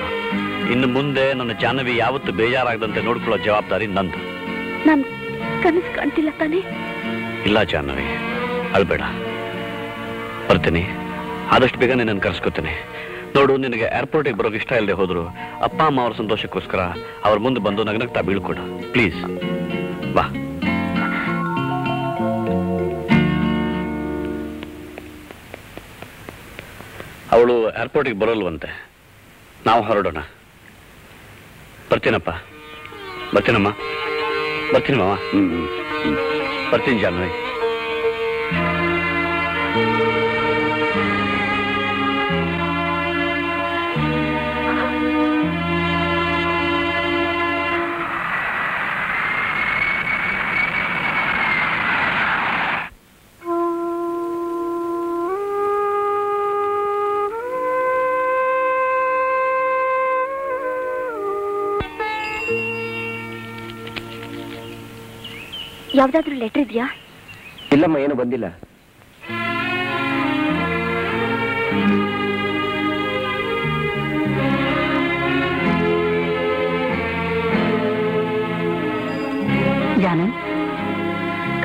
ಇನ್ನು ಮುಂದೆ ನನ್ನ ಜಾಹ್ನವಿ ಯಾವತ್ತು ಬೇಜಾರಾಗದಂತೆ ನೋಡ್ಕೊಳ್ಳೋ ಜವಾಬ್ದಾರಿ ನಂದು. ನಾನು ಕನಸು ಕಾಣ್ತಿಲ್ಲ ತಾನೇ? ಇಲ್ಲ ಜಾಹ್ನವಿ ಅಳ್ಬೇಡ. ಬರ್ತೀನಿ. ಆದಷ್ಟು ಬೇಗ ನಾನು ಕರ್ಸ್ಕೊತೀನಿ. ನೋಡು ನಿನಗೆ ಏರ್ಪೋರ್ಟಿಗೆ ಬರೋಕೆ ಇಷ್ಟ ಇಲ್ಲದೆ ಹೋದ್ರು ಅಪ್ಪ ಅಮ್ಮ ಅವ್ರ ಸಂತೋಷಕ್ಕೋಸ್ಕರ ಅವ್ರ ಮುಂದೆ ಬಂದು ನಗನಗ್ತಾ ಬೀಳ್ಕೊಡು. ಪ್ಲೀಸ್ ಬಾ. ಅವಳು ಏರ್ಪೋರ್ಟಿಗೆ ಬರೋಲ್ವಂತೆ. ನಾವು ಹೊರಡೋಣ. ಬರ್ತೀನಪ್ಪ. ಬರ್ತೀನಮ್ಮ. ಬರ್ತೀನಿ ಮಾವ. ಹ್ಮ್. ಬರ್ತೀನಿ ಜಾನ್ವಿ. ಯಾವ್ದಾದ್ರು ಲೆಟರ್ ಇದೆಯಾ? ಇಲ್ಲಮ್ಮ ಏನು ಬಂದಿಲ್ಲ. ಜಾನನ್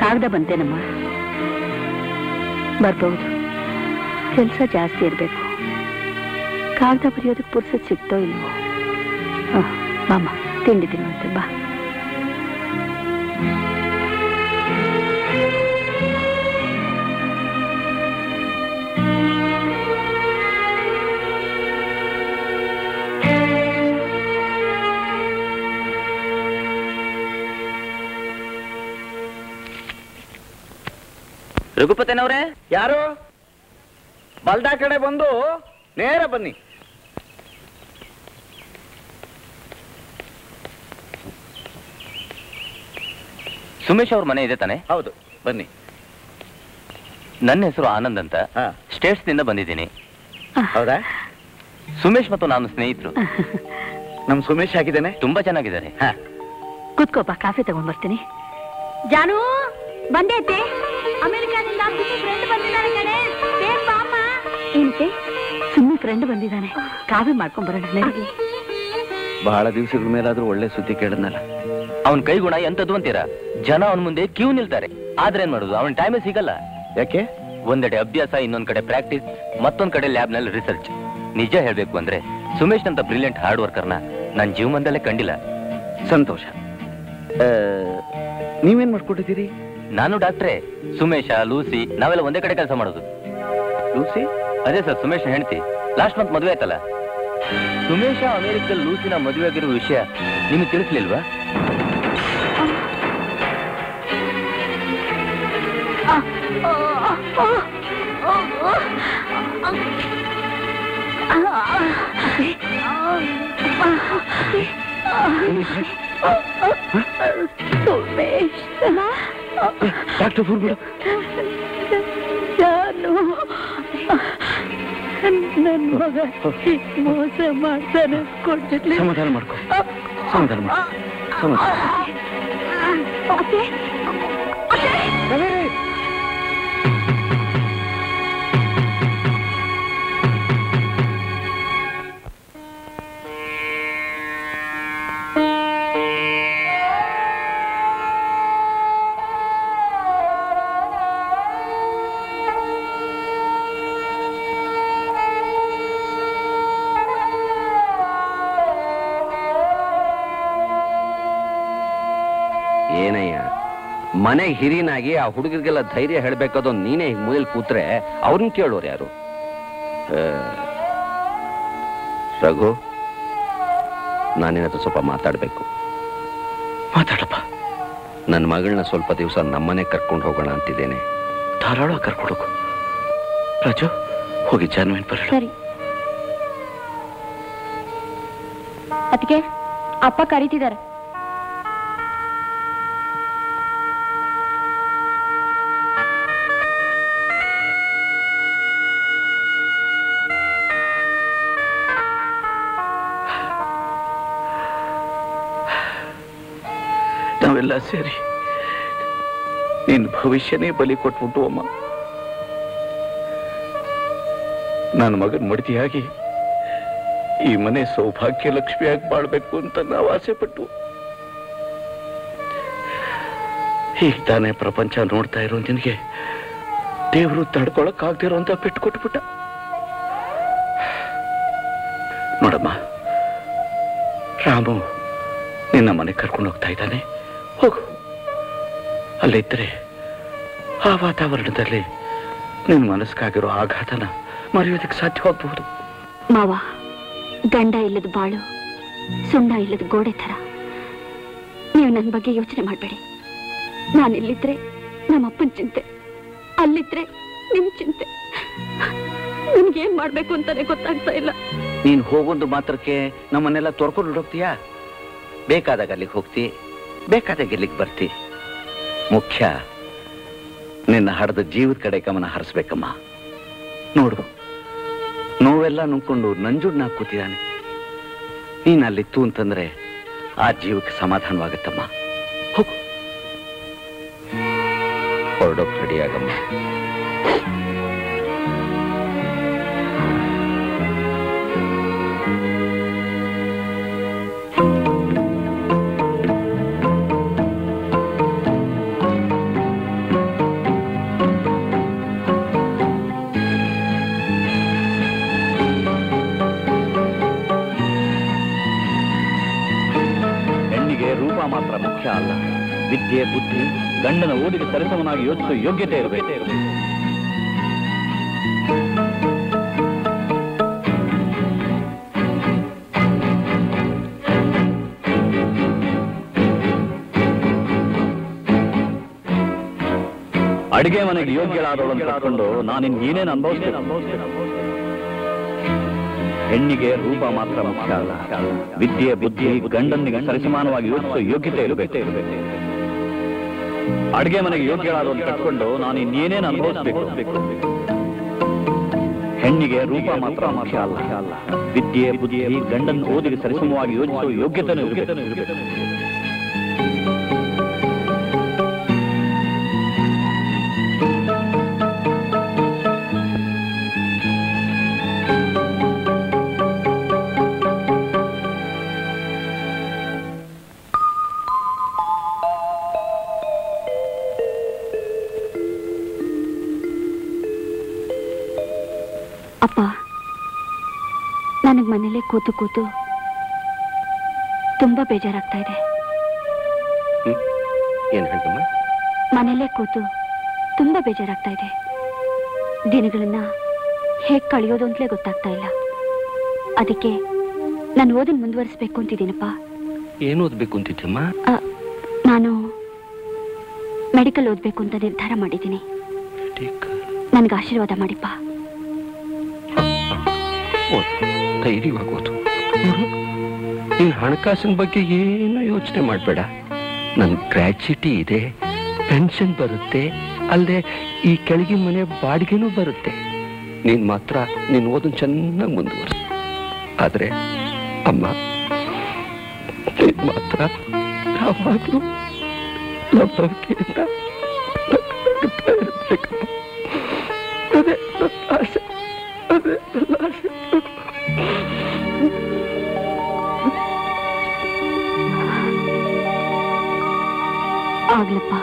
ಕಾಗದ ಬಂತೇನಮ್ಮ? ಬರ್ಬಹುದು ಕೆಲಸ ಜಾಸ್ತಿ ಇರಬೇಕು. ಕಾಗದ ಬರೆಯೋದಕ್ಕೆ ಪುರ್ಸತ್ ಸಿಗ್ತೋ ಇಲ್ವೋ? ಹಾಂ ಮಾಮ ತಿಂಡಿ ತಿನ್ನುವಂತೆ ಬಾ. ರಘುಪತಿನವ್ರೆ? ಯಾರು? ಬಲ್ದ ಕಡೆ ಬಂದು ನೇರ ಬನ್ನಿ. ಸುಮೇಶ್ ಅವ್ರ ಮನೆ ಇದೆ ತಾನೆ? ಹೌದು ಬನ್ನಿ. ನನ್ನ ಹೆಸರು ಆನಂದ್ ಅಂತ. ಸ್ಟೇಟ್ಸ್ನಿಂದ ಬಂದಿದ್ದೀನಿ. ಹೌದಾ? ಸುಮೇಶ್ ಮತ್ತು ನಾನು ಸ್ನೇಹಿತರು. ನಮ್ ಸುಮೇಶ್ ಆಗಿದ್ದಾನೆ? ತುಂಬಾ ಚೆನ್ನಾಗಿದ್ದಾನೆ. ಹಾ. ಕೂತ್ಕೋಪ ಕಾಫಿ ತಗೊಂಡ್ ಬರ್ತೀನಿ. ಜಾನು ಬಂದೆ ಅತ್ತೆ. ಅಮೆರಿಕಾದಿಂದ ಫ್ರೆಂಡ್ ಬಂದಿದ್ದಾನೆ ಕಣೆ. ಬೇಗ ಬಾ ಅಮ್ಮ ಏನಕ್ಕೆ? ಸುಮ್ಮನೆ ಫ್ರೆಂಡ್ ಬಂದಿದ್ದಾನೆ. ಕಾಫಿ ಮಾಡ್ಕೊಂಡ್ ಬರೋಣ ನಡಿ. ಬಹಳ ದಿವಸಗಳ ಮೇಲಾದ್ರೂ ಒಳ್ಳೆ ಸುದ್ದಿ ಕೇಳದ್ನಲ್ಲ. ಅವನ್ ಕೈಗುಣ ಎಂತದ್ದು ಅಂತೀರಾ? ಜನ ಅವನ ಮುಂದೆ ಕ್ಯೂ ನಿಲ್ತಾರೆ. ಆದ್ರೆ ಏನ್ ಮಾಡುದು? ಅವನ ಟೈಮೇ ಸಿಗಲ್ಲ. ಯಾಕೆ? ಒಂದೆಡೆ ಅಭ್ಯಾಸ ಇನ್ನೊಂದ್ ಕಡೆ ಪ್ರಾಕ್ಟೀಸ್ ಮತ್ತೊಂದ್ ಕಡೆ ಲ್ಯಾಬ್ನಲ್ಲಿ ರಿಸರ್ಚ್ ನಿಜ ಹೇಳ್ಬೇಕು ಅಂದ್ರೆ ಸುಮೇಶ್ ಅಂತ ಬ್ರಿಲಿಯಂಟ್ ಹಾರ್ಡ್ ವರ್ಕರ್ನ ನನ್ ಜೀವನದಲ್ಲೇ ಕಂಡಿಲ್ಲ. ಸಂತೋಷ. ಆ, ನೀವೇನ್ ಮಾಡ್ಕೊಂಡಿದ್ದೀರಿ ನಾನು ಡಾಕ್ಟ್ರೆ. ಸುಮೇಶ ಲೂಸಿ ನಾವೆಲ್ಲ ಒಂದೇ ಕಡೆ ಕೆಲಸ ಮಾಡೋದು. ಲೂಸಿ? ಅದೇ ಸರ್ ಸುಮೇಶ್ ಹೆಂಡತಿ. ಲಾಸ್ಟ್ ಮಂತ್ ಮದುವೆ ಆಯ್ತಲ್ಲ? ಸುಮೇಶ ಅಮೆರಿಕದಲ್ಲಿ ಲೂಸಿನ ಮದುವೆ ಆಗಿರೋ ವಿಷಯ ನಿಮಗೆ ತಿಳಿಸ್ಲಿಲ್ವಾ? ಸುಮೇಶ್. ಡಾಕ್ಟರ್ ಫೋನ್ ಬಿಡು ನಾನು ನನ್ ಮಗ ಮೋಸ ಮಾಡ್ತಾನೆ ಕೊಟ್ಟಿರ್ಲಿ ಸಮಾಧಾನ ಮಾಡ್ಕೊ ಸಮಾಧಾನ ಮಾಡ್ಕೊ ಸಮಾಧಾನ ಮನೆ ಹಿರಿನಾಗಿ ಆ ಹುಡುಗರಿಗೆಲ್ಲ ಧೈರ್ಯ ಹೇಳ್ಬೇಕಾದೋ ನೀನೇ ಹೀಗೆ ಮುಗಿಲ್ ಕೂತ್ರೆ ಅವ್ರನ್ನ ಕೇಳೋರು ಯಾರು? ರಘು ನಾನೇನಾದ್ರೂ ಸ್ವಲ್ಪ ಮಾತಾಡ್ಬೇಕು. ಮಾತಾಡಪ್ಪ. ನನ್ನ ಮಗಳನ್ನ ಸ್ವಲ್ಪ ದಿವಸ ನಮ್ಮನೆ ಕರ್ಕೊಂಡು ಹೋಗೋಣ ಅಂತಿದ್ದೇನೆ. ಧಾರಾಳ ಕರ್ಕೊಡೋಕು ರಾಜು ಹೋಗಿ ಜಾನ್ವೇನ್ ಬರ ಸರಿ. ಅದಕ್ಕೆ ಅಪ್ಪ ಕರೀತಿದ್ದಾರೆ. ನಾವೆಲ್ಲ ಸೇರಿ. ನಿನ್ನ ಭವಿಷ್ಯನೇ ಬಲಿ ಕೊಟ್ಬಿಟ್ಟು ಅಮ್ಮ. ನನ್ನ ಮಗನ ಮಡತಿಯಾಗಿ ಈ ಮನೆ ಸೌಭಾಗ್ಯ ಲಕ್ಷ್ಮಿಯಾಗಿ ಬಾಳ್ಬೇಕು ಅಂತ ನಾವು ಆಸೆ ಪಟ್ಟು. ಈಗ ತಾನೇ ಪ್ರಪಂಚ ನೋಡ್ತಾ ಇರೋ ನಿನಗೆ ದೇವರು ತಡ್ಕೊಳಕ್ ಅಂತ ಪೆಟ್ಟು ಕೊಟ್ಬಿಟ್ಟ ನೋಡಮ್ಮ, ರಾಮು ನಿನ್ನ ಮನೆ ಕರ್ಕೊಂಡು ಹೋಗ್ತಾ ಇದ್ದಾನೆ. ಹೋಗು. ಅಲ್ಲಿದ್ದರೆ ಆ ವಾತಾವರಣದಲ್ಲಿ ನಿನ್ನ ಮನಸ್ಸಿಗಾಗಿರೋ ಆಘಾತನ ಮರೆಯೋದಕ್ಕೆ ಸಾಧ್ಯವಾಗಬಹುದು ಮಾವ ಗಂಡ ಇಲ್ಲದ ಬಾಳು ಸುಣ್ಣ ಇಲ್ಲದ ಗೋಡೆ ಥರ. ನೀವು ನನ್ನ ಬಗ್ಗೆ ಯೋಚನೆ ಮಾಡಬೇಡಿ. ನಾನಿಲ್ಲಿದ್ರೆ ನಮ್ಮಪ್ಪನ ಚಿಂತೆ ಅಲ್ಲಿದ್ರೆ ನಿಮ್ ಚಿಂತೆ. ನನ್ಗೇನ್ ಮಾಡ್ಬೇಕು ಅಂತಾನೆ ಗೊತ್ತಾಗ್ತಾ ಇಲ್ಲ. ನೀನ್ ಹೋಗೊಂದು ಮಾತ್ರಕ್ಕೆ ನಮ್ಮನ್ನೆಲ್ಲ ತೊರ್ಕೊಂಡು ಹೋಗ್ತೀಯಾ? ಬೇಕಾದಾಗ ಅಲ್ಲಿಗೆ ಹೋಗ್ತಿ. ಬೇಕಾದಾಗ ಇಲ್ಲಿಗೆ ಬರ್ತಿ. ಮುಖ್ಯ, ನಿನ್ನ ಹಡದ ಜೀವದ ಕಡೆ ಗಮನ ಹರಿಸ್ಬೇಕಮ್ಮ. ನೋಡು, ನೋವೆಲ್ಲ ನುಂಗ್ಕೊಂಡು ನಂಜುಡ್ನ ಕೂತಿದ್ದಾನೆ. ನೀನ್ ಅಲ್ಲಿತ್ತು ಅಂತಂದ್ರೆ ಆ ಜೀವಕ್ಕೆ ಸಮಾಧಾನವಾಗತ್ತಮ್ಮ. ಹೋಗು. ಹೊರಡೋಕ್ ರೆಡಿಯಾಗಮ್ಮ ಮುಖ್ಯ ಅಲ್ಲ ವಿದ್ಯೆ, ಬುದ್ಧಿ, ಗಂಡನ ಓದಿಗೆ ಸರಿಸಮನಾಗಿ ಯೋಚಿಸುವ ಯೋಗ್ಯತೆ ಇರಬೇಕು. ಅಡಿಗೆ ಮನೆಗೆ ಯೋಗ್ಯಳಾದವಳನ್ನು ನಾನು ನಾನಿನ್ ಏನೇನು ಅನುಭವಿಸ್ತೇನೆ ಹೆಣ್ಣಿಗೆ ರೂಪ ಮಾತ್ರ ಮುಖ್ಯ ಅಲ್ಲ. ವಿದ್ಯೆ, ಬುದ್ಧಿ, ಗಂಡನಿಗೆ ಸರಿಸಮಾನವಾಗಿ ಯೋಚಿಸುವ ಯೋಗ್ಯತೆ ಇರಬೇಕು. ಅಡುಗೆ ಮನೆಗೆ ಯೋಗ್ಯಳಾದವನ್ನ ಕಟ್ಕೊಂಡು ನಾನು ಇನ್ನೇನೇನು ಅನುಭವಿಸಬೇಕು? ಹೆಣ್ಣಿಗೆ ರೂಪ ಮಾತ್ರ ಮುಖ್ಯ ಅಲ್ಲ. ವಿದ್ಯೆ, ಬುದ್ಧಿ, ಗಂಡನ ಓದಿಗೆ ಸರಿಸಮವಾಗಿ ಯೋಚಿಸುವ ಯೋಗ್ಯತೆ ಇರಬೇಕು. ಕೂತು ಕೂತು ತುಂಬಾ ಬೇಜಾರಾಗ್ತಾ ಇದೆ. ಏನ್ ಹೇಳ್ತಮ್ಮ? ಮನೇಲೆ ಕೂತು ತುಂಬಾ ಬೇಜಾರಾಗ್ತಾ ಇದೆ. ದಿನಗಳನ್ನ ಹೇಗ್ ಕಳೆಯೋದು ಅಂತಲೇ ಗೊತ್ತಾಗ್ತಾ ಇಲ್ಲ. ಅದಕ್ಕೆ ನಾನು ಓದನ್ ಮುಂದುವರಿಸ್ಬೇಕು ಅಂತಿದ್ದೀನಪ್ಪ. ಏನು ಓದ್ಬೇಕು ಅಂತಿದ್ದಮ್ಮ ನಾನು ಮೆಡಿಕಲ್ ಓದ್ಬೇಕು ಅಂತ ನಿರ್ಧಾರ ಮಾಡಿದ್ದೀನಿ. ನನ್ಗೆ ಆಶೀರ್ವಾದ ಮಾಡಿಪ್ಪ. ಧೈರ್ಯವಾಗೋದು. ನೀನ್ ಹಣಕಾಸಿನ ಬಗ್ಗೆ ಏನು ಯೋಚನೆ ಮಾಡಬೇಡ. ನನ್ ಗ್ರ್ಯಾಚ್ಯುಟಿ ಇದೆ, ಪೆನ್ಷನ್ ಬರುತ್ತೆ, ಅಲ್ಲದೆ ಈ ಕೆಳಗಿನ ಮನೆ ಬಾಡಿಗೆನೂ ಬರುತ್ತೆ. ನೀನ್ ಮಾತ್ರ, ನೀನ್ ಓದನ್ ಚೆನ್ನಾಗಿ ಮುಂದುವರ್ಸ. ಆದ್ರೆ, ಅಮ್ಮ, ನೀನ್ ಮಾತ್ರ ಯಾವಾಗಲೂ. ಅದೇ ನನ್ನ ನನ್ನ ಆಸೆ. ಆಗ್ಲಪ್ಪ.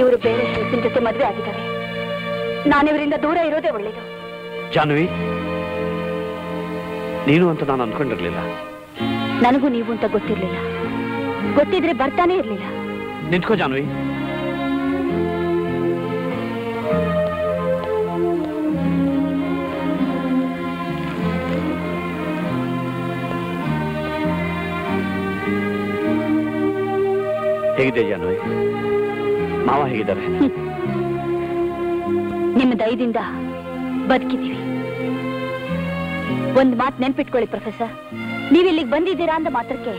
ಇವರು ಬೇರೆ ಹೆಂಗಸಿನ ಜೊತೆ ಮದುವೆ ಆಗಿದ್ದಾರೆ. ನಾನಿವರಿಂದ ದೂರ ಇರೋದೇ ಒಳ್ಳೇದು. ಜಾನ್ವಿ ನೀನು ಅಂತ ನಾನು ಅನ್ಕೊಂಡಿರ್ಲಿಲ್ಲ ನನಗೂ ನೀವು ಅಂತ ಗೊತ್ತಿರ್ಲಿಲ್ಲ. ಗೊತ್ತಿದ್ರೆ ಬರ್ತಾನೆ ಇರ್ಲಿಲ್ಲ. ನಿಂತ್ಕೋ ಜಾನ್ವಿ. ಹೇಗಿದೆ ಜಾನ್ವಿ? ಮಾವ ಹೇಗಿದ್ದಾರೆ? ನಿಮ್ಮ ದಯದಿಂದ ಬದುಕಿದ್ದೀವಿ. ಒಂದ್ ಮಾತು ನೆನ್ಪಿಟ್ಕೊಳ್ಳಿ ಪ್ರೊಫೆಸರ್. ನೀವಿಲ್ಲಿಗೆ ಬಂದಿದ್ದೀರಾ ಅಂದ ಮಾತ್ರಕ್ಕೆ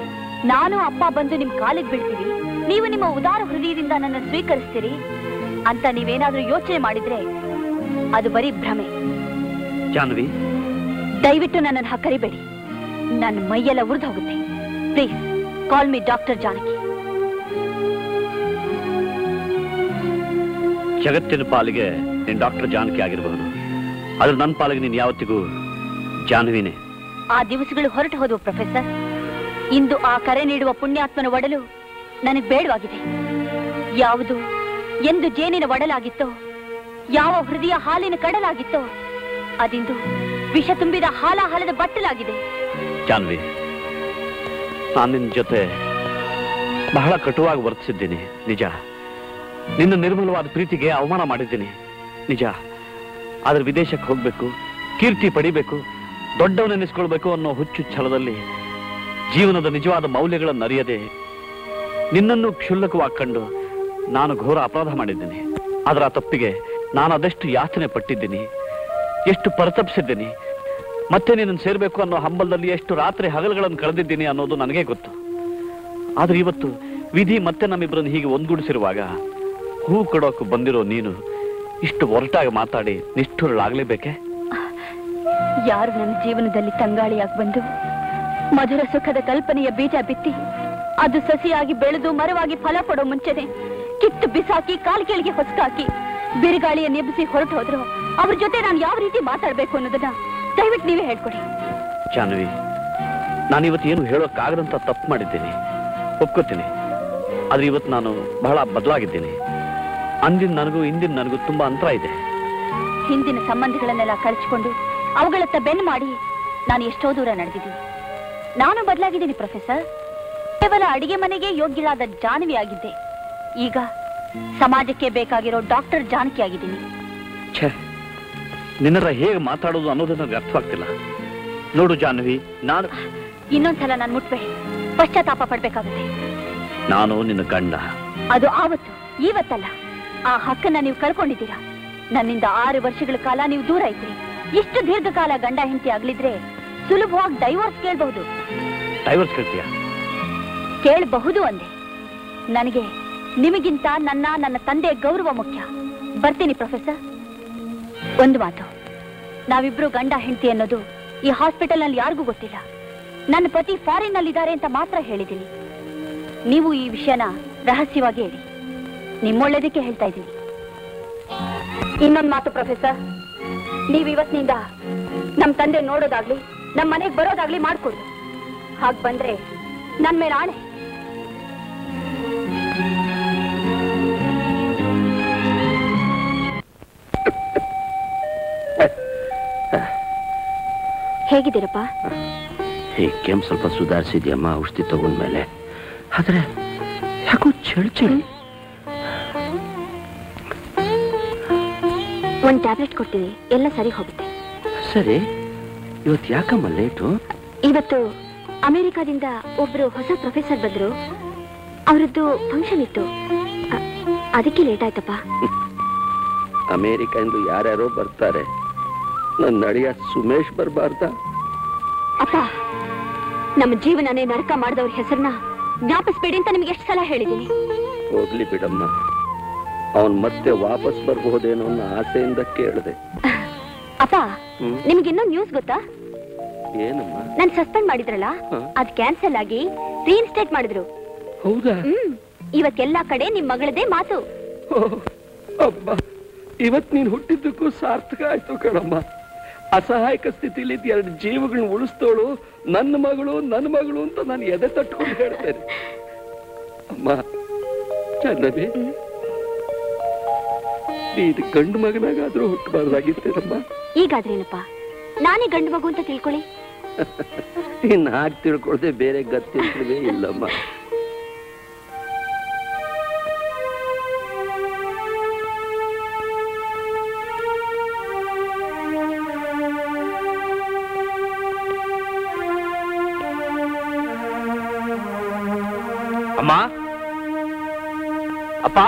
ನಾನು ಅಪ್ಪ ಬಂದು ನಿಮ್ ಕಾಲಿಗೆ ಬೀಳ್ತೀವಿ ನೀವು ನಿಮ್ಮ ಉದಾರ ಹೃದಯದಿಂದ ನನ್ನ ಸ್ವೀಕರಿಸ್ತೀರಿ ಅಂತ ನೀವೇನಾದ್ರೂ ಯೋಚನೆ ಮಾಡಿದ್ರೆ ಅದು ಬರೀ ಭ್ರಮೆ. ಜಾನ್ವಿ ದಯವಿಟ್ಟು ನನ್ನನ್ನು ಹಕ್ಕರಿಬೇಡಿ ನನ್ನ ಮೈಯೆಲ್ಲ ಉರಿದು ಹೋಗುತ್ತೆ please call me doctor Janaki ಜಗತ್ತಿನ ಪಾಲಿಗೆ ನೀನ್ ಡಾಕ್ಟರ್ ಜಾನಕಿ ಆಗಿರಬಹುದು. ಆದ್ರೆ ನನ್ನ ಪಾಲಿಗೆ ನೀನ್ ಯಾವತ್ತಿಗೂ ಜಾನ್ವಿನೇ ಆ ದಿವಸಗಳು ಹೊರಟು ಹೋದವು ಪ್ರೊಫೆಸರ್ ಇಂದು ಆ ಕರೆ ನೀಡುವ ಪುಣ್ಯಾತ್ಮನ ಒಡಲು ನನಗೆ ಬೇಡವಾಗಿದೆ. ಯಾವುದು, ಎಂದು ಜೇನಿನ ಒಡಲಾಗಿತ್ತೋ, ಯಾವ ಹೃದಯ ಹಾಲಿನ ಕಡಲಾಗಿತ್ತೋ, ಅದಿಂದು ವಿಷ ತುಂಬಿದ ಹಾಲಾಹಲದ ಬಟ್ಟಲಾಗಿದೆ. ಜಾನ್ವಿ, ನಾನು ನಿನ್ನ ಜೊತೆ ಬಹಳ ಕಟುವಾಗಿ ವರ್ತಿಸಿದ್ದೀನಿ, ನಿಜ. ನಿನ್ನ ನಿರ್ಮಲವಾದ ಪ್ರೀತಿಗೆ ಅವಮಾನ ಮಾಡಿದ್ದೀನಿ, ನಿಜ. ಆದ್ರೆ ವಿದೇಶಕ್ಕೆ ಹೋಗ್ಬೇಕು, ಕೀರ್ತಿ ಪಡಿಬೇಕು ದೊಡ್ಡವನ್ನೆನಿಸ್ಕೊಳ್ಬೇಕು ಅನ್ನೋ ಹುಚ್ಚು ಛಲದಲ್ಲಿ ಜೀವನದ ನಿಜವಾದ ಮೌಲ್ಯಗಳನ್ನು ಅರಿಯದೆ ನಿನ್ನನ್ನು ಕ್ಷುಲ್ಲಕವಾಗಿ ಕಂಡು ನಾನು ಘೋರ ಅಪರಾಧ ಮಾಡಿದ್ದೀನಿ. ಅದರ ತಪ್ಪಿಗೆ ನಾನು ಅದೆಷ್ಟು ಯಾತನೆ ಪಟ್ಟಿದ್ದೀನಿ. ಎಷ್ಟು ಪರಿತಪಿಸಿದ್ದೀನಿ. ಮತ್ತೆ ನಿನ್ನನ್ನು ಸೇರಬೇಕು ಅನ್ನೋ ಹಂಬಲದಲ್ಲಿ ಎಷ್ಟು ರಾತ್ರಿ ಹಗಲುಗಳನ್ನು ಕಳೆದಿದ್ದೀನಿ ಅನ್ನೋದು ನನಗೆ ಗೊತ್ತು. ಆದರೆ ಇವತ್ತು ವಿಧಿ ಮತ್ತೆ ನಮ್ಮಿಬ್ಬರನ್ನು ಹೀಗೆ ಒಂದ್ಗೂಡಿಸಿರುವಾಗ ಹೂ ಕೊಡೋಕೆ ಬಂದಿರೋ ನೀನು ಇಷ್ಟು ಒರಟಾಗಿ ಮಾತಾಡಿ ನಿಷ್ಠುರಳಾಗಲೇಬೇಕೆ? ಯಾರು ನನ್ನ ಜೀವನದಲ್ಲಿ ತಂಗಾಳಿಯಾಗಿ ಬಂದು ಮಧುರ ಸುಖದ ಕಲ್ಪನೆಯ ಬೀಜ ಬಿತ್ತಿ ಅದು ಸಸಿಯಾಗಿ ಬೆಳೆದು ಮರವಾಗಿ ಫಲ ಕೊಡೋ ಮುಂಚೆನೆ ಕಿತ್ತು ಬಿಸಾಕಿ ಕಾಲ್ ಕೆಳಗೆ ಹೊಸಕಾಕಿ ಬಿರುಗಾಳಿಯ ನೆಬ್ಬಿಸಿ ಹೊರಟು ಹೋದ್ರು. ಅವ್ರ ಜೊತೆ ನಾನು ಯಾವ ರೀತಿ ಮಾತಾಡ್ಬೇಕು ಅನ್ನೋದನ್ನ ದಯವಿಟ್ಟು ನೀವೇ ಹೇಳ್ಕೊಡಿ. ಜಾನ್ವಿ ನಾನಿವತ್ತು ಏನು ಹೇಳೋಕ್ಕಾಗದಂತ ತಪ್ಪು ಮಾಡಿದ್ದೇನೆ. ಒಪ್ಕೋತೀನಿ. ಆದ್ರೆ ಇವತ್ತು ನಾನು ಬಹಳ ಬದಲಾಗಿದ್ದೇನೆ. ಅಂದಿನ ನನಗೂ ಇಂದಿನ ನನಗೂ ತುಂಬಾ ಅಂತರ ಇದೆ. ಹಿಂದಿನ ಸಂಬಂಧಗಳನ್ನೆಲ್ಲ ಕಳಚಿಕೊಂಡು ಅವುಗಳತ್ತ ಬೆನ್ ಮಾಡಿ ನಾನು ಎಷ್ಟೋ ದೂರ ನಡೆದಿದ್ದೀನಿ. ನಾನು ಬದಲಾಗಿದ್ದೀನಿ ಪ್ರೊಫೆಸರ್. ಕೇವಲ ಅಡಿಗೆ ಮನೆಗೆ ಯೋಗ್ಯಳಾದ ಜಾನ್ವಿ ಆಗಿದ್ದೆ. ಈಗ ಸಮಾಜಕ್ಕೆ ಬೇಕಾಗಿರೋ ಡಾಕ್ಟರ್ ಜಾನಕಿ ಆಗಿದ್ದೀನಿ. ಛೇ ನಿನ್ನರ ಹೇಗೆ ಮಾತಾಡೋದು ಅನ್ನೋದು ನನಗೆ ಅರ್ಥವಾಗ್ತಿಲ್ಲ ನೋಡು ಜಾನ್ವಿ ನಾನು ಇನ್ನೊಂದ್ಸಲ ನಾನು ಮುಟ್ಬೇಡಿ. ಪಶ್ಚಾತ್ತಾಪ ಪಡ್ಬೇಕಾಗುತ್ತೆ. ನಾನು ನಿನ್ನ ಗಂಡ. ಅದು ಆವತ್ತು ಇವತ್ತಲ್ಲ ಆ ಹಕ್ಕನ್ನ ನೀವು ಕಳ್ಕೊಂಡಿದ್ದೀರಾ. ನನ್ನಿಂದ ಆರು ವರ್ಷಗಳ ಕಾಲ ನೀವು ದೂರ ಇದ್ರಿ. ಇಷ್ಟು ದೀರ್ಘಕಾಲ ಗಂಡ ಹೆಂಡತಿ ಆಗ್ಲಿದ್ರೆ ಸುಲಭವಾಗಿ ಡೈವೋರ್ಸ್ ಕೇಳಬಹುದು. ಡೈವರ್ಸ್ ಕೇಳ್ತೀಯಾ? ಕೇಳಬಹುದು ಅಂದೆ. ನನಗೆ ನಿಮಗಿಂತ ನನ್ನ ನನ್ನ ತಂದೆ ಗೌರವ ಮುಖ್ಯ. ಬರ್ತೀನಿ ಪ್ರೊಫೆಸರ್ ಒಂದು ಮಾತು. ನಾವಿಬ್ರು ಗಂಡ ಹೆಂಡತಿ ಅನ್ನೋದು ಈ ಹಾಸ್ಪಿಟಲ್ನಲ್ಲಿ ಯಾರಿಗೂ ಗೊತ್ತಿಲ್ಲ. ನನ್ನ ಪತಿ ಫಾರಿನ್ ನಲ್ಲಿದ್ದಾರೆ ಅಂತ ಮಾತ್ರ ಹೇಳಿದ್ದೀನಿ. ನೀವು ಈ ವಿಷಯನ ರಹಸ್ಯವಾಗಿ ಹೇಳಿ. ನಿಮ್ಮೊಳ್ಳೇದಕ್ಕೆ ಹೇಳ್ತಾ ಇದ್ದೀನಿ. ಇನ್ನೊಂದು ಮಾತು ಪ್ರೊಫೆಸರ್ ನೀವು ಇವತ್ತಿನಿಂದ ನಮ್ಮ ತಂದೆ ನೋಡೋದಾಗ್ಲಿ ನಮ್ ಮನೆಗೆ ಬರೋದಾಗ್ಲಿ ಮಾಡ್ಕೊಡು. ಹಾಗೆ ಬಂದ್ರೆ ನನ್ನ ಮೇಲೆ ಆಣೆ ಹೇಗಿದ್ದೀರಪ್ಪ? ಈ ಕೆಮ್ಮು ಸ್ವಲ್ಪ ಸುಧಾರಿಸಿದ್ಯಮ್ಮ ಔಷಧಿ ತಗೊಂಡ್ಮೇಲೆ. ಆದ್ರೆ ಯಾಕೋ ಚಳಿ ಚಳಿ. ಒಂದು ಟ್ಯಾಬ್ಲೆಟ್ ಕೊಡ್ತೀನಿ ಎಲ್ಲ ಸರಿ ಹೋಗುತ್ತೆ. ಸರಿ. ಇವತ್ತು ಯಾಕಮ್ಮ ಲೇಟು? ಇವತ್ತು ಅಮೆರಿಕಾದಿಂದ ಒಬ್ರು ಹೊಸ ಪ್ರೊಫೆಸರ್ ಬಂದ್ರು. ಅವರದ್ದು ಫಂಕ್ಷನ್ ಇತ್ತು. ಅದಕ್ಕೆ ಲೇಟ್ ಆಯ್ತಪ್ಪ. ಅಮೇರಿಕದಿಂದ ಯಾರ್ಯಾರೋ ಬರ್ತಾರೆ. ನನ್ನ ನಡೆಯ ಸುಮೇಶ್ ಬರಬಾರ್ದ? ಅಪ್ಪ ನಮ್ಮ ಜೀವನನೇ ನರಕ ಮಾಡಿದವ್ರ ಹೆಸರನ್ನ ಜ್ಞಾಪಿಸ್ಬೇಡಿ ಅಂತ ನಿಮ್ಗೆ ಎಷ್ಟು ಸಲ ಹೇಳಿದ್ದೀನಿ. ಹೋಗ್ಲಿ ಬಿಡಮ್ಮ. ಅವನ್ ಮತ್ತೆ ವಾಪಸ್ ಬರಬಹುದೇನೋ ಅನ್ನೋ ಆಸೆಯಿಂದ ಕೇಳಿದೆ. ಅಪ್ಪ. ನಿಮ್ಗೆ ಇನ್ನೊಂದು ನ್ಯೂಸ್ ಗೊತ್ತಾ? ಏನಮ್ಮ? ನನ್ ಸಸ್ಪೆಂಡ್ ಮಾಡಿದ್ರಲ್ಲ. ಅದ್ ಕ್ಯಾನ್ಸಲ್ ಆಗಿ ರೀಇನ್ಸ್ಟೇಟ್ ಮಾಡಿದ್ರು. ಹೌದಾ? ಇವತ್ತೆಲ್ಲಾ ಕಡೆ ನಿಮ್ ಮಗಳದೇ ಮಾತು. ಇವತ್ ನೀನ್ ಹುಟ್ಟಿದ್ದಕ್ಕೂ ಸಾರ್ಥಕ ಆಯ್ತು ಕಣಮ್ಮ. ಅಸಹಾಯಕ ಸ್ಥಿತಿಲಿ ಎರಡು ಜೀವಗಳನ್ನ ಉಳಿಸ್ತೋಳು ನನ್ನ ಮಗಳು ನನ್ನ ಮಗಳು ಅಂತ ನಾನು ಎದೆ ತಟ್ಕೊಂಡು ಹೇಳ್ತೇನೆ. ಅಮ್ಮ ನೀನು ಗಂಡು ಮಗನಾಗಾದ್ರೂ ಹುಟ್ಟಬಾರ್ದಾಗಿತ್ತೇನಮ್ಮ? ಈಗಾದ್ರೇನಪ್ಪ? ನಾನೇ ಗಂಡು ಮಗು ಅಂತ ತಿಳ್ಕೊಳ್ಳಿ. ಇನ್ನು ಹಾಗೆ ತಿಳ್ಕೊಳ್ದೆ ಬೇರೆ ಗತ್ತಿಲ್ವೇ ಇಲ್ಲಮ್ಮ. ಅಮ್ಮ? ಅಪ್ಪ?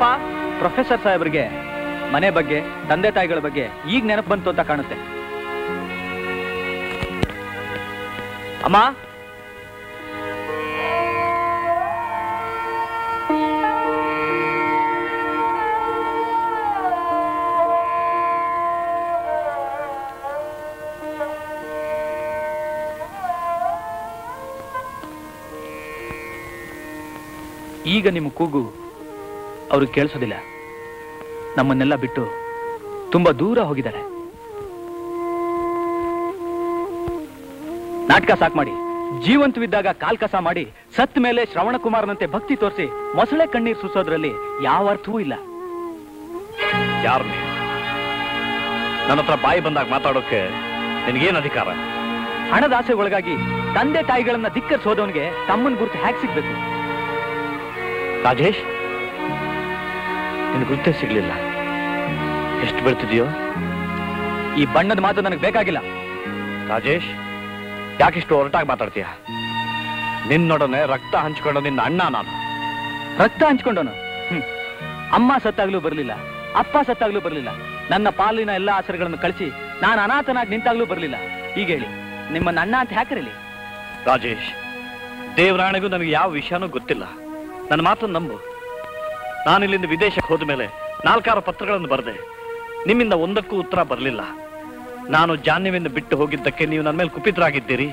ಅಪ್ಪ ಪ್ರೊಫೆಸರ್ ಸಾಹೇಬ್ರಿಗೆ ಮನೆ ಬಗ್ಗೆ, ತಂದೆ ತಾಯಿಗಳ ಬಗ್ಗೆ ಈಗ ನೆನಪು ಬಂತು ಅಂತ ಕಾಣುತ್ತೆ. ಅಮ್ಮ? ಈಗ ನಿಮ್ಮ ಕೂಗು ಅವ್ರಿಗೆ ಕೇಳಿಸೋದಿಲ್ಲ. ನಮ್ಮನ್ನೆಲ್ಲ ಬಿಟ್ಟು ತುಂಬಾ ದೂರ ಹೋಗಿದ್ದಾರೆ. ನಾಟಕ ಸಾಕು ಮಾಡಿ ಜೀವಂತವಿದ್ದಾಗ ಕಾಲ್ಕಸ ಮಾಡಿ ಸತ್ ಮೇಲೆ ಶ್ರವಣ ಕುಮಾರನಂತೆ ಭಕ್ತಿ ತೋರಿಸಿ ಮೊಸಳೆ ಕಣ್ಣೀರ್ ಸುಸೋದ್ರಲ್ಲಿ ಯಾವ ಅರ್ಥವೂ ಇಲ್ಲ. ಯಾರು ನೀನು ನನ್ನ ಹತ್ರ ಬಾಯಿ ಬಂದಾಗ ಮಾತಾಡೋಕೆ ನಿನಗೇನು ಅಧಿಕಾರ? ಹಣದ ಒಳಗಾಗಿ ತಂದೆ ತಾಯಿಗಳನ್ನ ಧಿಕ್ಕರಿಸೋದವನಿಗೆ ತಮ್ಮನ್ ಗುರುತು ಹ್ಯಾಕ್ ಸಿಗ್ಬೇಕು. ರಾಜೇಶ್? ನಿನ್ ಗುರುತೇ ಸಿಗ್ಲಿಲ್ಲ. ಎಷ್ಟು ಬೀಳ್ತಿದೆಯೋ? ಈ ಬಣ್ಣದ ಮಾತು ನನಗೆ ಬೇಕಾಗಿಲ್ಲ. ರಾಜೇಶ್ ಯಾಕಿಷ್ಟು ಹೊರಟಾಗಿ ಮಾತಾಡ್ತೀಯ? ನಿನ್ನೊಡನೆ ರಕ್ತ ಹಂಚ್ಕೊಂಡು ನಿನ್ನ ಅಣ್ಣ ನಾನು. ರಕ್ತ ಹಂಚ್ಕೊಂಡನು. ಅಮ್ಮ ಸತ್ತಾಗ್ಲೂ ಬರ್ಲಿಲ್ಲ ಅಪ್ಪ ಸತ್ತಾಗ್ಲೂ ಬರ್ಲಿಲ್ಲ. ನನ್ನ ಪಾಲಿನ ಎಲ್ಲಾ ಆಸರೆಗಳನ್ನು ಕಳಿಸಿ ನಾನು ಅನಾಥನಾಗಿ ನಿಂತಾಗ್ಲೂ ಬರ್ಲಿಲ್ಲ. ಈಗ ಹೇಳಿ ನಿಮ್ಮನ್ನ ಅಣ್ಣ ಅಂತ ಹಾಕಿರಲಿ ರಾಜೇಶ್ ದೇವರಾಣಿಗೂ ನನಗೆ ಯಾವ ವಿಷಯನೂ ಗೊತ್ತಿಲ್ಲ. ನನ್ನ ಮಾತನ್ನು ನಂಬು. ನಾನು ಇಲ್ಲಿಂದ ವಿದೇಶಕ್ಕೆ ಹೋದ ಮೇಲೆ ನಾಲ್ಕಾರು ಪತ್ರಗಳನ್ನು ಬರೆದೆ. ನಿಮ್ಮಿಂದ ಒಂದಕ್ಕೂ ಉತ್ತರ ಬರಲಿಲ್ಲ. ನಾನು ಜಾನ್ಯವಿಂದ ಬಿಟ್ಟು ಹೋಗಿದ್ದಕ್ಕೆ ನೀವು ನನ್ನ ಮೇಲೆ ಕುಪಿತರಾಗಿದ್ದೀರಿ.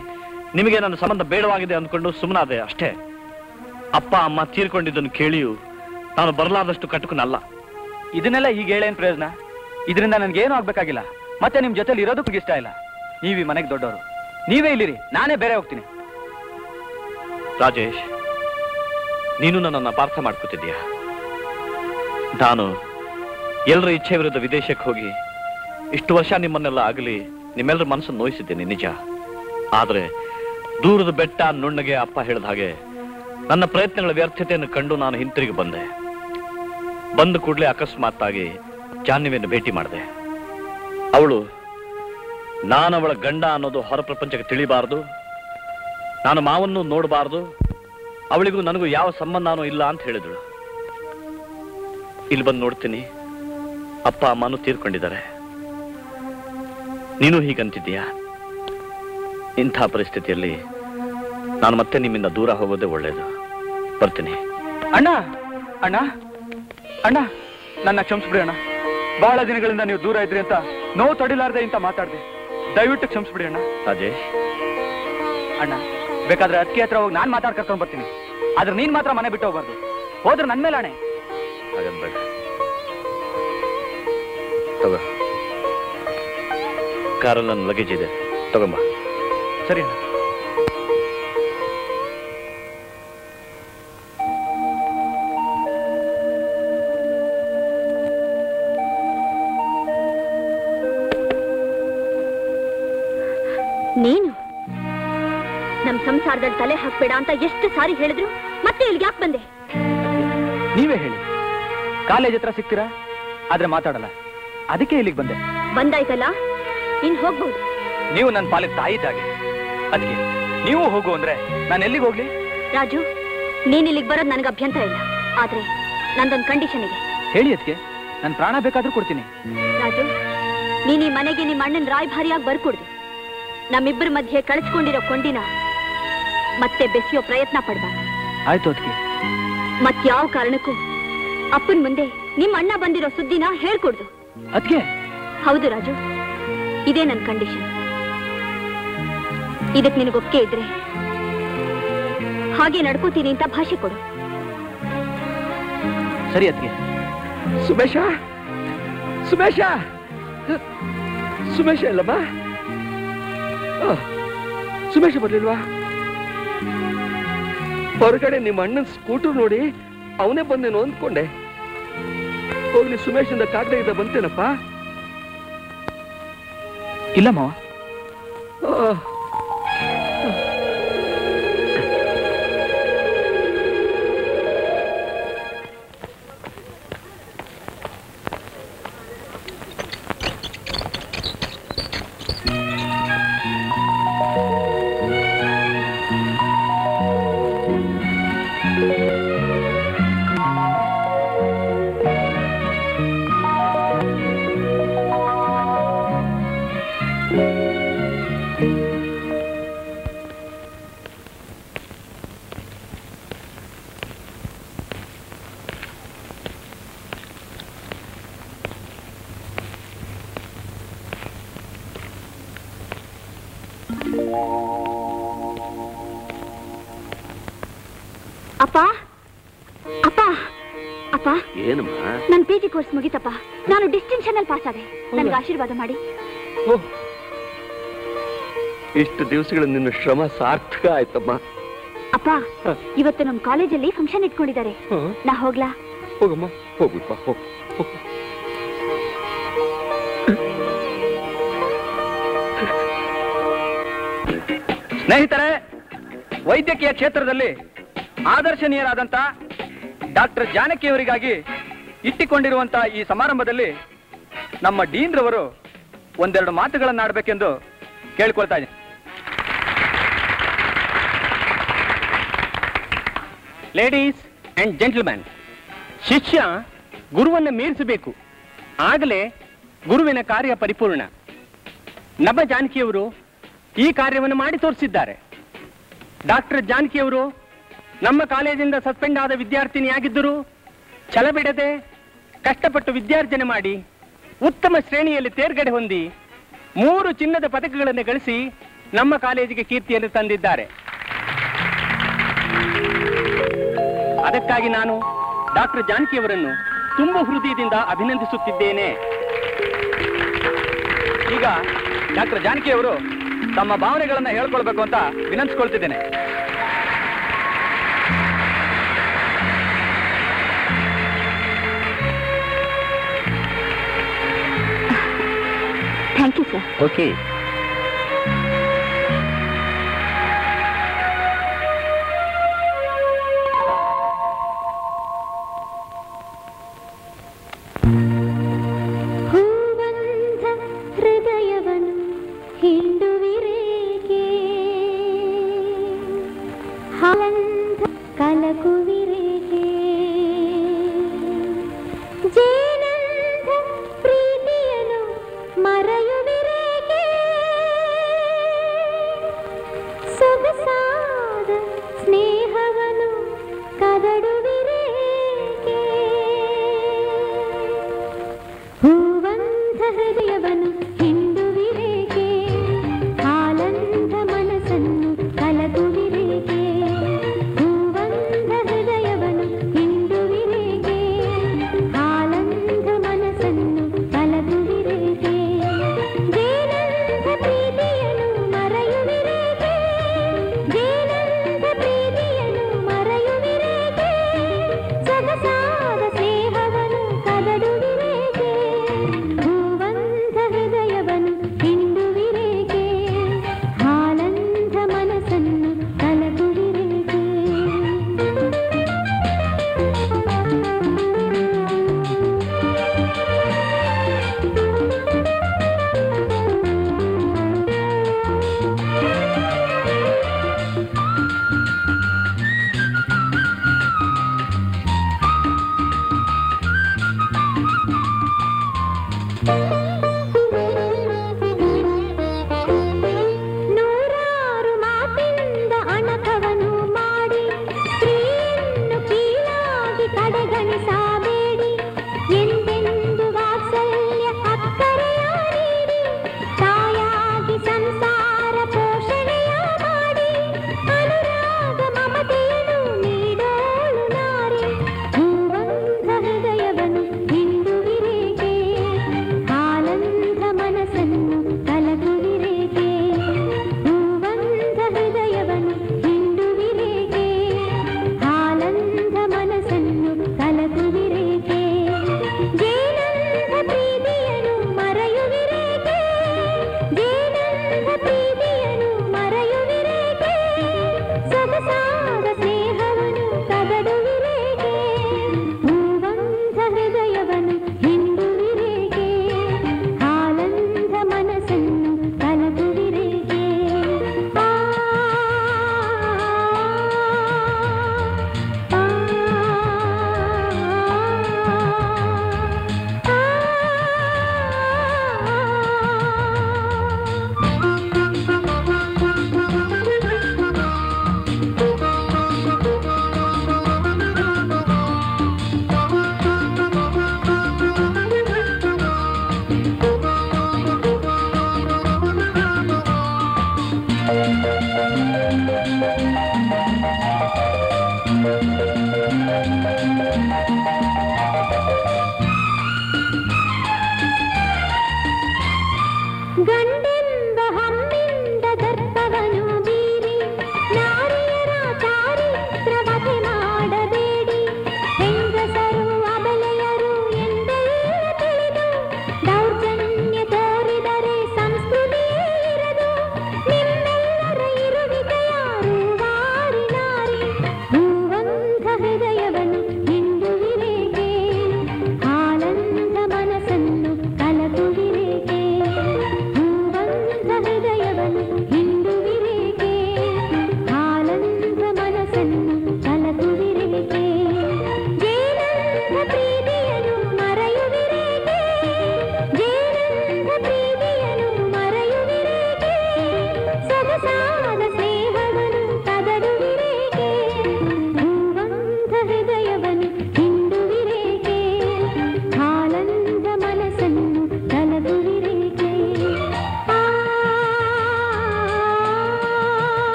ನಿಮಗೆ ನನ್ನ ಸಂಬಂಧ ಬೇಡವಾಗಿದೆ ಅಂದ್ಕೊಂಡು ಸುಮ್ಮನಾದೆ ಅಷ್ಟೇ. ಅಪ್ಪ ಅಮ್ಮ ತೀರ್ಕೊಂಡಿದ್ದನ್ನು ಕೇಳಿಯೂ ನಾನು ಬರಲಾದಷ್ಟು ಕಟುಕನಲ್ಲ ಇದನ್ನೆಲ್ಲ ಈಗ ಹೇಳೇನ್ ಪ್ರಯೋಜನ? ಇದರಿಂದ ನನಗೇನು ಆಗ್ಬೇಕಾಗಿಲ್ಲ. ಮತ್ತೆ ನಿಮ್ ಜೊತೆಲಿ ಇರೋದಕ್ಕೂ ಇಷ್ಟ ಇಲ್ಲ. ನೀವು ಮನೆಗೆ ದೊಡ್ಡವರು. ನೀವೇ ಇಲ್ಲಿರಿ. ನಾನೇ ಬೇರೆ ಹೋಗ್ತೀನಿ. ರಾಜೇಶ್ ನೀನು ನನ್ನನ್ನು ಪಾರ್ಥ ಮಾಡ್ಕೋತಿದ್ದೀಯ? ನಾನು ಎಲ್ಲರ ಇಚ್ಛೆ ವಿರುದ್ಧ ವಿದೇಶಕ್ಕೆ ಹೋಗಿ ಇಷ್ಟು ವರ್ಷ ನಿಮ್ಮನ್ನೆಲ್ಲ ಆಗಲಿ ನಿಮ್ಮೆಲ್ಲರ ಮನಸ್ಸನ್ನು ನೋಯಿಸಿದ್ದೇನೆ, ನಿಜ. ಆದರೆ ದೂರದ ಬೆಟ್ಟ ನುಣ್ಣಗೆ ಅಪ್ಪ ಹೇಳಿದ ಹಾಗೆ ನನ್ನ ಪ್ರಯತ್ನಗಳ ವ್ಯರ್ಥತೆಯನ್ನು ಕಂಡು ನಾನು ಹಿಂತಿರುಗಿ ಬಂದೆ. ಬಂದ ಕೂಡಲೇ ಅಕಸ್ಮಾತ್ತಾಗಿ ಜಾಹ್ನವಿಯನ್ನು ಭೇಟಿ ಮಾಡಿದೆ. ಅವಳು, ನಾನು ಅವಳ ಗಂಡ ಅನ್ನೋದು ಹೊರ ಪ್ರಪಂಚಕ್ಕೆ ತಿಳಿಬಾರದು, ನಾನು ಮಾವನ್ನು ನೋಡಬಾರದು, ಅವಳಿಗೂ ನನಗೂ ಯಾವ ಸಂಬಂಧನೂ ಇಲ್ಲ ಅಂತ ಹೇಳಿದಳು. ಇಲ್ಲಿ ಬಂದು ನೋಡ್ತೀನಿ. ಅಪ್ಪ ಅಮ್ಮನೂ ತೀರ್ಕೊಂಡಿದ್ದಾರೆ. ನೀನು ಹೀಗಂತಿದ್ದೀಯಾ? ಇಂಥ ಪರಿಸ್ಥಿತಿಯಲ್ಲಿ ನಾನು ಮತ್ತೆ ನಿಮ್ಮಿಂದ ದೂರ ಹೋಗೋದೇ ಒಳ್ಳೇದು. ಬರ್ತೀನಿ. ಅಣ್ಣ ಅಣ್ಣ ಅಣ್ಣ ನನ್ನ ಕ್ಷಮಿಸ್ಬಿಡಿ ಅಣ್ಣ. ಬಹಳ ದಿನಗಳಿಂದ ನೀವು ದೂರ ಇದ್ರಿ ಅಂತ ನೋವು ತಡಿಲಾರ್ದೆ ಅಂತ ಮಾತಾಡಿದೆ. ದಯವಿಟ್ಟು ಕ್ಷಮಿಸ್ಬಿಡಿ ಅಣ್ಣ. ರಾಜೇಶ್ ಅಣ್ಣ ಬೇಕಾದ್ರೆ ಅದಕ್ಕೆ ಹತ್ರ ಹೋಗಿ ನಾನು ಮಾತಾಡ್ ಕರ್ಕೊಂಡ್ ಬರ್ತೀನಿ. ಆದ್ರೆ ನೀನ್ ಮಾತ್ರ ಮನೆ ಬಿಟ್ಟು ಹೋಗ್ಬಾರ್ದು. ಹೋದ್ರೆ ನನ್ನ ಮೇಲೆ ಅಣೆ ಹಾಗನ್ಬೇಡ ತಗೋ. ಕಾರಲ್ಲಿ ನನ್ನ ಲಗೇಜ್ ಇದೆ. ತಗೊಂಬ. ಸರಿ ಅಣ್ಣ. ನೀನು? ನಮ್ ಸಂಸಾರದಲ್ಲಿ ತಲೆ ಹಾಕ್ಬೇಡ ಅಂತ ಎಷ್ಟು ಸಾರಿ ಹೇಳಿದ್ರು ಮತ್ತೆ ಇಲ್ಲಿಗೆ ಯಾಕೆ ಬಂದೆ? ನೀವೇ ಹೇಳಿ. ಕಾಲೇಜ್ ಹತ್ರ ಸಿಗ್ತೀರಾ ಆದ್ರೆ ಮಾತಾಡಲ್ಲ. ಅದಕ್ಕೆ ಇಲ್ಲಿಗೆ ಬಂದೆ. ಬಂದಾಯ್ತಲ್ಲ? ಇನ್ ಹೋಗ್ಬಹುದು ನೀವು ನನ್ನ ಪಾಲಿಗೆ ತಾಯಿ ಇದ್ದಾಗೆ. ಅದಕ್ಕೆ ನೀವು ಹೋಗು ಅಂದ್ರೆ ನಾನು ಎಲ್ಲಿಗೆ ಹೋಗ್ಲಿ? ರಾಜು ನೀನ್ ಇಲ್ಲಿಗೆ ಬರೋದು ನನಗೆ ಅಭ್ಯಂತರ ಇಲ್ಲ. ಆದ್ರೆ ನಂದೊಂದು ಕಂಡೀಷನ್ ಇದೆ. ಹೇಳಿ ಅದಕ್ಕೆ ನನ್ನ ಪ್ರಾಣ ಬೇಕಾದ್ರೂ ಕೊಡ್ತೀನಿ. ರಾಜು ನೀನ್ ಈ ಮನೆಗೆ ನಿಮ್ಮ ಅಣ್ಣನ ರಾಯಭಾರಿಯಾಗಿ ಬರ್ಕೊಡ್ದು. ನಮ್ಮಿಬ್ಬರ ಮಧ್ಯೆ ಕಳಿಸ್ಕೊಂಡಿರೋ ಕೊಂಡಿನ ಮತ್ತೆ ಬೆಸೆಯೋ ಪ್ರಯತ್ನ ಪಡ್ಬಾರ್ದು. ಆಯ್ತು ಅದಕ್ಕೆ ಮತ್ಯಾವ ಕಾರಣಕ್ಕೂ ಅಪ್ಪನ್ ಮುಂದೆ ನಿಮ್ಮ ಅಣ್ಣ ಬಂದಿರೋ ಸುದ್ದಿನ ಹೇಳ್ಕೊಡ್ದು. ಅದ್ಕೆ? ಹೌದು ರಾಜು ಇದೇ ನನ್ನ ಕಂಡೀಷನ್ ಇದಕ್ ನಿನಗೆ ಒಪ್ಪಿಗೆ ಇದ್ರೆ ಹಾಗೆ ನಡ್ಕೋತೀನಿ ಅಂತ ಭಾಷೆ ಕೊಡು. ಸರಿ ಅದ್ಕೆ. ಸುಮೇಶ ಸುಮೇಶ ಸುಮೇಶ ಇಲ್ಲಮ್ಮ? ಆ, ಸುಮೇಶ ಬರ್ಲಿಲ್ವಾ? ಹೊರಗಡೆ ನಿಮ್ಮ ಅಣ್ಣನ ಸ್ಕೂಟರ್ ನೋಡಿ ಅವನೇ ಬಂದೇನೋ ಅಂದ್ಕೊಂಡೆ. ಹೋಗ್ಲಿ ಸುಮೇಶಿಂದ ಕಾಗದ ಇದ್ದ ಬಂತೇನಪ್ಪ? ಇಲ್ಲ ಮಾವ. ಕೋರ್ಸ್ ಮುಗಿತಪ್ಪ. ನಾನು ಡಿಸ್ಟಿಂಕ್ಷನ್ ಅಲ್ಲಿ ಪಾಸ್ ಆದೆ ನನಗೆ ಆಶೀರ್ವಾದ ಮಾಡಿ. ಇಷ್ಟು ದಿವಸಗಳ ನಿನ್ನ ಶ್ರಮ ಸಾರ್ಥಕ ಆಯ್ತಮ್ಮ. ಅಪ್ಪ ಇವತ್ತು ನಮ್ಮ ಕಾಲೇಜಲ್ಲಿ ಫಂಕ್ಷನ್ ಇಟ್ಕೊಂಡಿದ್ದಾರೆ. ನಾ ಹೋಗ್ಲಾ? ಹೋಗಮ್ಮ. ಹೋಗ್ಬಿಟ್ಪ ಹೋಗ್. ಸ್ನೇಹಿತರೆ ವೈದ್ಯಕೀಯ ಕ್ಷೇತ್ರದಲ್ಲಿ ಆದರ್ಶನೀಯರಾದಂತ ಡಾಕ್ಟರ್ ಜಾನಕಿಯವರಿಗಾಗಿ ಇಟ್ಟಿಕೊಂಡಿರುವಂತ ಈ ಸಮಾರಂಭದಲ್ಲಿ ನಮ್ಮ ಡೀನ್ ರವರು ಒಂದೆರಡು ಮಾತುಗಳನ್ನಾಡಬೇಕೆಂದು ಕೇಳ್ಕೊಳ್ತಾ ಇದ್ದೀನಿ. ಲೇಡೀಸ್ ಅಂಡ್ ಜೆಂಟಲ್ಮ್ಯಾನ್ ಶಿಷ್ಯ ಗುರುವನ್ನು ಮೀರಿಸಬೇಕು. ಆಗಲೇ ಗುರುವಿನ ಕಾರ್ಯ ಪರಿಪೂರ್ಣ. ನಮ್ಮ ಜಾನಕಿಯವರು ಈ ಕಾರ್ಯವನ್ನು ಮಾಡಿ ತೋರಿಸಿದ್ದಾರೆ. ಡಾಕ್ಟರ್ ಜಾನಕಿಯವರು ನಮ್ಮ ಕಾಲೇಜಿಂದ ಸಸ್ಪೆಂಡ್ ಆದ ವಿದ್ಯಾರ್ಥಿನಿಯಾಗಿದ್ದರು ಛಲ ಬಿಡದೆ ಕಷ್ಟಪಟ್ಟು ವಿದ್ಯಾರ್ಜನೆ ಮಾಡಿ ಉತ್ತಮ ಶ್ರೇಣಿಯಲ್ಲಿ ತೇರ್ಗಡೆ ಹೊಂದಿ ಮೂರು ಚಿನ್ನದ ಪದಕಗಳನ್ನು ಗಳಿಸಿ ನಮ್ಮ ಕಾಲೇಜಿಗೆ ಕೀರ್ತಿಯನ್ನು ತಂದಿದ್ದಾರೆ. ಅದಕ್ಕಾಗಿ ನಾನು ಡಾಕ್ಟರ್ ಜಾನಕಿಯವರನ್ನು ತುಂಬ ಹೃದಯದಿಂದ ಅಭಿನಂದಿಸುತ್ತಿದ್ದೇನೆ. ಈಗ ಡಾಕ್ಟರ್ ಜಾನಕಿಯವರು ತಮ್ಮ ಭಾವನೆಗಳನ್ನು ಹೇಳ್ಕೊಳ್ಬೇಕು ಅಂತ ವಿನಂತಿಸ್ಕೊಳ್ತಿದ್ದೇನೆ. Thank you sir okay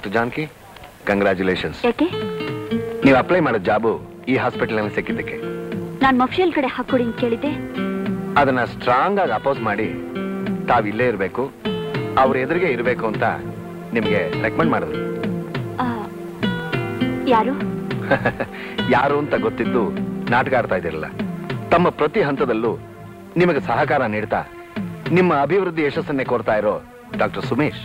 doctor Janaki congratulations ನೀವು ಅಪ್ಲೈ ಮಾಡೋ ಜಾಬು ಈ ಹಾಸ್ಪಿಟಲ್ ಸಿಕ್ಕಿದ್ದಕ್ಕೆ. ನಾನು ಮಫ್ಷಲ್ ಕಡೆ ಹಾಕೊಡಿ ಅಂತ ಕೇಳಿದ್ದೆ. ಅದನ್ನ ಸ್ಟ್ರಾಂಗ್ ಆಗಿ ಅಪೋಸ್ ಮಾಡಿ ತಾವ್ ಇಲ್ಲೇ ಇರಬೇಕು ಅವ್ರ ಎದುರಿಗೆ ಇರಬೇಕು ಅಂತ ನಿಮಗೆ ರೆಕಮೆಂಡ್ ಮಾಡಿದ್ರು. ಯಾರು? ಯಾರು ಅಂತ ಗೊತ್ತಿದ್ದು ನಾಟಕ ಆಡ್ತಾ ಇದ್ದಿರಲ್ಲ ತಮ್ಮ ಪ್ರತಿ ಹಂತದಲ್ಲೂ ನಿಮಗೆ ಸಹಕಾರ ನೀಡ್ತಾ ನಿಮ್ಮ ಅಭಿವೃದ್ಧಿ ಯಶಸ್ಸನ್ನೇ ಕೋರ್ತಾ ಇರೋ ಡಾಕ್ಟರ್ ಸುಮೇಶ್.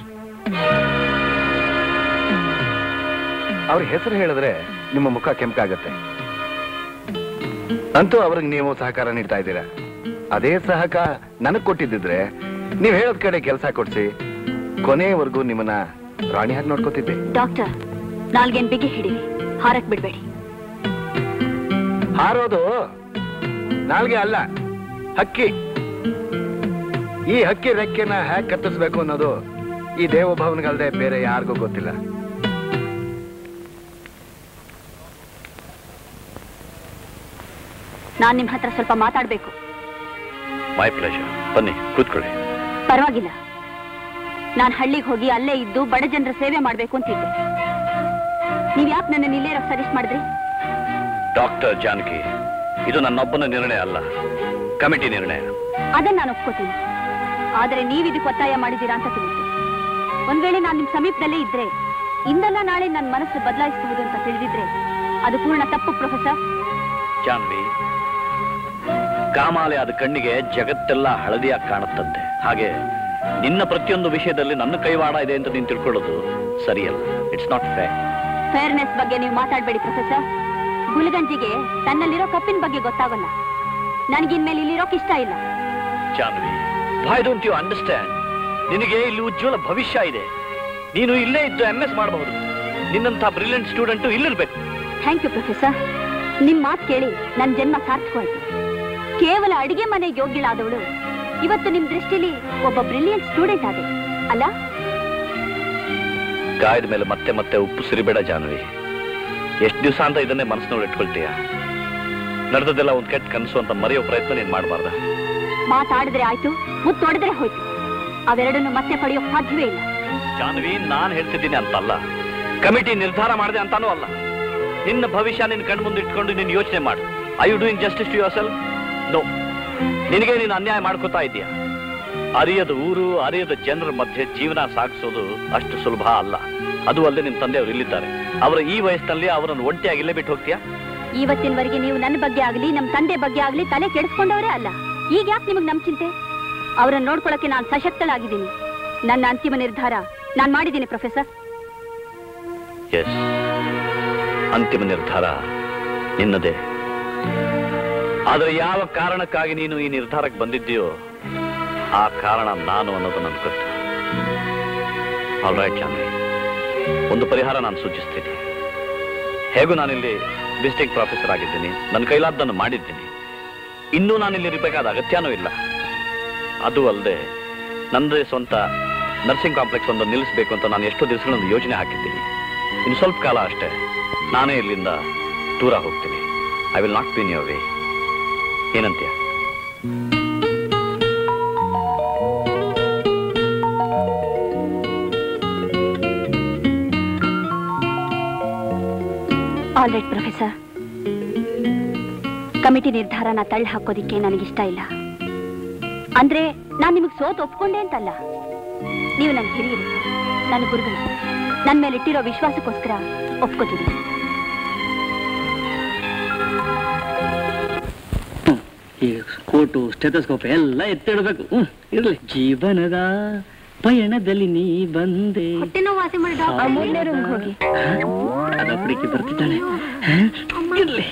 ಅವ್ರ ಹೆಸರು ಹೇಳಿದ್ರೆ ನಿಮ್ಮ ಮುಖ ಕೆಂಪಾಗತ್ತೆ. ಅಂತೂ ಅವ್ರಿಗೆ ನೀವು ಸಹಕಾರ ನೀಡ್ತಾ ಇದ್ದೀರಾ? ಅದೇ ಸಹಕಾರ ನನಗ್ ಕೊಟ್ಟಿದ್ದಿದ್ರೆ ನೀವ್ ಹೇಳೋದ್ ಕಡೆ ಕೆಲಸ ಕೊಡ್ಸಿ. ಕೊನೆಯವರೆಗೂ ನಿಮ್ಮನ್ನ ರಾಣಿ ಹಾಗೆ ನೋಡ್ಕೋತಿದ್ದೆ. ಡಾಕ್ಟರ್ ನಾಲ್ಗೇನ್ ಬಿಗಿ ಹಿಡೀರಿ ಹಾರಕ್ ಬಿಡ್ಬೇಡಿ. ಹಾರೋದು ನಾಲ್ಗೆ ಅಲ್ಲ ಹಕ್ಕಿ. ಈ ಹಕ್ಕಿ ರೆಕ್ಕೆನ ಹ್ಯಾಕ್ ಕತ್ತರಿಸ್ಬೇಕು ಅನ್ನೋದು ಈ ದೇವಭವನ್ಗಲ್ದೆ ಬೇರೆ ಯಾರಿಗೂ ಗೊತ್ತಿಲ್ಲ. ನಾನ್ ನಿಮ್ ಹತ್ರ ಸ್ವಲ್ಪ ಮಾತಾಡ್ಬೇಕು. ಮೈ ಪ್ಲೇಷರ್ ಬನ್ನಿ ಕೂತ್ಕೊಳ್ಳಿ. ಪರವಾಗಿಲ್ಲ. ನಾನ್ ಹಳ್ಳಿಗೆ ಹೋಗಿ ಅಲ್ಲೇ ಇದ್ದು ಬಡ ಜನರ ಸೇವೆ ಮಾಡ್ಬೇಕು ಅಂತಿದ್ದೆ ನೀವ್ ಯಾಕೆ ನನ್ನ ಇಲ್ಲೇ ಸಜೆಸ್ಟ್ ಮಾಡಿದ್ರಿ? ಡಾಕ್ಟರ್ ಜಾನಕಿ ಇದು ನನ್ನೊಬ್ಬನ ನಿರ್ಣಯ ಅಲ್ಲ. ಕಮಿಟಿ ನಿರ್ಣಯ. ಅದನ್ನ ನಾನು ಒಪ್ಕೋತೀನಿ. ಆದ್ರೆ ನೀವ್ ಇದಕ್ಕೆ ಒತ್ತಾಯ ಮಾಡಿದ್ದೀರಾ ಅಂತ ತಿಳಿತು ಒಂದ್ ವೇಳೆ ನಾನು ನಿಮ್ ಸಮೀಪದಲ್ಲೇ ಇದ್ರೆ ಇಂದಲ್ಲ ನಾಳೆ ನನ್ನ ಮನಸ್ಸು ಬದಲಾಯಿಸಬಹುದು ಅಂತ ತಿಳಿದಿದ್ರೆ ಅದು ಪೂರ್ಣ ತಪ್ಪು ಪ್ರೊಫೆಸರ್. ಜಾನ್ವಿ ಕಾಮಾಲೆ ಆದ ಕಣ್ಣಿಗೆ ಜಗತ್ತೆಲ್ಲ ಹಳದಿಯಾಗಿ ಕಾಣುತ್ತಂತೆ. ಹಾಗೆ ನಿನ್ನ ಪ್ರತಿಯೊಂದು ವಿಷಯದಲ್ಲಿ ನನ್ನ ಕೈವಾಡ ಇದೆ ಅಂತ ನೀನು ತಿಳ್ಕೊಳ್ಳೋದು ಸರಿಯಲ್ಲ. ಇಟ್ಸ್ ನಾಟ್ ಫೇರ್ ಫೇರ್ನೆಸ್ ಬಗ್ಗೆ ನೀವು ಮಾತಾಡಬೇಡಿ ಪ್ರೊಫೆಸರ್. ಗುಲ್ಗಂಜಿಗೆ ತನ್ನಲ್ಲಿರೋ ಕಪ್ಪಿನ ಬಗ್ಗೆ ಗೊತ್ತಾಗಲ್ಲ. ನನಗಿನ್ಮೇಲೆ ಇಲ್ಲಿರೋಕ್ ಇಷ್ಟ ಇಲ್ಲ. Janvi why don't you understand ನಿನಗೆ ಇಲ್ಲಿ ಉಜ್ವಲ ಭವಿಷ್ಯ ಇದೆ. ನೀನು ಇಲ್ಲೇ ಇದ್ದು ಎಂ ಎಸ್ ಮಾಡಬಹುದು. ನಿನ್ನಂತ brilliant student ಇಲ್ಲಿರ್ಬೇಕು. Thank you professor. ನಿಮ್ಮ ಮಾತು ಕೇಳಿ ನನ್ನ ಜನ್ಮ ಸಾರ್ಥಕವಾಯ್ತು ಕೇವಲ ಅಡಿಗೆ ಮನೆ ಯೋಗ್ಯಳಾದವಳು. ಇವತ್ತು ನಿಮ್ ದೃಷ್ಟಿಲಿ ಒಬ್ಬ ಬ್ರಿಲಿಯಂಟ್ ಸ್ಟೂಡೆಂಟ್ ಆದೆ ಅಲ್ಲ? ಗಾಯದ ಮೇಲೆ ಮತ್ತೆ ಮತ್ತೆ ಉಪ್ಪು ಸಿರಿಬೇಡ ಜಾನ್ವಿ. ಎಷ್ಟು ದಿವಸ ಅಂತ ಇದನ್ನೇ ಮನಸ್ಸಿನೊಳಗೆ ಇಟ್ಕೊಳ್ತೀಯ? ನಡೆದದೆಲ್ಲ ಒಂದ್ ಕೆಟ್ಟ ಕನಸು ಅಂತ ಮರೆಯೋ ಪ್ರಯತ್ನ ನೀನ್ ಮಾಡಬಾರ್ದ. ಮಾತಾಡಿದ್ರೆ ಆಯ್ತು ಮುತ್ತೊಡೆದ್ರೆ ಹೋಯ್ತು. ಅವೆರಡನ್ನು ಮತ್ತೆ ಪಡೆಯೋ ಸಾಧ್ಯವೇ ಇಲ್ಲ. ಜಾನ್ವಿ ನಾನ್ ಹೇಳ್ತಿದ್ದೀನಿ ಅಂತಲ್ಲ. ಕಮಿಟಿ ನಿರ್ಧಾರ ಮಾಡಿದೆ ಅಂತಾನೂ ಅಲ್ಲ. ನಿನ್ನ ಭವಿಷ್ಯ ನಿನ್ನ ಕಣ್ಮುಂದೆ ಇಟ್ಕೊಂಡು ನೀನು ಯೋಚನೆ ಮಾಡು. I you doing justice to yourself ನಿನಗೆ ನೀನು ಅನ್ಯಾಯ ಮಾಡ್ಕೋತಾ ಇದೀಯ ಅರಿಯದ ಊರು ಅರಿಯದ ಜನರ ಮಧ್ಯೆ ಜೀವನ ಸಾಗಿಸೋದು ಅಷ್ಟು ಸುಲಭ ಅಲ್ಲ. ಅದು ಅಲ್ಲದೆ ನಿಮ್ ತಂದೆಯವರು ಇಲ್ಲಿದ್ದಾರೆ. ಅವರ ಈ ವಯಸ್ಸಿನಲ್ಲಿ ಅವರನ್ನು ಒಂಟಿಯಾಗಿ ಇಲ್ಲೇ ಬಿಟ್ಟು ಹೋಗ್ತೀಯಾ? ಇವತ್ತಿನವರೆಗೆ ನೀವು ನನ್ನ ಬಗ್ಗೆ ಆಗ್ಲಿ ನಮ್ಮ ತಂದೆ ಬಗ್ಗೆ ಆಗ್ಲಿ ತಲೆ ಕೆಡಿಸ್ಕೊಂಡವರೇ ಅಲ್ಲ. ಈಗ ಯಾಕೆ ನಿಮಗ್ ನಮ್ ಚಿಂತೆ ಅವರನ್ನು ನೋಡ್ಕೊಳಕ್ಕೆ ನಾನು ಸಶಕ್ತಳಾಗಿದ್ದೀನಿ. ನನ್ನ ಅಂತಿಮ ನಿರ್ಧಾರ ನಾನು ಮಾಡಿದ್ದೀನಿ ಪ್ರೊಫೆಸರ್. ಎಸ್ ಅಂತಿಮ ನಿರ್ಧಾರ ನಿನ್ನದೇ. ಆದರೆ ಯಾವ ಕಾರಣಕ್ಕಾಗಿ ನೀನು ಈ ನಿರ್ಧಾರಕ್ಕೆ ಬಂದಿದ್ದೀಯೋ ಆ ಕಾರಣ ನಾನು ಅನ್ನೋದು ನನ್ನ ಗೊತ್ತು. ಆಲ್ ರೈಟ್ ಒಂದು ಪರಿಹಾರ ನಾನು ಸೂಚಿಸ್ತೀನಿ. ಹೇಗೂ ನಾನಿಲ್ಲಿ ವಿಸಿಟಿಂಗ್ ಪ್ರಾಫೆಸರ್ ಆಗಿದ್ದೀನಿ. ನನ್ನ ಕೈಲಾದ್ದನ್ನು ಮಾಡಿದ್ದೀನಿ. ಇನ್ನೂ ನಾನಿಲ್ಲಿ ಇರಬೇಕಾದ ಅಗತ್ಯನೂ ಇಲ್ಲ. ಅದು ಅಲ್ಲದೆ ನನ್ನದೇ ಸ್ವಂತ ನರ್ಸಿಂಗ್ ಕಾಂಪ್ಲೆಕ್ಸ್ ಒಂದು ನಿಲ್ಲಿಸಬೇಕು ಅಂತ ನಾನು ಎಷ್ಟೋ ದಿವಸಗಳೊಂದು ಯೋಜನೆ ಹಾಕಿದ್ದೀನಿ. ಇನ್ನು ಸ್ವಲ್ಪ ಕಾಲ ಅಷ್ಟೇ ನಾನೇ ಇಲ್ಲಿಂದ ದೂರ ಹೋಗ್ತೀನಿ. I will not be in your way ಏನಂತೀಯ? All right professor committee ನಿರ್ಧಾರನ ತಳ್ಳಿ ಹಾಕೋದಿಕ್ಕೆ ನನಗಿಷ್ಟ ಇಲ್ಲ. ಅಂದ್ರೆ ನಾನು ನಿಮಗೆ ಸೋತ್ ಒಪ್ಕೊಂಡೆ ಅಂತಲ್ಲ. ನೀವು ನನ್ನ ಹಿರಿಯರು ನನ್ನ ಗುರುಗಳು. ನನ್ನ ಮೇಲೆ ಇಟ್ಟಿರೋ ವಿಶ್ವಾಸಕ್ಕೋಸ್ಕರ ಒಪ್ಕೋತೀನಿ ಕೋಟು ಸ್ಟೆಥೋಸ್ಕೋಪ್ ಎಲ್ಲ ಎತ್ತಿಡ್ಬೇಕು. ಹ್ಮ್ ಇರ್ಲಿ. ಜೀವನದ ಪಯಣದಲ್ಲಿ ನೀ ಬಂದೆ. ಅದಪ್ಪಡಿಕೆ ಬರ್ತಿದ್ದಾಳೆ. ಇರ್ಲಿ.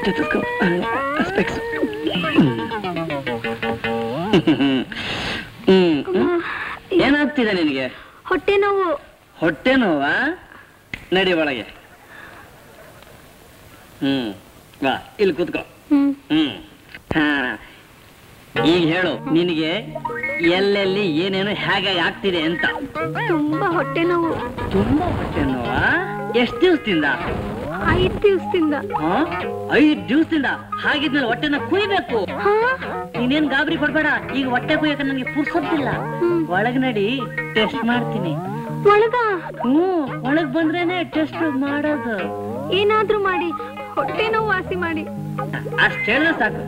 ಸ್ಟೆಥೋಸ್ಕೋಪ್ ಸ್ಪೆಕ್ಸ್ ಹ್ಮ್ ಏನಾಗ್ತಿದೆ ನಿನಗೆ? ಹೊಟ್ಟೆ ನೋವು ಹೊಟ್ಟೆ ನೋವಾ ನಡಿ ಒಳಗೆ. ಹ್ಮ್. ಬಾ ಇಲ್ಲಿ ಕೂತ್ಕೋ. ಹ್ಮ್. ಹ್ಮ್. ಹಾ ಈಗ ಹೇಳು ನಿನಗೆ ಎಲ್ಲೆಲ್ಲಿ ಏನೇನು ಹೇಗೆ ಆಗ್ತಿದೆ ಅಂತ. ತುಂಬಾ ಹೊಟ್ಟೆ ನೋವು. ತುಂಬಾ ಹೊಟ್ಟೆ ನೋವಾ? ಎಷ್ಟು ದಿವಸದಿಂದ? ಐದ್ ದಿವಸದಿಂದ. ಹಾ? ಐದ್ ದಿವಸದಿಂದ? ಹಾಗಿದ್ಮೇಲೆ ಹೊಟ್ಟೆನ ಕುಯ್ಬೇಕು. ನೀನೇನ್ ಗಾಬರಿ ಕೊಡ್ಬೇಡ ಈಗ ಹೊಟ್ಟೆ ಕುಯ್ಯಕ ನನಗೆ ಪುರ್ಸೊತ್ತಿಲ್ಲ. ಒಳಗ್ ನಡಿ ಟೆಸ್ಟ್ ಮಾಡ್ತೀನಿ. ಒಳಗ? ಹ್ಮ್ ಒಳಗ್ ಬಂದ್ರೇನೆ ಟೆಸ್ಟ್ ಮಾಡೋದು. ಏನಾದ್ರೂ ಮಾಡಿ. ಹೊಟ್ಟೆ ನೋವು ವಾಸಿ ಮಾಡಿ. ಅಷ್ಟ್ ಹೇಳಿದ್ರೆ ಸಾಕು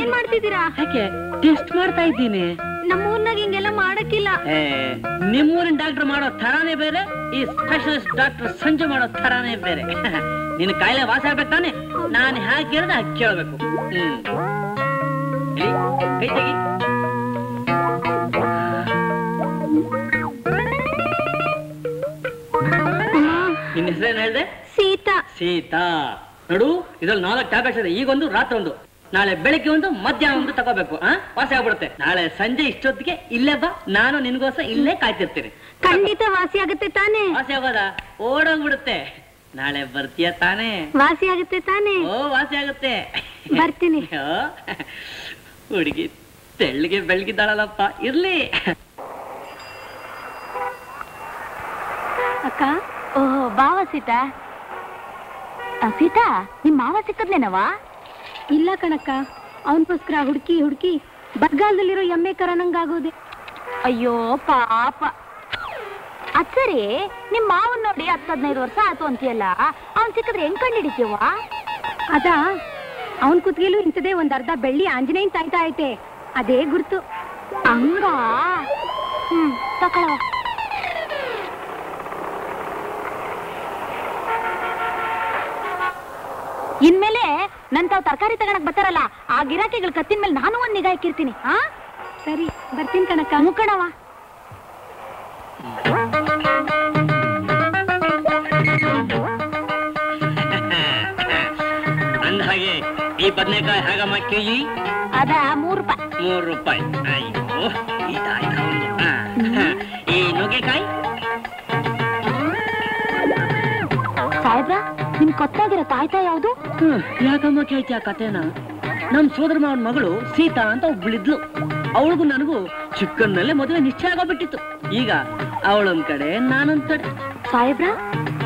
ಏನ್ ಮಾಡ್ತಿದ್ದೀರಾ? ಯಾಕೆ? ಟೆಸ್ಟ್ ಮಾಡ್ತಾ ಇದ್ದೀನಿ. ನಮ್ಮೂರ್ನಾಗ ಹಿಂಗೆಲ್ಲ ಮಾಡಕ್ಕಿಲ್ಲ. ನಿಮ್ಮೂರಿನ ಡಾಕ್ಟರ್ ಮಾಡೋ ಥರಾನೇ ಬೇರೆ ಈ ಸ್ಪೆಷಲಿಸ್ಟ್ ಡಾಕ್ಟರ್ ಸಂಜೆ ಮಾಡೋ ಥರಾನೇ ಬೇರೆ. ನಿನ್ನ ಕಾಯಿಲೆ ವಾಸ ಆಗ್ಬೇಕು ತಾನೆ? ನಾನು ಹ್ಯಾಕ್ ಕೇಳಿದ್ರೆ ಹಾಗೆ ಕೇಳಬೇಕು? ಕೈ ತೆಗಿ. ನಿನ್ನ ಹೆಸರೇನು ಹೇಳ್ದೆ? ಸೀತಾ. ಸೀತಾ. ನೋಡು ಇದ್ರಲ್ಲಿ ನಾಲ್ಕು ಟ್ಯಾಬ್ಲೆಟ್ಸ್ ಇದೆ. ಈಗೊಂದು ರಾತ್ರಿ ಒಂದು. ನಾಳೆ ಬೆಳಿಗ್ಗೆ ಒಂದು ಮಧ್ಯಾಹ್ನ ಒಂದು ತಗೋಬೇಕು ಆ? ವಾಸಿ ಆಗ್ಬಿಡುತ್ತೆ. ನಾಳೆ ಸಂಜೆ ಇಷ್ಟೊತ್ತಿಗೆ ಇಲ್ಲೇ ಬಾ. ನಾನು ನಿನ್ಗೋಸ ಇಲ್ಲೇ ಕಾಯ್ತಿರ್ತೀನಿ. ಖಂಡಿತ ವಾಸಿ ಆಗುತ್ತೆ ತಾನೇ. ವಾಸಿ ಆಗೋದ? ಓಡೋಗ್ಬಿಡುತ್ತೆ. ನಾಳೆ ಬರ್ತೀಯ ತಾನೇ? ವಾಸಿ ಆಗುತ್ತೆ ತಾನೇ. ಓ ವಾಸಿ ಆಗುತ್ತೆ. ಬರ್ತೀನಿ. ಹುಡುಗಿ ತೆಳ್ಳಿಗೆ ಬೆಳಗಿದ್ದಾಳಲ್ಲಪ್ಪ. ಇರ್ಲಿ. ಅಕ್ಕ ಓ ಬಾ ಸೀತಾ. ಸೀತಾ ನಿಮ್ ಮಾವ ಸಿಕ್ಕದ್ಲೇನವಾ ಇಲ್ಲ ಕಣಕ್ಕ ಅವನ್ಗೋಸ್ಕರ ಹುಡುಕಿ ಹುಡುಕಿ ಬದ್ಗಾಲದಲ್ಲಿರೋ ಎಮ್ಮೆ ಕರನಂಗಾಗೋದೆ ಅಯ್ಯೋ ಪಾಪ. ಅದ್ ಸರಿ ನಿಮ್ ಮಾವನ್ ನೋಡಿ ಹತ್ತು ಹದಿನೈದು ವರ್ಷ ಆತು ಅಂತೀಯಲ್ಲ ಅವ್ನ್ ಸಿಕ್ಕಿದ್ರೆ ಹೆಂಗ್ ಕಂಡು ಹಿಡಿತೀವ ಅದ ಅವನ್ ಕುತ್ತಿಗೆಲು ಇಂಥದೇ ಒಂದ್ ಅರ್ಧ ಬೆಳ್ಳಿ ಆಂಜನೇಯನ್ ತಾಯ್ತಾ ಐತೆ. ಅದೇ ಗುರ್ತು. ಹಂಗ? ಹ್ಮ್ ತಕೊಳವ ಇನ್ಮೇಲೆ ನನ್ ತಾವ್ ತರಕಾರಿ ತಗೊಳಕ್ ಬರ್ತಾರಲ್ಲ ಆ ಗಿರಾಕಿಗಳ ಕತ್ತಿನ ಮೇಲೆ ನಾನು ಒಂದ್ ನಿಗಾ ಇಕ್ಕಿರ್ತೀನಿ ಹಾ ಸರಿ ಬರ್ತೀನಿ ಕಣಕ್ಕ. ಮುಕ್ಕಣವ ಅಂದ ಹಾಗೆ ಈ ಬದನೆಕಾಯಿ ಹೇಗಮ್ಮ ಕೆಜಿ ಅದ ಮೂರು ರೂಪಾಯಿ. ಮೂರು ರೂಪಾಯಿ. ಅಯ್ಯೋ ಈ ನುಗ್ಗೆಕಾಯಿ? ಸಾಹೇಬ್ರ ನಿಮ್ ಕೊತ್ತಾಗಿರೋ ತಾಯ್ತಾ ಯಾವ್ದು? ಹ್ಮ್, ಯಾಕಮ್ಮ ಕೇಳ್ತೀಯ ಕಥೆನ ನಮ್ ಸೋದರ ಮಾವನ್ ಮಗಳು ಸೀತಾ ಅಂತ ಒಬ್ಬಳಿದ್ಲು ಅವಳಿಗೂ ನನಗೂ ಚಿಕ್ಕನ್ನಲ್ಲೇ ಮದುವೆ ನಿಶ್ಚಯ ಆಗೋಗ್ಬಿಟ್ಟಿತ್ತು. ಈಗ ಅವಳೊಂದ್ ಕಡೆ ನಾನೊಂದ್ ಕಡೆ ಸಾಹೇಬ್ರ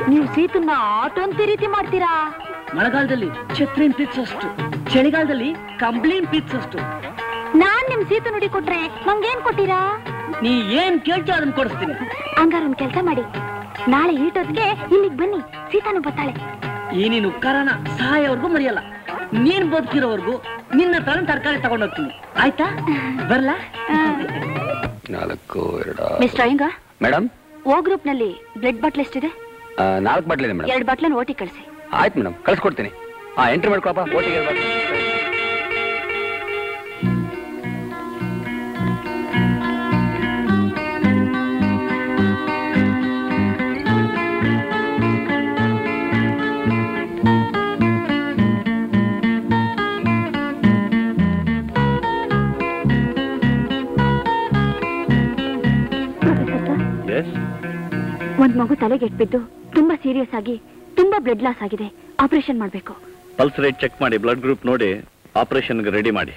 ನೀವು ಸೀತನ್ನ ಆಟೋಂತ ರೀತಿ ಮಾಡ್ತೀರಾ? ಮಳೆಗಾಲದಲ್ಲಿ ಛತ್ರಿನ್ ಪಿಚ್ಚಷ್ಟು ಚಳಿಗಾಲದಲ್ಲಿ ಕಂಬ್ಳಿನ್ ಪಿಚ್ಚಷ್ಟು ನಾನ್ ನಿಮ್ ಸೀತು ನುಡಿ ಕೊಟ್ರೆ ನಂಗೇನ್ ಕೊಟ್ಟಿರಾ ನೀ ಏನ್ ಕೇಳ್ತೀಯ ಅದನ್ನ ಕೊಡಿಸ್ತೀನಿ. ಹಂಗಾರ ಒಂದ್ ಕೆಲ್ಸ ಮಾಡಿ. ನಾಳೆ ಈಟೊತ್ತಿಗೆ ಇಲ್ಲಿಗೆ ಬನ್ನಿ. ಸೀತಾನು ಬರ್ತಾಳೆ. ಈ ನೀನು ಉಪಕಾರನ ಸಹಾಯವರ್ಗೂ ಮರೆಯಲ್ಲ. ನೀನ್ ಬದುಕಿರೋವರೆಗೂ ನಿನ್ನ ಹತ್ರ ತರಕಾರಿ ತಗೊಂಡೋಗ್ತೀನಿ. ಆಯ್ತಾ? ಬರ್ಲಾ? ನಾಲ್ಕು ಎರಡು ಮಿಸ್ಟರ್ ಅಯ್ಯಂಗ ಮೇಡಮ್ ಓ ಗ್ರೂಪ್ನಲ್ಲಿ ಬ್ಲಡ್ ಬಾಟ್ಲ್ ಎಷ್ಟಿದೆ? ನಾಲ್ಕು ಬಾಟ್ಲಿದೆ ಮೇಡಮ್ ಎರಡು ಬಾಟ್ಲನ್ನು ಓಟಿ ಕಳಿಸಿ. ಆಯ್ತು ಮೇಡಮ್ ಕಳ್ಸ್ಕೊಡ್ತೀನಿ. ಆ ಎಂಟ್ರಿ ಮಾಡ್ಕೊಳಪ್ಪ ಓಟಿಗೆ ಒಂದ್ ಮಗು ತಲೆಗೆ ಬಿದ್ದು ತುಂಬಾ ಸೀರಿಯಸ್ ಆಗಿ ತುಂಬಾ ಬ್ಲಡ್ ಲಾಸ್ ಆಗಿದೆ. ಆಪರೇಷನ್ ಮಾಡ್ಬೇಕು. ಪಲ್ಸ್ ರೇಟ್ ಚೆಕ್ ಮಾಡಿ ಬ್ಲಡ್ ಗ್ರೂಪ್ ನೋಡಿ ಆಪರೇಷನ್ ರೆಡಿ ಮಾಡಿ.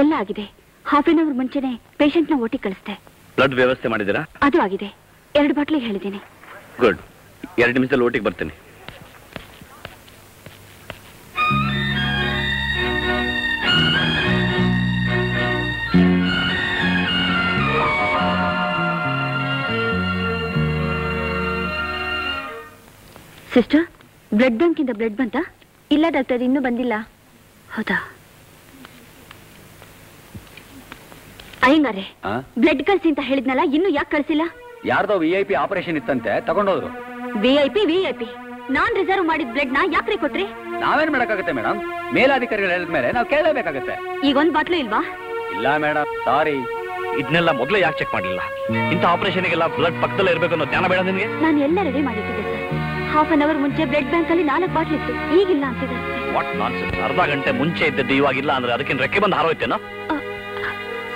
ಎಲ್ಲ ಆಗಿದೆ. ಹಾಫ್ ಅನ್ ಅವರ್ ಮುಂಚೆನೆ ಪೇಷಂಟ್ನ ಓಟಿ ಕಳಿಸ್ತೆ ಬ್ಲಡ್ ವ್ಯವಸ್ಥೆ ಮಾಡಿದೀರಾ ಅದು ಆಗಿದೆ. ಎರಡು ಬಾಟ್ಲಿಗೆ ಹೇಳಿದ್ದೀನಿ. ಗುಡ್ ಎರಡು ನಿಮಿಷದಲ್ಲಿ ಓಟಿಗೆ ಬರ್ತೀನಿ. ಸಿಸ್ಟರ್ ಬ್ಲಡ್ ಬ್ಯಾಂಕ್ ಇಂದ ಬ್ಲಡ್ ಬಂತಾ? ಇಲ್ಲ ಡಾಕ್ಟರ್ ಇನ್ನೂ ಬಂದಿಲ್ಲ. ಹೌದಾ? ಅಯ್ಯಂಗಾರೆ ಬ್ಲಡ್ ಕಳ್ಸಿ ಅಂತ ಹೇಳಿದ್ನಲ್ಲ ಇನ್ನು ಯಾಕೆ ಕಳ್ಸಿಲ್ಲ? ಯಾರ್ದೋ ವಿ ಐ ಪಿ ಆಪರೇಷನ್ ಇತ್ತಂತೆ ತಗೊಂಡೋದ್ರು. V I P V I P non reserve ಮಾಡಿದ ಬ್ಲಡ್ನ ಯಾಕ್ರಿ ಕೊಟ್ರಿ? ನಾವೇನ್ ಮಾಡಕ್ಕಾಗತ್ತೆ ಮೇಡಮ್ ಮೇಲಾಧಿಕಾರಿಗಳು ಹೇಳಿದ್ಮೇಲೆ ನಾವು ಕೇಳಲೇಬೇಕಾಗತ್ತೆ. ಈಗ ಒಂದ್ ಬಾಟ್ಲು ಇಲ್ವಾ? ಇಲ್ಲ ಮೇಡಮ್ ಸಾರಿ ಇದನ್ನೆಲ್ಲ ಮೊದಲೇ ಯಾಕೆ ಚೆಕ್ ಮಾಡಲಿಲ್ಲ ಇಂಥ ಆಪರೇಷನ್ಗೆಲ್ಲ ಬ್ಲಡ್ ಪಕ್ಕದಲ್ಲೇ ಇರಬೇಕು ಅನ್ನೋ ಜ್ಞಾನ ಬೇಡ ನಿಮಗೆ ನಾನು ಎಲ್ಲ ರೆಡಿ ಮಾಡಿದ್ದೀನಿ ಸರ್ ಹಾಫ್ ಅನ್ ಅವರ್ ಮುಂಚೆ ಬ್ಲಡ್ ಬ್ಯಾಂಕ್ ಅಲ್ಲಿ ನಾಲ್ಕು ಬಾಟ್ಲ್ ಇತ್ತು. ಈಗಿಲ್ಲ ಅಂತಿದೆ ವಾಟ್ ನಾನ್ಸೆನ್ಸ್ ಅರ್ಧ ಗಂಟೆ ಮುಂಚೆ ಇದ್ದದ್ದು ಇವಾಗಿಲ್ಲ ಅಂದ್ರೆ ಅದಕ್ಕಿಂತ ರೆಕ್ಕೆ ಬಂದು ಹಾರೋಯ್ತೇನ?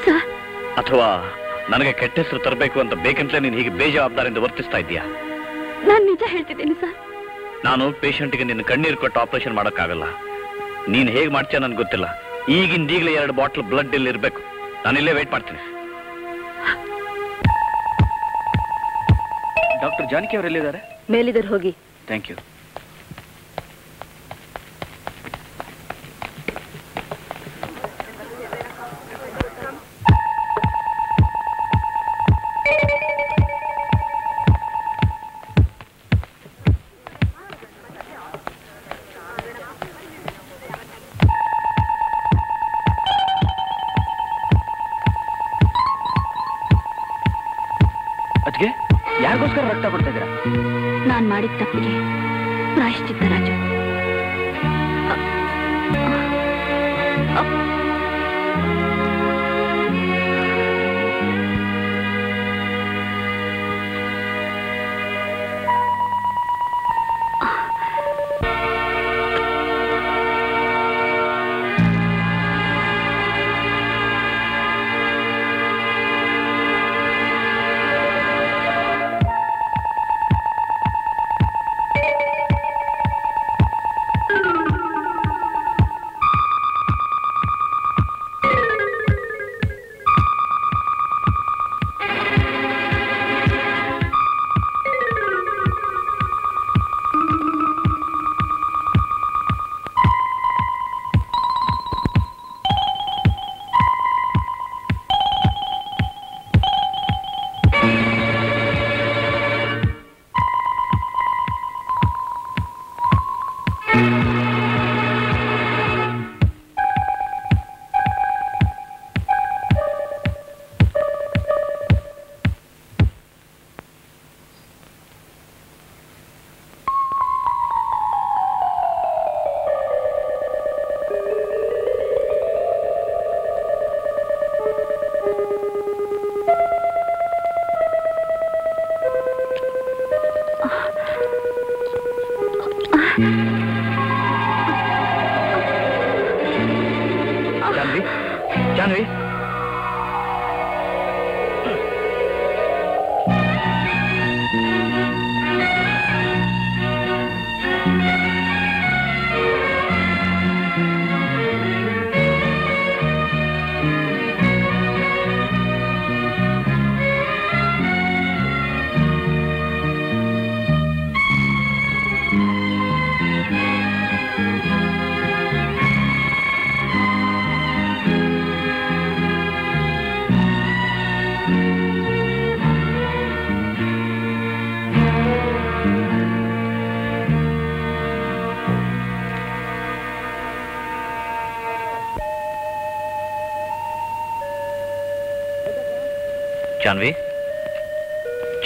ಸರ್. ಅಥವಾ ನನಗೆ ಕೆಟ್ಟ ಹೆಸರು ತರಬೇಕು ಅಂತ ಬೇಕಂತಲೇ ನೀನು ಹೀಗೆ ಬೇಜವಾಬ್ದಾರಿಯಿಂದ ವರ್ತಿಸ್ತಾ ಇದ್ದೀಯ? ನಾನು ನಿಜ ಹೇಳ್ತಿದ್ದೀನಿ ಸರ್. ನಾನು ಪೇಷಂಟ್ಗೆ ನಿನ್ನ ಕಣ್ಣೀರು ಕೊಟ್ಟು ಆಪರೇಷನ್ ಮಾಡೋಕ್ಕಾಗಲ್ಲ. ನೀನ್ ಹೇಗೆ ಮಾಡ್ತೀಯ ನನ್ಗೆ ಗೊತ್ತಿಲ್ಲ. ಈಗಿಂದ ಈಗಲೇ ಎರಡು ಬಾಟ್ಲ್ ಬ್ಲಡ್ ಇಲ್ಲಿ ಇರಬೇಕು. ನಾನು ಇಲ್ಲೇ ವೇಟ್ ಮಾಡ್ತೀನಿ. ಡಾಕ್ಟರ್ ಜಾನಕಿ ಅವರು ಎಲ್ಲಿದ್ದಾರೆ? ಮೇಲಿದ್ರು ಹೋಗಿ. Thank you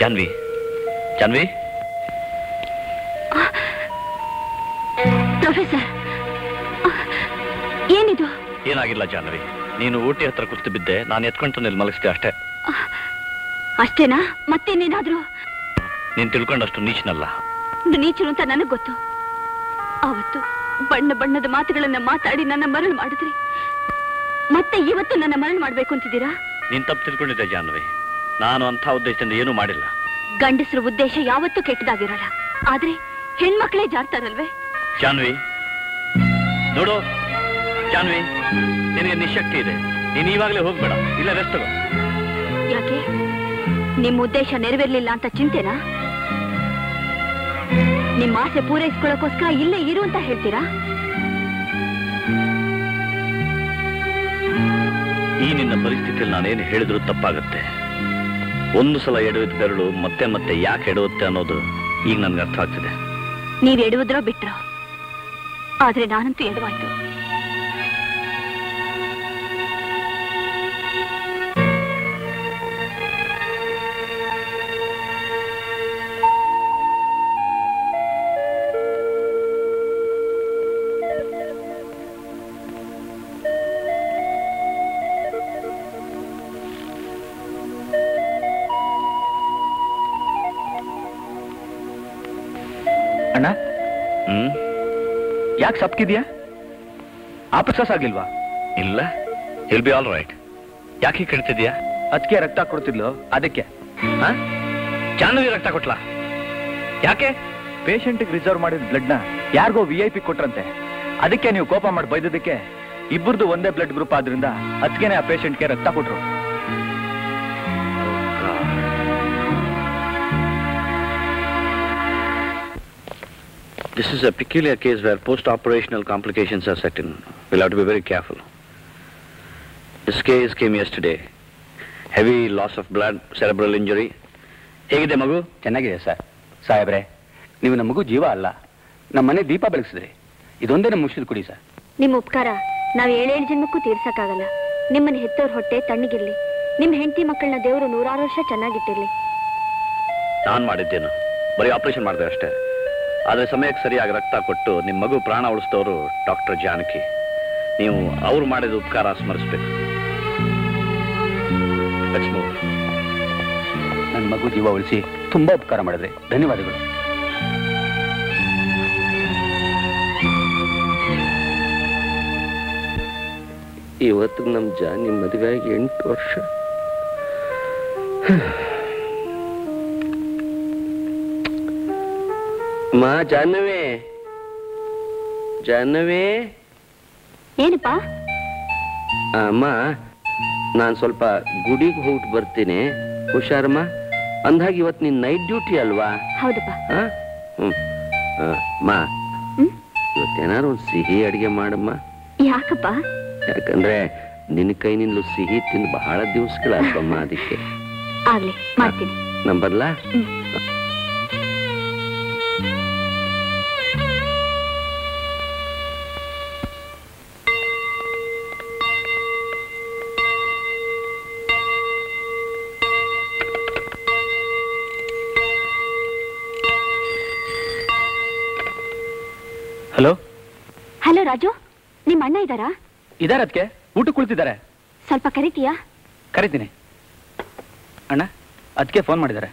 Janvi. Janvi? Professor ಏನಿದು? ಏನಾಗಿಲ್ಲ ಜಾನ್ವಿ. ನೀನು ಊಟಿ ಹತ್ರ ಕುಸ್ತು ಬಿದ್ದೆ ನಾನು ಎತ್ಕೊಂಡು ಇಲ್ಲಿ ಮಲಗಿಸ್ದೆ ಅಷ್ಟೇ. ಅಷ್ಟೇನಾ? ಮತ್ತೇನೇನಾದ್ರೂ? ನೀನು ತಿಳ್ಕೊಂಡಷ್ಟು ನೀಚನಲ್ಲ. ನೀಚರು ಅಂತ ನನಗ್ ಗೊತ್ತು. ಅವತ್ತು ಬಣ್ಣ ಬಣ್ಣದ ಮಾತುಗಳನ್ನ ಮಾತಾಡಿ ನನ್ನ ಮರಳು ಮಾಡಿದ್ರಿ. ಮತ್ತೆ ಇವತ್ತು ನನ್ನ ಮರಳು ಮಾಡ್ಬೇಕು ಅಂತಿದ್ದೀರಾ? ನೀನ್ ತಪ್ಪು ತಿಳ್ಕೊಂಡಿದ್ದೆ ಜಾನ್ವಿ. ನಾನು ಅಂತ ಉದ್ದೇಶದಿಂದ ಏನೂ ಮಾಡಿಲ್ಲ. ಗಂಡಸರ ಉದ್ದೇಶ ಯಾವತ್ತೂ ಕೆಟ್ಟದಾಗಿರಲ್ಲ. ಆದ್ರೆ ಹೆಣ್ಮಕ್ಳೇ ಜಾರ್ತಾರಲ್ವೇ ಜಾನ್ವಿ. ನೋಡು ಜಾನ್ವಿ ನಿನಗೆ ನಿಶಕ್ತಿ ಇದೆ. ನೀನು ಇವಾಗಲೇ ಹೋಗ್ಬೇಡ. ಇಲ್ಲ ರೆಸ್ಟ್ ತಗೋ. ಯಾಕೆ? ನಿಮ್ಮ ಉದ್ದೇಶ ನೆರವೇರ್ಲಿಲ್ಲ ಅಂತ ಚಿಂತೆನಾ? ನಿಮ್ಮ ಆಸೆ ಪೂರೈಸ್ಕೊಳ್ಳೋಕೋಸ್ಕರ ಇಲ್ಲೇ ಇರು ಅಂತ ಹೇಳ್ತೀರಾ? ಈ ನಿನ್ನ ಪರಿಸ್ಥಿತಿಯಲ್ಲಿ ನಾನೇನು ಹೇಳಿದ್ರು ತಪ್ಪಾಗುತ್ತೆ. ಒಂದು ಸಲ ಎಡವಿದ ಬೆರಳು ಮತ್ತೆ ಮತ್ತೆ ಯಾಕೆ ಎಡುವುತ್ತೆ ಅನ್ನೋದು ಈಗ ನನ್ಗೆ ಅರ್ಥ ಆಗ್ತಿದೆ. ನೀವ್ ಎಡುವುದ್ರೋ ಬಿಟ್ರೋ, ಆದ್ರೆ ನಾನಂತೂ ಎಡವಾಯ್ತು. ಯಾಕೆ ಸಪ್ಕಿದ್ಯಾ? ಆಪಸ್ ಆಗಿಲ್ವಾ? ಇಲ್ಲ ಇಲ್ ಬಿ ಆಲ್ ರೈಟ್ ಯಾಕೆ ಕಣ್ತಿದ್ಯಾ? ಕೇಳ್ತಿದ್ಯಾ ಅದಕ್ಕೆ ರಕ್ತ ಕೊಡ್ತಿದ್ಲು ಅದಕ್ಕೆ. ಜಾನ್ವಿ ರಕ್ತ ಕೊಟ್ಲ? ಯಾಕೆ? ಪೇಷಂಟ್ಗೆ ರಿಸರ್ವ್ ಮಾಡಿದ ಬ್ಲಡ್ನ ಯಾರಿಗೋ ವಿ ಐ ಪಿ ಕೊಟ್ರಂತೆ. ಅದಕ್ಕೆ ನೀವು ಕೋಪ ಮಾಡಿ ಬೈದಿದ್ದಕ್ಕೆ ಇಬ್ಬರದು ಒಂದೇ ಬ್ಲಡ್ ಗ್ರೂಪ್ ಆದ್ರಿಂದ ಅದಕ್ಕೆ ಆ ಪೇಷಂಟ್ಗೆ ರಕ್ತ ಕೊಟ್ರು. This is a peculiar case where post-operational complications are set in. We'll have to be very careful. This case came yesterday. Heavy loss of blood, cerebral injury. ಹೇಗಿದೆ ಮಗು? ಚೆನ್ನಾಗಿದೆ ಸರ್ ಸಾಹೇಬ್ರೆ ನೀವು ನಮ್ಮ ಮಗು ಜೀವ ಅಲ್ಲ. ನಮ್ಮ ಮನೆ ದೀಪ ಬೆಳಗಿಸಿದ್ರಿ. ಇದೊಂದೇ ನಮ್ಮ ಮುಗಿಸಿದ್ ಕುಡಿ ಸರ್ ನಿಮ್ಮ ಉಪಕಾರ ನಾವು ಏಳೇಳು ಜನ್ಮಕ್ಕೂ ತೀರ್ಸಕ್ಕಾಗಲ್ಲ. ನಿಮ್ಮನ್ನ ಹೆತ್ತವ್ರ ಹೊಟ್ಟೆ ತಣ್ಣಗಿರ್ಲಿ. ನಿಮ್ಮ ಹೆಂಡತಿ ಮಕ್ಕಳನ್ನ ದೇವರು ನೂರಾರು ವರ್ಷ ಚೆನ್ನಾಗಿಟ್ಟಿರ್ಲಿ. ನಾನು ಮಾಡಿದ್ದೇನು. ಬರೀ ಆಪರೇಷನ್ ಮಾಡಿದೆ ಅಷ್ಟೇ. ಆದರೆ ಸಮಯಕ್ಕೆ ಸರಿಯಾಗಿ ರಕ್ತ ಕೊಟ್ಟು ನಿಮ್ಮ ಮಗು ಪ್ರಾಣ ಉಳಿಸಿದವರು ಡಾಕ್ಟರ್ ಜಾನಕಿ. ನೀವು ಅವ್ರು ಮಾಡಿದ ಉಪಕಾರ ಸ್ಮರಿಸ್ಬೇಕು. ನನ್ನ ಮಗು ಜೀವ ಉಳಿಸಿ ತುಂಬಾ ಉಪಕಾರ ಮಾಡಿದ್ರೆ. ಧನ್ಯವಾದಗಳು. ಇವತ್ತು ನಮ್ಮ ಜಾನಿ ಮದುವೆ ಆಗಿ ಎಂಟು ವರ್ಷ. ಮಾ ಜಾನ್ವೇ ಜಾನ್ವೇ ಏನಪ್ಪ? ಅಮ್ಮ ನಾನು ಸ್ವಲ್ಪ ಗುಡಿಗೆ ಹೋಗ್ಬಿಟ್ಟು ಬರ್ತೀನಿ. ಹುಷಾರಮ್ಮ ಅಂದಾಗ ಇವತ್ತು ನಿನ್ನ ನೈಟ್ ಡ್ಯೂಟಿ ಅಲ್ವಾ? ಹೌದಪ್ಪ. ಮಾ. ಇವತ್ತೇನಾರು ಒಂದು ಸಿಹಿ ಅಡಿಗೆ ಮಾಡಮ್ಮ. ಯಾಕಪ್ಪ? ಯಾಕಂದ್ರೆ ನಿನ್ನ ಕೈನಿಂದಲೂ ಸಿಹಿ ತಿಂದು ಬಹಳ ದಿವಸಗಳಾಗಮ್ಮ ಅದಕ್ಕೆ. ಆಗ್ಲಿ ಮಾಡ್ತೀನಿ. ನಂಬರ್ಲಾ ಹಲೋ? ಹಲೋ ರಾಜು ನಿಮ್ಮ ಅಣ್ಣ ಇದ್ದಾರಾ? ಇದಾರ ಅದಕ್ಕೆ. ಊಟ ಕುಳಿತಿದ್ದಾರೆ. ಸ್ವಲ್ಪ ಕರಿತೀಯಾ? ಕರಿತೀನಿ. ಅಣ್ಣ ಅದಕ್ಕೆ ಫೋನ್ ಮಾಡಿದ್ದಾರೆ.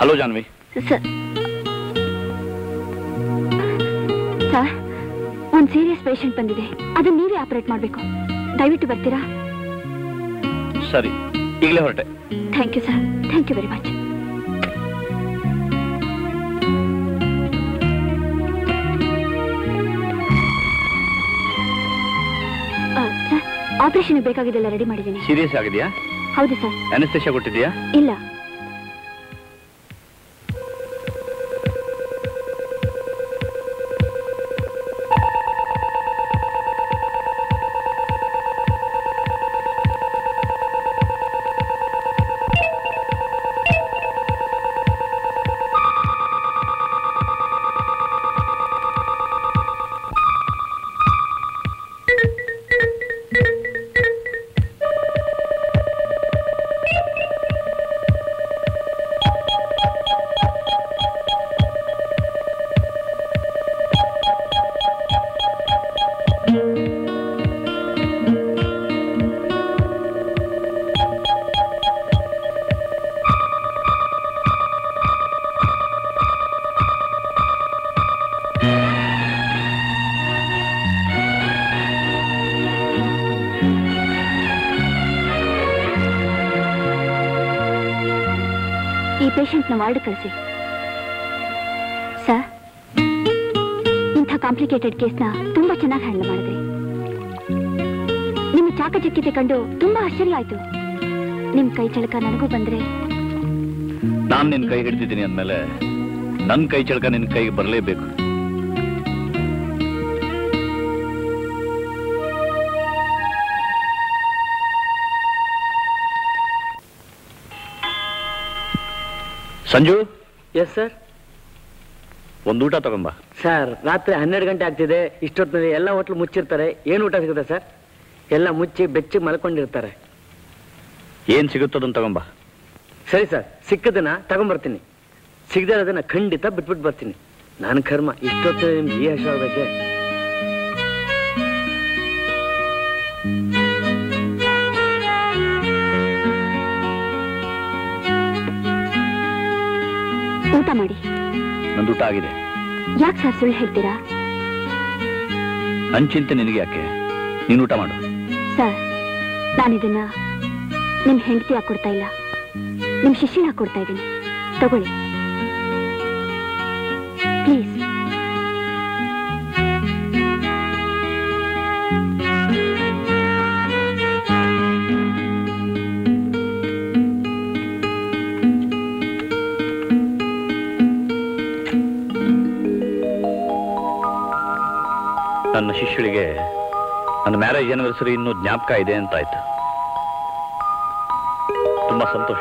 ಹಲೋ ಜಾನ್ವಿ. ಸರ್ ಸರ್ ಒಂದು ಸೀರಿಯಸ್ ಪೇಷಂಟ್ ಬಂದಿದೆ. ಅದನ್ನ ನೀವೇ ಆಪರೇಟ್ ಮಾಡಬೇಕು. ದಯವಿಟ್ಟು ಬರ್ತೀರಾ? ಸರಿ ಈಗಲೇ ಹೊರಟೆ. Thank you sir thank you very much operation ಬೇಕಾಗಿದ್ದೆಲ್ಲ ready ಮಾಡಿದ್ದೀನಿ. ಸೀರಿಯಸ್ ಆಗಿದೆಯಾ ಹೌದು ಸರ್ ಅನಸ್ತೇಶ ಕೊಟ್ಟಿದ್ಯಾ ಇಲ್ಲ. ವಾರ್ಡ್ ಕಳಿಸಿ. ಸರ್, ಇಂಥ ಕಾಂಪ್ಲಿಕೇಟೆಡ್ ಕೇಸ್ನ ತುಂಬಾ ಚೆನ್ನಾಗಿ ಹ್ಯಾಂಡಲ್ ಮಾಡಿದ್ರಿ. ನಿಮ್ಮ ಚಾಕಚಕ್ಯತೆ ಕಂಡು ತುಂಬಾ ಆಶ್ಚರ್ಯ ಆಯ್ತು. ನಿಮ್ ಕೈ ಚಳಕ ನನಗೂ ಬಂದ್ರೆ ನಾನು ನಿನ್ ಕೈ ಹಿಡ್ದಿದ್ದೀನಿ ಅಂದ್ಮೇಲೆ ನನ್ ಕೈ ಚಳಕ ನಿನ್ ಕೈಗೆ ಬರಲೇಬೇಕು. ಸಂಜು? ಎಸ್ ಸರ್ ಒಂದು ಊಟ ತಗೊಂಬ. ಸರ್ ರಾತ್ರಿ ಹನ್ನೆರಡು ಗಂಟೆ ಆಗ್ತಿದೆ. ಇಷ್ಟೊತ್ತಿನಲ್ಲಿ ಎಲ್ಲ ಹೋಟ್ಲು ಮುಚ್ಚಿರ್ತಾರೆ. ಏನು ಊಟ ಸಿಗುತ್ತೆ ಸರ್ ಎಲ್ಲ ಮುಚ್ಚಿ ಬೆಚ್ಚಿ ಮಲ್ಕೊಂಡಿರ್ತಾರೆ. ಏನ್ ಸಿಗುತ್ತದನ್ನು ತಗೊಂಬ. ಸರಿ ಸರ್ ಸಿಕ್ಕದನ್ನ ತಗೊಂಬರ್ತೀನಿ. ಸಿಗದೆ ಅದನ್ನ ಖಂಡಿತ ಬಿಟ್ಬಿಟ್ಟು ಬರ್ತೀನಿ. ನಾನು ಕರ್ಮ. ಇಷ್ಟೊತ್ತಿನ ನಿಮ್ಗೆ ಈ ಹಸು ಊಟ ಮಾಡಿ. ನಂದು ಊಟ ಆಗಿದೆ. ಯಾಕೆ ಸರ್ ಸುಳ್ಳು ಹೇಳ್ತೀರಾ? ನನ್ ಚಿಂತೆ ನಿನಗೆ ಯಾಕೆ? ನೀನು ಊಟ ಮಾಡು. ಸರ್ ನಾನಿದನ್ನ ನಿಮ್ ಹೆಂಡತಿ ಕೊಡ್ತಾ ಇಲ್ಲ? ನಿಮ್ ಶಿಷ್ಯನ ಕೊಡ್ತಾ ಇದ್ದೀನಿ? ತಗೊಳ್ಳಿ. ಪ್ಲೀಸ್. ನನ್ನ ಮ್ಯಾರೇಜ್ ಆನಿವರ್ಸರಿ ಇನ್ನೂ ಜ್ಞಾಪಕ ಇದೆ ಅಂತ ಆಯ್ತು ತುಂಬಾ ಸಂತೋಷ.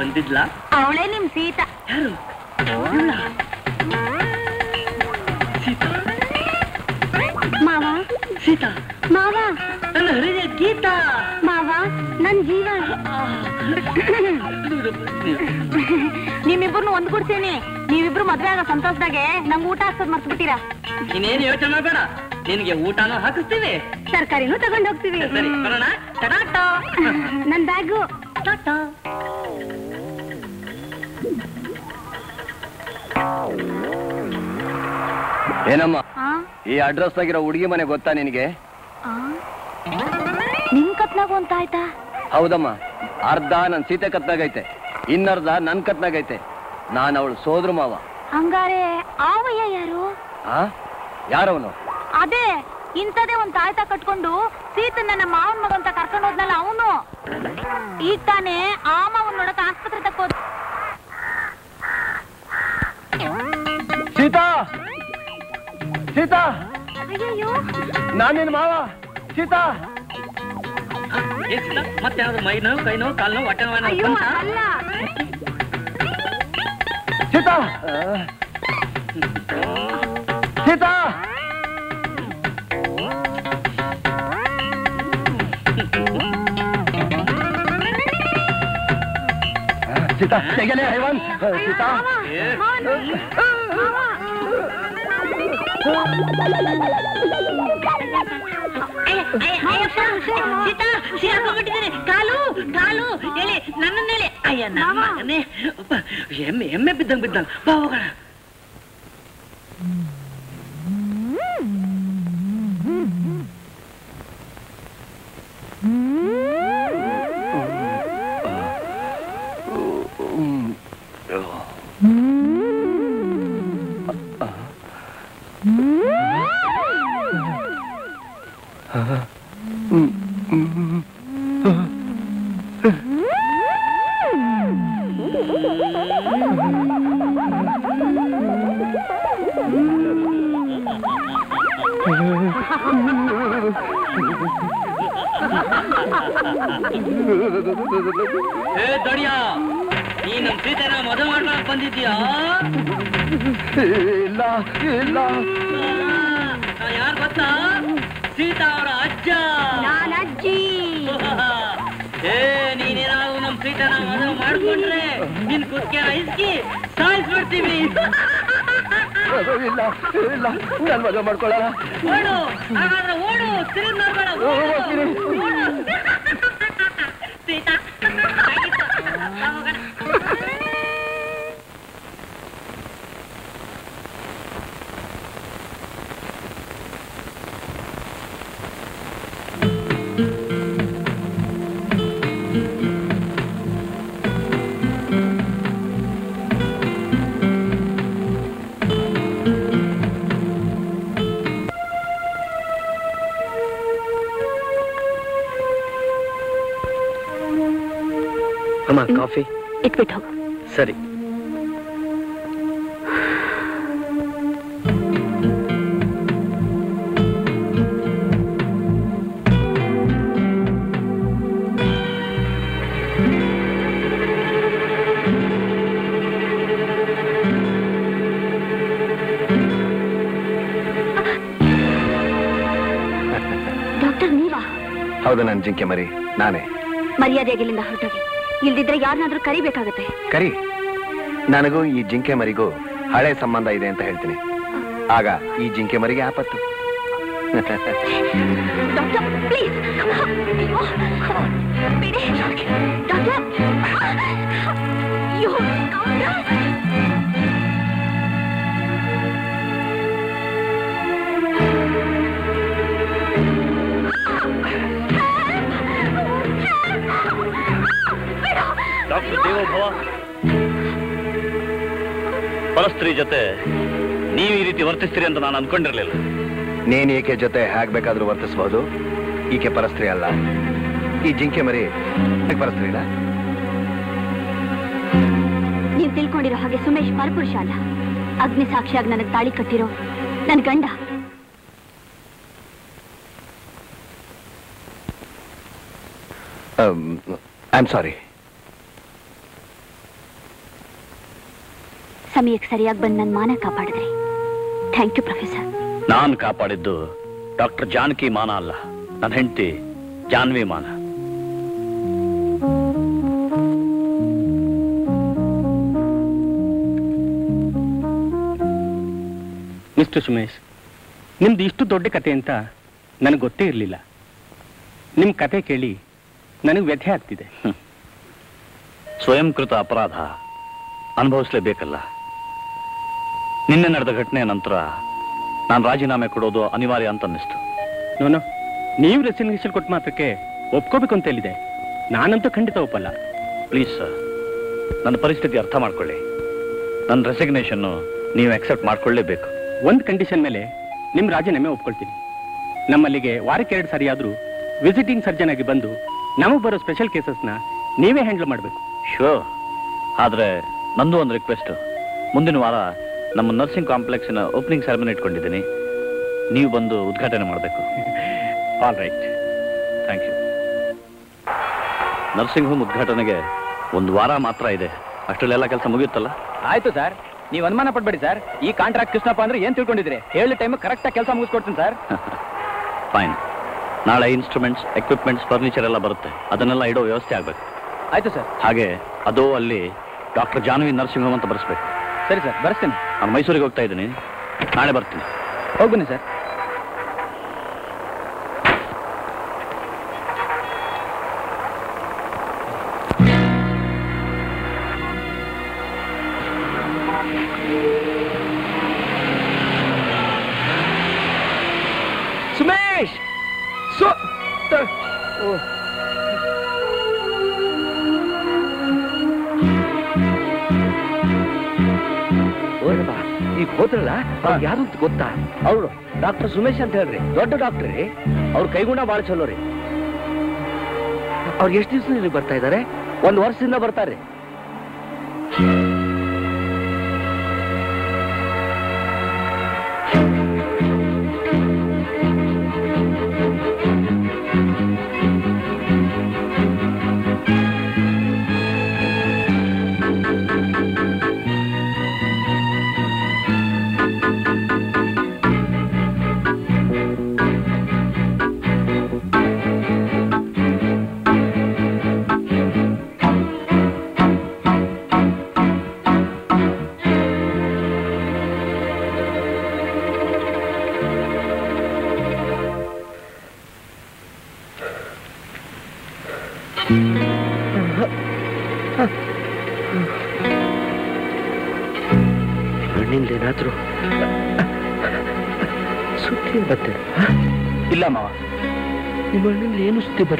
ಬಂದಿದ್ಲಾ? ಅವಳೇ ನಿಮ್ ಸೀತಾ. ಯಾರು? ಸೀತಾ? ಮಾವ. ಸೀತಾ? ಮಾವ. ನನ್ನ ಹೃದಯ ಗೀತಾ. ಮಾವ ನನ್ ಜೀವ. ನಿಮ್ಮಿಬ್ರು ಒಂದ್ಗೂಡ್ಸೇನಿ ನೀವಿಬ್ರು ಮದ್ವೆ ಆಗೋ ಸಂತೋಷದಾಗೆ ನಂಗ್ ಊಟ ಹಾಕ್ಸೋದ್ ಮರ್ತ್ಬಿಟ್ಟಿರಾ. ಇನ್ನೇನು ನೀನೇನು ಯೋಚನೆ ಮಾಡಬೇಡ. ನಿನ್ಗೆ ಊಟನೂ ಹಾಕಿಸ್ತೀವಿ. ತರಕಾರಿನೂ ತಗೊಂಡ್ ಹೋಗ್ತೀವಿ. ನನ್ ಬ್ಯಾಗು. ಏನಮ್ಮ? ಈ ಅಡ್ರೆಸ್ ಆಗಿರೋ ಹುಡುಗಿ ಮನೆ ಗೊತ್ತಾ ನಿನಗೆ? ನಿಮ್ ಕತ್ನಾಗು ಅಂತ ಆಯ್ತಾ ಹೌದಮ್ಮ. ಅರ್ಧ ನನ್ ಸೀತೆ ಕತ್ನಾಗೈತೆ ಇನ್ನರ್ಧ ನನ್ ಕತ್ನಾಗೈತೆ ನಾನು ಅವಳು ಸೋದ್ರ ಮಾವ. ಹಂಗಾರೆ ಆವಯ್ಯ ಯಾರು? ಯಾರವನು? ಅದೇ ಇಂಥದೇ ಒಂದ್ ತಾಯ್ತ ಕಟ್ಕೊಂಡು ಸೀತನ್ನ ನಮ್ಮ ಮಾವನ್ ಮಗ ಅಂತ ಕರ್ಕೊಂಡು ಹೋದ್ನಲ್ಲ ಅವನು. ಈಗ ತಾನೇ ಆ ಮಾವನ್ ನೋಡಕ್ ಸೀತಾ ಅಯ್ಯಯ್ಯೋ ನಾನಿನ್ ಮಾವ ಸೀತಾ ಮತ್ತೇನಾದ್ರು ಮೈ ನೋವು ಕೈ ನೋವು ಕಾಲು ನೋವು ಹೊಟ್ಟೆ ನೋವು ಏನಾದ್ರು ಅಯ್ಯೋ ಬಂತಾ? ಅಲ್ಲ ಸೀತಾ ಸೀತಾ ಸೀತಾ ತೆಗೆಲೆ ಹೈವಾನ್ ಸೀತಾ ಸೀತಾ ಸಿಕ್ಕಾಕೊಂಡ್ಬಿಟ್ಟಿದ್ದೀನಿ ಕಾಲು ಕಾಲು. ಎಲೆ ಮೇಲೆ ಅಯ್ಯ ನನ್ನ ಮಗನೇ. ಎಮ್ಮೆ ಎಮ್ಮೆ ಬಿದ್ದಂಗ್ ಬಿದ್ದಂಗ್. ಬಾ ಹೋಗೋಣ. ಬಂದಿದ್ಯಾ ಇಲ್ಲ ಇಲ್ಲ ಯಾರು ಗೊತ್ತಾ ಸೀತಾ ಅವರ ಅಜ್ಜ ನಾನು ಅಜ್ಜಿ ಏ ನೀನೇನಾದ್ರು ನಮ್ ಸೀತೆನ ಮದುವೆ ಮಾಡ್ಕೊಂಡ್ರೆ ನಿನ್ ಕುತ್ಕೆನ ಐಸ್ಕಿ ಸಾಯಿಸ್ಬಿಡ್ತೀವಿ ಇಲ್ಲ ಇಲ್ಲ ನಾನು ಮದುವೆ ಮಾಡ್ಕೊಳ್ಳಲ್ಲ ಓಡು ಹಾಗಾದ್ರೆ ಓಡು ತಿರುಗಿ ನೋಡ್ಬೇಡ ಓಡು. ಹೋಗು. ಸರಿ. ಡಾಕ್ಟರ್ ನೀವಾ? ಹೌದು ನಾನು ಜಿಂಕೆ ಮರಿ. ನಾನೇ. ಮರ್ಯಾದೆಯಾಗಿಲ್ಲಿಂದ ಹೊರಟೋಗಿ. ಇಲ್ದಿದ್ರೆ ಯಾರನ್ನಾದ್ರೂ ಕರಿಬೇಕಾಗತ್ತೆ. ಕರಿ. ನನಗೂ ಈ ಜಿಂಕೆ ಮರಿಗೂ ಹಳೆ ಸಂಬಂಧ ಇದೆ ಅಂತ ಹೇಳ್ತೀನಿ. ಆಗ ಈ ಜಿಂಕೆ ಮರಿಗೆ ಆಪತ್ತು. ಡಾಕ್ಟರ್ ಡಾಕ್ಟರ್ ದೇವೋಭವ. ಪರಸ್ತ್ರೀ ಜೊತೆ ನೀವು ಈ ರೀತಿ ವರ್ತಿಸ್ತೀರಿ ಅಂತ ನಾನು ಅನ್ಕೊಂಡಿರ್ಲಿಲ್ಲ. ನೀನು ಈಕೆ ಜೊತೆ ಹೇಗೆ ಬೇಕಾದ್ರೂ ವರ್ತಿಸಬಹುದು ಈಕೆ ಪರಸ್ತ್ರೀ ಅಲ್ಲ. ಈ ಜಿಂಕೆ ಮರಿ ಪರಸ್ತ್ರೀನಾ ನೀವ್ ತಿಳ್ಕೊಂಡಿರೋ ಹಾಗೆ ಸುಮೇಶ್ ಪರಪುರುಷ ಅಲ್ಲ. ಅಗ್ನಿ ಸಾಕ್ಷಿಯಾಗಿ ನನಗೆ ತಾಳಿ ಕಟ್ಟಿರೋ ನನ್ನ ಗಂಡ. ಐ ಆಮ್ ಸಾರಿ ಸಮಯಕ್ಕೆ ಸರಿಯಾಗಿ ಬಂದು ನನ್ನ ಮಾನ ಕಾಪಾಡಿದ್ರಿ. ಥ್ಯಾಂಕ್ ಯು ಪ್ರೊಫೆಸರ್ ನಾನು ಕಾಪಾಡಿದ್ದು ಡಾಕ್ಟರ್ ಜಾನಕಿ ಮಾನ ಅಲ್ಲ. ನನ್ನ ಹೆಂಡತಿ ಜಾನ್ವಿ ಮಾನ. ಮಿಸ್ಟರ್ ಸುಮೇಶ್ ನಿಮ್ದು ಇಷ್ಟು ದೊಡ್ಡ ಕತೆ ಅಂತ ನನಗೆ ಗೊತ್ತೇ ಇರಲಿಲ್ಲ. ನಿಮ್ಮ ಕತೆ ಕೇಳಿ ನನಗೆ ವ್ಯಥೆ ಆಗ್ತಿದೆ. ಸ್ವಯಂಕೃತ ಅಪರಾಧ ಅನುಭವಿಸ್ಲೇಬೇಕಲ್ಲ. ನಿನ್ನೆ ನಡೆದ ಘಟನೆ ನಂತರ ನಾನು ರಾಜೀನಾಮೆ ಕೊಡೋದು ಅನಿವಾರ್ಯ ಅಂತ ಅನ್ನಿಸ್ತು ನೋನು ನೀವು ರೆಸಿಗ್ನೇಷನ್ ಕೊಟ್ಟ ಮಾತ್ರಕ್ಕೆ ಒಪ್ಕೋಬೇಕು ಅಂತ ಹೇಳಿದೆ. ನಾನಂತೂ ಖಂಡಿತ ಒಪ್ಪಲ್ಲ. Please sir. ನನ್ನ ಪರಿಸ್ಥಿತಿ ಅರ್ಥ ಮಾಡ್ಕೊಳ್ಳಿ. ನನ್ನ ರೆಸಿಗ್ನೇಷನ್ನು ನೀವು ಅಕ್ಸೆಪ್ಟ್ ಮಾಡ್ಕೊಳ್ಳೇಬೇಕು. ಒಂದು ಕಂಡೀಷನ್ ಮೇಲೆ ನಿಮ್ಮ ರಾಜೀನಾಮೆ ಒಪ್ಕೊಳ್ತೀನಿ. ನಮ್ಮಲ್ಲಿಗೆ ವಾರಕ್ಕೆ ಎರಡು ಸಾರಿ ಆದರೂ ವಿಸಿಟಿಂಗ್ ಸರ್ಜನ್ ಆಗಿ ಬಂದು ನಮಗೆ ಬರೋ ಸ್ಪೆಷಲ್ ಕೇಸಸ್ನ ನೀವೇ ಹ್ಯಾಂಡಲ್ ಮಾಡಬೇಕು. ಶೋ ಆದರೆ ನಂದು ಒಂದು ರಿಕ್ವೆಸ್ಟ್ ಮುಂದಿನ ವಾರ ನಮ್ಮ ನರ್ಸಿಂಗ್ ಕಾಂಪ್ಲೆಕ್ಸ್ನ ಓಪನಿಂಗ್ ಸೆರೆಮನಿ ಇಟ್ಕೊಂಡಿದ್ದೀನಿ. ನೀವು ಬಂದು ಉದ್ಘಾಟನೆ ಮಾಡಬೇಕು. All right thank you nursing home ಉದ್ಘಾಟನೆಗೆ ಒಂದು ವಾರ ಮಾತ್ರ ಇದೆ. ಅಷ್ಟರಲ್ಲೆಲ್ಲ ಕೆಲಸ ಮುಗಿಯುತ್ತಲ್ಲ? ಆಯ್ತು ಸರ್ ನೀವು ಅನುಮಾನ ಪಡ್ಬೇಡಿ ಸರ್ ಈ ಕಾಂಟ್ರಾಕ್ಟ್ ಕೃಷ್ಣಪ್ಪ ಅಂದ್ರೆ ಏನ್ ತಿಳ್ಕೊಂಡಿದ್ರಿ? ಹೇಳಿ ಟೈಮ್ ಕರೆಕ್ಟಾಗಿ ಕೆಲಸ ಮುಗಿಸ್ಕೊಡ್ತೀನಿ ಸರ್ ಫೈನ್ ನಾಳೆ ಇನ್ಸ್ಟ್ರೂಮೆಂಟ್ಸ್ ಎಕ್ವಿಪ್ಮೆಂಟ್ಸ್ ಫರ್ನಿಚರ್ ಎಲ್ಲ ಬರುತ್ತೆ. ಅದನ್ನೆಲ್ಲ ಇಡೋ ವ್ಯವಸ್ಥೆ ಆಗಬೇಕು. ಆಯ್ತು ಸರ್ ಹಾಗೆ ಅದು ಅಲ್ಲಿ ಡಾಕ್ಟರ್ ಜಾನ್ವಿ ನರ್ಸಿಂಗ್ ಹೋಮ್ ಅಂತ ಬರೆಸ್ಬೇಕು. ಸರಿ ಸರ್ ಬರ್ತೀನಿ. ನಾನು ಮೈಸೂರಿಗೆ ಹೋಗ್ತಾ ಇದ್ದೀನಿ. ನಾಳೆ ಬರ್ತೀನಿ. ಹೋಗ್ಬನ್ನಿ ಸರ್. ಈಗ ಹೋದ್ರಲ್ಲ? ಅವ್ರು ಯಾರು ಅಂತ ಗೊತ್ತಾ? ಅವರು ಡಾಕ್ಟರ್ ಸುಮೇಶ್ ಅಂತ ಹೇಳ್ರಿ. ದೊಡ್ಡ ಡಾಕ್ಟರ್ ರೀ. ಅವ್ರ ಕೈಗುಣ ಬಾಳ ಚಲೋ ರೀ. ಅವ್ರು ಎಷ್ಟು ದಿವಸ ಬರ್ತಾ ಇದ್ದಾರೆ ಒಂದು ವರ್ಷದಿಂದ ಬರ್ತಾರೆ.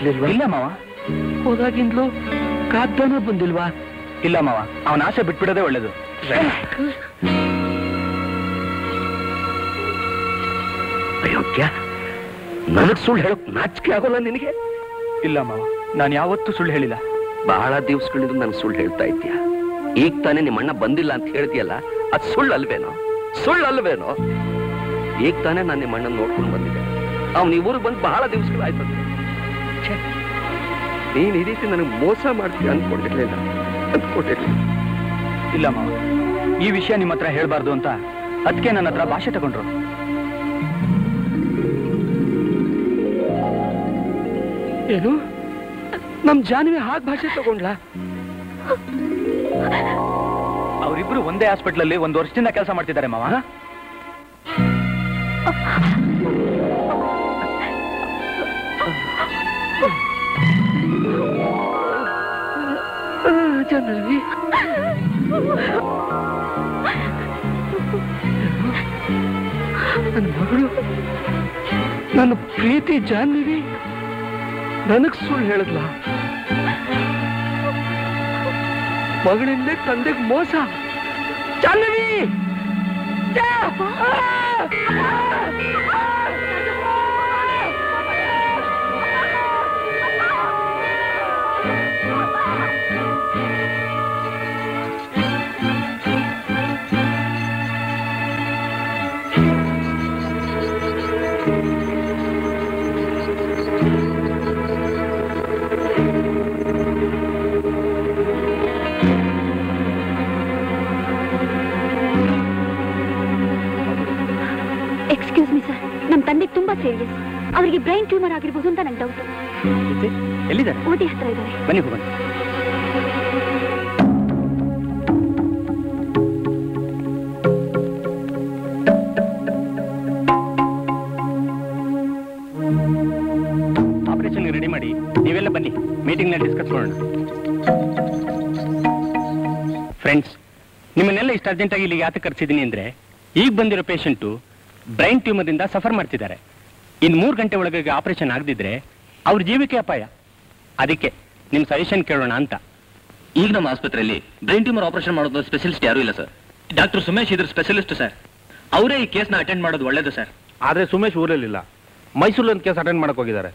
ಬರ್ಲಿಲ್ವಾ ಇಲ್ಲ ಮಾವ. ಹೋದಾಗಿಂದ್ಲು ಕಾದ್ದಾನ ಬಂದಿಲ್ವಾ? ಇಲ್ಲ ಮಾವ. ಅವನ ಆಸೆ ಬಿಟ್ಬಿಡೋದೇ ಒಳ್ಳೇದು. ಅಯೋಗ್ಯ ನನಗ್ ಸುಳ್ಳು ಹೇಳಕ್ ನಾಚಿಕೆ ಆಗೋಲ್ಲ ನಿನಗೆ? ಇಲ್ಲ ಮಾವ. ನಾನು ಯಾವತ್ತೂ ಸುಳ್ಳು ಹೇಳಿಲ್ಲ. ಬಹಳ ದಿವಸಗಳಿಂದ ನನ್ಗೆ ಸುಳ್ಳು ಹೇಳ್ತಾ ಇದ್ಯಾ ಈಗ ತಾನೇ ನಿಮ್ಮ ಅಣ್ಣ ಬಂದಿಲ್ಲ ಅಂತ ಹೇಳ್ತೀಯಲ್ಲ ಅದು ಸುಳ್ಳು ಅಲ್ವೇನೋ? ಸುಳ್ಳು ಅಲ್ವೇನೋ? ಈಗ ತಾನೇ ನಾನು ನಿಮ್ಮ ಅಣ್ಣನ ನೋಡ್ಕೊಂಡು ಬಂದಿದ್ದೆ. ಅವ್ನು ಈ ಊರಿಗೆ ಬಂದು ಬಹಳ ದಿವಸಗಳಾಯ್ತಂತೆ. ನೀನ್ ಈ ರೀತಿ ನನಗೆ ಮೋಸ ಮಾಡ್ತೀಯ ಅಂದ್ಕೊಂಡಿರ್ಲಿಲ್ಲ ಅಂದ್ಕೊಂಡಿರ್ಲಿಲ್ಲ ಇಲ್ಲ ಮಾವ ಈ ವಿಷಯ ನಿಮ್ಮ ಹತ್ರ ಹೇಳಬಾರ್ದು ಅಂತ ಅದಕ್ಕೆ ನನ್ನ ಹತ್ರ ಭಾಷೆ ತಗೊಂಡ್ರು. ಏನು? ನಮ್ ಜಾನ್ವಿ ಹಾಗೆ ಭಾಷೆ ತಗೊಂಡ್ಲಾ? ಅವರಿಬ್ರು ಒಂದೇ ಹಾಸ್ಪಿಟ್ಲಲ್ಲಿ ಒಂದು ವರ್ಷದಿಂದ ಕೆಲಸ ಮಾಡ್ತಿದ್ದಾರೆ ಮಾವ. ನನ್ನ ಮಗಳು ನನ್ನ ಪ್ರೀತಿ ಜಾನ್ವಿ ನನಗ್ ಸುಳ್ಳು ಹೇಳಿದ್ಲ. ಮಗಳಿಂದ ತಂದೆಗೆ ಮೋಸ. ಜಾನ್ವಿ ನಮ್ಮ ತಂದೆಗೆ ತುಂಬಾ ಸೀರಿಯಸ್ ಅವರಿಗೆ ಬ್ರೈನ್ ಟ್ಯೂಮರ್ ಆಗಿರ್ಬೋದು ಅಂತ ನಂಗೆ ಡೌಟ್ ಎಲ್ಲಿದ್ದಾರೆ? ಓಟಿ ಹತ್ರ ಇದ್ದಾರೆ. ಬನ್ನಿ ಹೋಗೋಣ. ಆಪರೇಷನ್ ರೆಡಿ ಮಾಡಿ. ನೀವೆಲ್ಲ ಬನ್ನಿ. ಮೀಟಿಂಗ್ನಲ್ಲಿ ಡಿಸ್ಕಸ್ ಮಾಡೋಣ. ಫ್ರೆಂಡ್ಸ್ ನಿಮ್ಮನ್ನೆಲ್ಲ ಇಷ್ಟು ಅರ್ಜೆಂಟಾಗಿ ಇಲ್ಲಿಗೆ ಯಾತಕ್ಕೆ ಕರೆಸಿದ್ದೀನಿ ಅಂದ್ರೆ ಈಗ ಬಂದಿರೋ ಪೇಷಂಟು ಬ್ರೈನ್ ಟ್ಯೂಮರ್ ಇಂದ ಸಫರ್ ಮಾಡ್ತಿದ್ದಾರೆ. ಇನ್ ಮೂರು ಗಂಟೆ ಒಳಗೆ ಆಪರೇಷನ್ ಆಗದಿದ್ರೆ ಅವ್ರ ಜೀವಿಕೆ ಅಪಾಯ. ಅದಕ್ಕೆ ನಿಮ್ಮ ಸಜೆಷನ್ ಕೇಳೋಣ ಅಂತ. ಈಗ ನಮ್ಮ ಆಸ್ಪತ್ರೆಯಲ್ಲಿ ಬ್ರೈನ್ ಟ್ಯೂಮರ್ ಆಪರೇಷನ್ ಮಾಡೋದು ಸ್ಪೆಷಲಿಸ್ಟ್ ಯಾರು ಇಲ್ಲ ಸರ್. ಡಾಕ್ಟರ್ ಸುಮೇಶ್ ಇದ್ರ ಸ್ಪೆಷಲಿಸ್ಟ್ ಸರ್. ಅವರೇ ಈ ಕೇಸ್ನ ಅಟೆಂಡ್ ಮಾಡೋದು ಒಳ್ಳೇದು ಸರ್. ಆದ್ರೆ ಸುಮೇಶ್ ಊರಲ್ಲಿಲ್ಲ. ಮೈಸೂರಲ್ಲಿ ಒಂದು ಕೇಸ್ ಅಟೆಂಡ್ ಮಾಡಕ್ ಹೋಗಿದ್ದಾರೆ.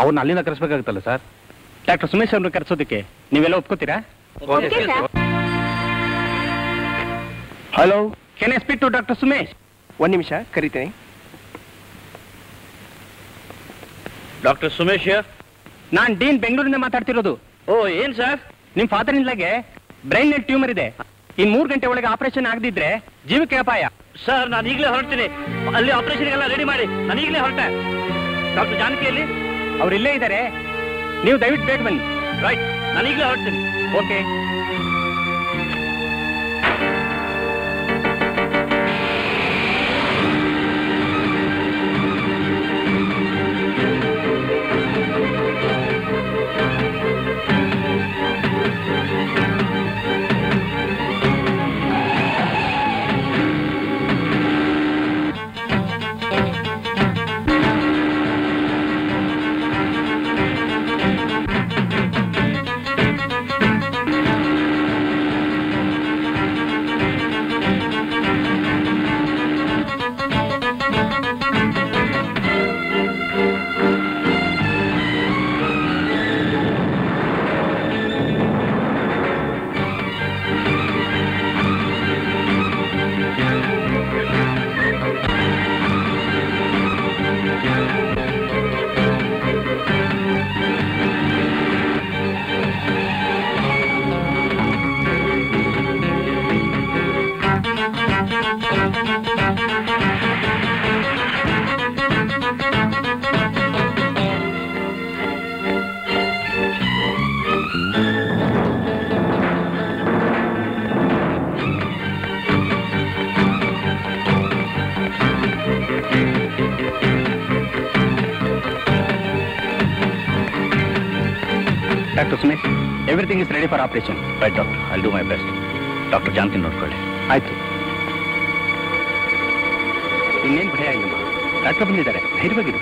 ಅವ್ರನ್ನ ಅಲ್ಲಿಂದ ಕರೆಸ್ಬೇಕಾಗುತ್ತಲ್ಲ ಸರ್? ಡಾಕ್ಟರ್ ಸುಮೇಶ್ ಅವ್ರನ್ನ ಕರೆಸೋದಕ್ಕೆ ನೀವೆಲ್ಲ ಒಪ್ಕೋತೀರಾ. Hello can I speak to doctor Sumesh ಒಂದ್ ನಿಮಿಷ ಕರಿತೇನೆ. ಡಾಕ್ಟರ್ ಸುಮೇಶ್ ನಾನು ಡೀನ್ ಬೆಂಗಳೂರಿಂದ ಮಾತಾಡ್ತಿರೋದು. ಓ ಏನ್ ಸರ್ ನಿಮ್ ಫಾದರ್ ಇನ್ಲಾಗೆ ಬ್ರೈನ್ನಲ್ಲಿ ಟ್ಯೂಮರ್ ಇದೆ. ಇನ್ ಮೂರ್ ಗಂಟೆ ಒಳಗೆ ಆಪರೇಷನ್ ಆಗದಿದ್ರೆ ಜೀವಕ್ಕೆ ಅಪಾಯ. ಸರ್ ನಾನು ಈಗಲೇ ಹೊರಡ್ತೀನಿ. ಅಲ್ಲಿ ಆಪರೇಷನ್ ಎಲ್ಲ ರೆಡಿ ಮಾಡಿ. ನಾನು ಈಗಲೇ ಹೊರಟೆ. ಡಾಕ್ಟರ್ ಜಾನಕಿಯಲ್ಲಿ ಅವ್ರು ಇಲ್ಲೇ ಇದ್ದಾರೆ. ನೀವು ದಯವಿಟ್ಟು ಬೇಗ ಬನ್ನಿ. ರೈಟ್ ನಾನು ಈಗಲೇ ಹೊರಡ್ತೀನಿ. Okay everything is ready for operation right doctor I do my best doctor Janvi ನೋಡ್ಕೊಳ್ಳಿ. ಆಯ್ತು. ಇನ್ನೇನು ಭಯ ಇಲ್ಲಮ್ಮ ಡಾಕ್ಟರ್ ಬಂದಿದ್ದಾರೆ. ಧೈರ್ಯವಾಗಿರು.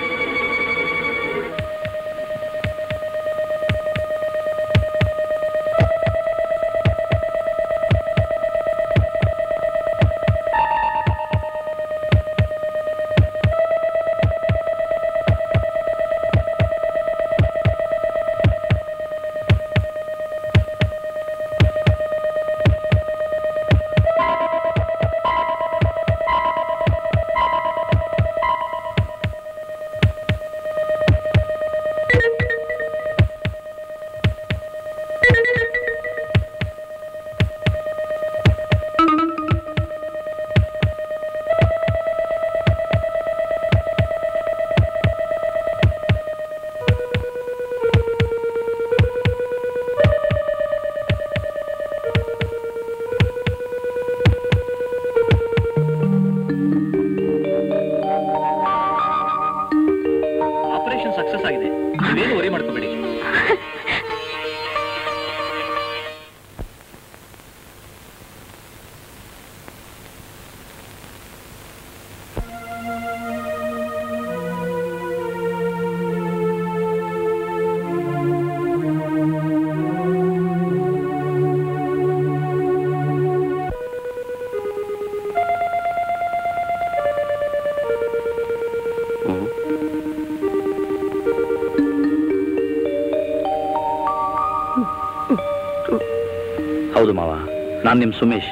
ನಾನು ನಿಮ್ಮ ಸುಮೇಶ್.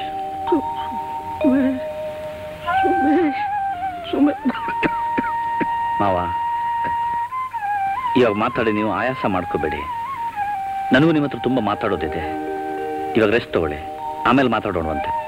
ಮಾವ ಇವಾಗ ಮಾತಾಡಿ ನೀವು ಆಯಾಸ ಮಾಡ್ಕೋಬೇಡಿ. ನನಗೂ ನಿಮ್ಮ ಹತ್ರ ತುಂಬ ಮಾತಾಡೋದಿದೆ. ಇವಾಗ ರೆಸ್ಟ್ ತಗೊಳ್ಳಿ. ಆಮೇಲೆ ಮಾತಾಡೋಣವಂತೆ.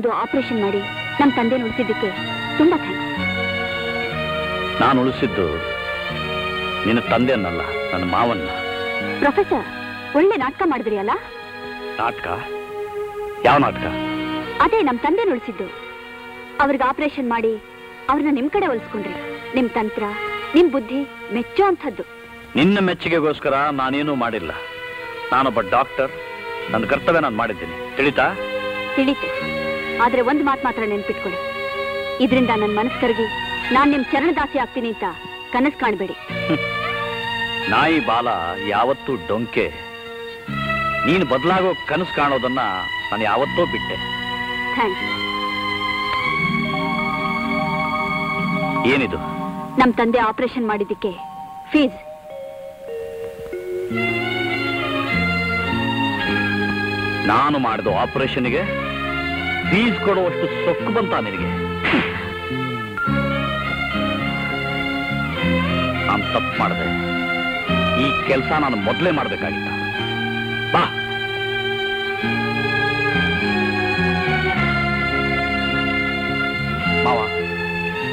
ಬಂದು ಆಪರೇಷನ್ ಮಾಡಿ ನಮ್ಮ ತಂದೆ ಉಳಿಸಿದ್ದಕ್ಕೆ ತುಂಬಾ ಥ್ಯಾಂಕ್ಸ್ ನಾನು ಉಳಿಸಿದ್ದು ನಿನ್ನ ತಂದೆಯನ್ನಲ್ಲ ನನ್ನ ಮಾವನ್ನ. ಪ್ರೊಫೆಸರ್ ಒಳ್ಳೆ ನಾಟಕ ಮಾಡಿದ್ರಿ ಅಲ್ಲ ನಾಟಕ? ಯಾವ ನಾಟಕ? ಅದೇ ನಮ್ಮ ತಂದೆ ಉಳಿಸಿದ್ದು. ಅವ್ರಿಗೆ ಆಪರೇಷನ್ ಮಾಡಿ ಅವ್ರನ್ನ ನಿಮ್ ಕಡೆ ಒಲಿಸ್ಕೊಂಡ್ರಿ. ನಿಮ್ ತಂತ್ರ ನಿಮ್ ಬುದ್ಧಿ ಮೆಚ್ಚೋ ಅಂಥದ್ದು. ನಿನ್ನ ಮೆಚ್ಚುಗೆಗೋಸ್ಕರ ನಾನೇನೂ ಮಾಡಿಲ್ಲ. ನಾನೊಬ್ಬ ಡಾಕ್ಟರ್. ನನ್ನ ಕರ್ತವ್ಯ ನಾನು ಮಾಡಿದ್ದೀನಿ. ತಿಳಿತಾ? ತಿಳಿತು. ಆದ್ರೆ ಒಂದ್ ಮಾತು ಮಾತ್ರ ನೆನ್ಪಿಟ್ಕೊಳ್ಳಿ. ಇದರಿಂದ ನನ್ನ ಮನಸ್ಸು ಕರಗಿ ನಾನ್ ನಿಮ್ ಚರಣದಾಸಿ ಆಗ್ತೀನಿ ಅಂತ ಕನಸು ಕಾಣಬೇಡಿ. ನಾಯಿ ಬಾಲ ಯಾವತ್ತೂ ಡೊಂಕೆ. ನೀನು ಬದಲಾಗೋ ಕನಸು ಕಾಣೋದನ್ನ ನಾನು ಯಾವತ್ತೋ ಬಿಟ್ಟೆ. ಏನಿದು? ನಮ್ ತಂದೆ ಆಪರೇಷನ್ ಮಾಡಿದ್ದಕ್ಕೆ ಫೀಸ್. ನಾನು ಮಾಡಿದ ಆಪರೇಷನ್ಗೆ ಫೀಸ್ ಕೊಡುವಷ್ಟು ಸೊಕ್ಕು ಬಂತ ನಿನಗೆ. ನಾನು ತಪ್ಪು ಮಾಡಿದೆ. ಈ ಕೆಲಸ ನಾನು ಮೊದಲೇ ಮಾಡಬೇಕಾಗಿತ್ತ. ಬಾ. ಮಾವ,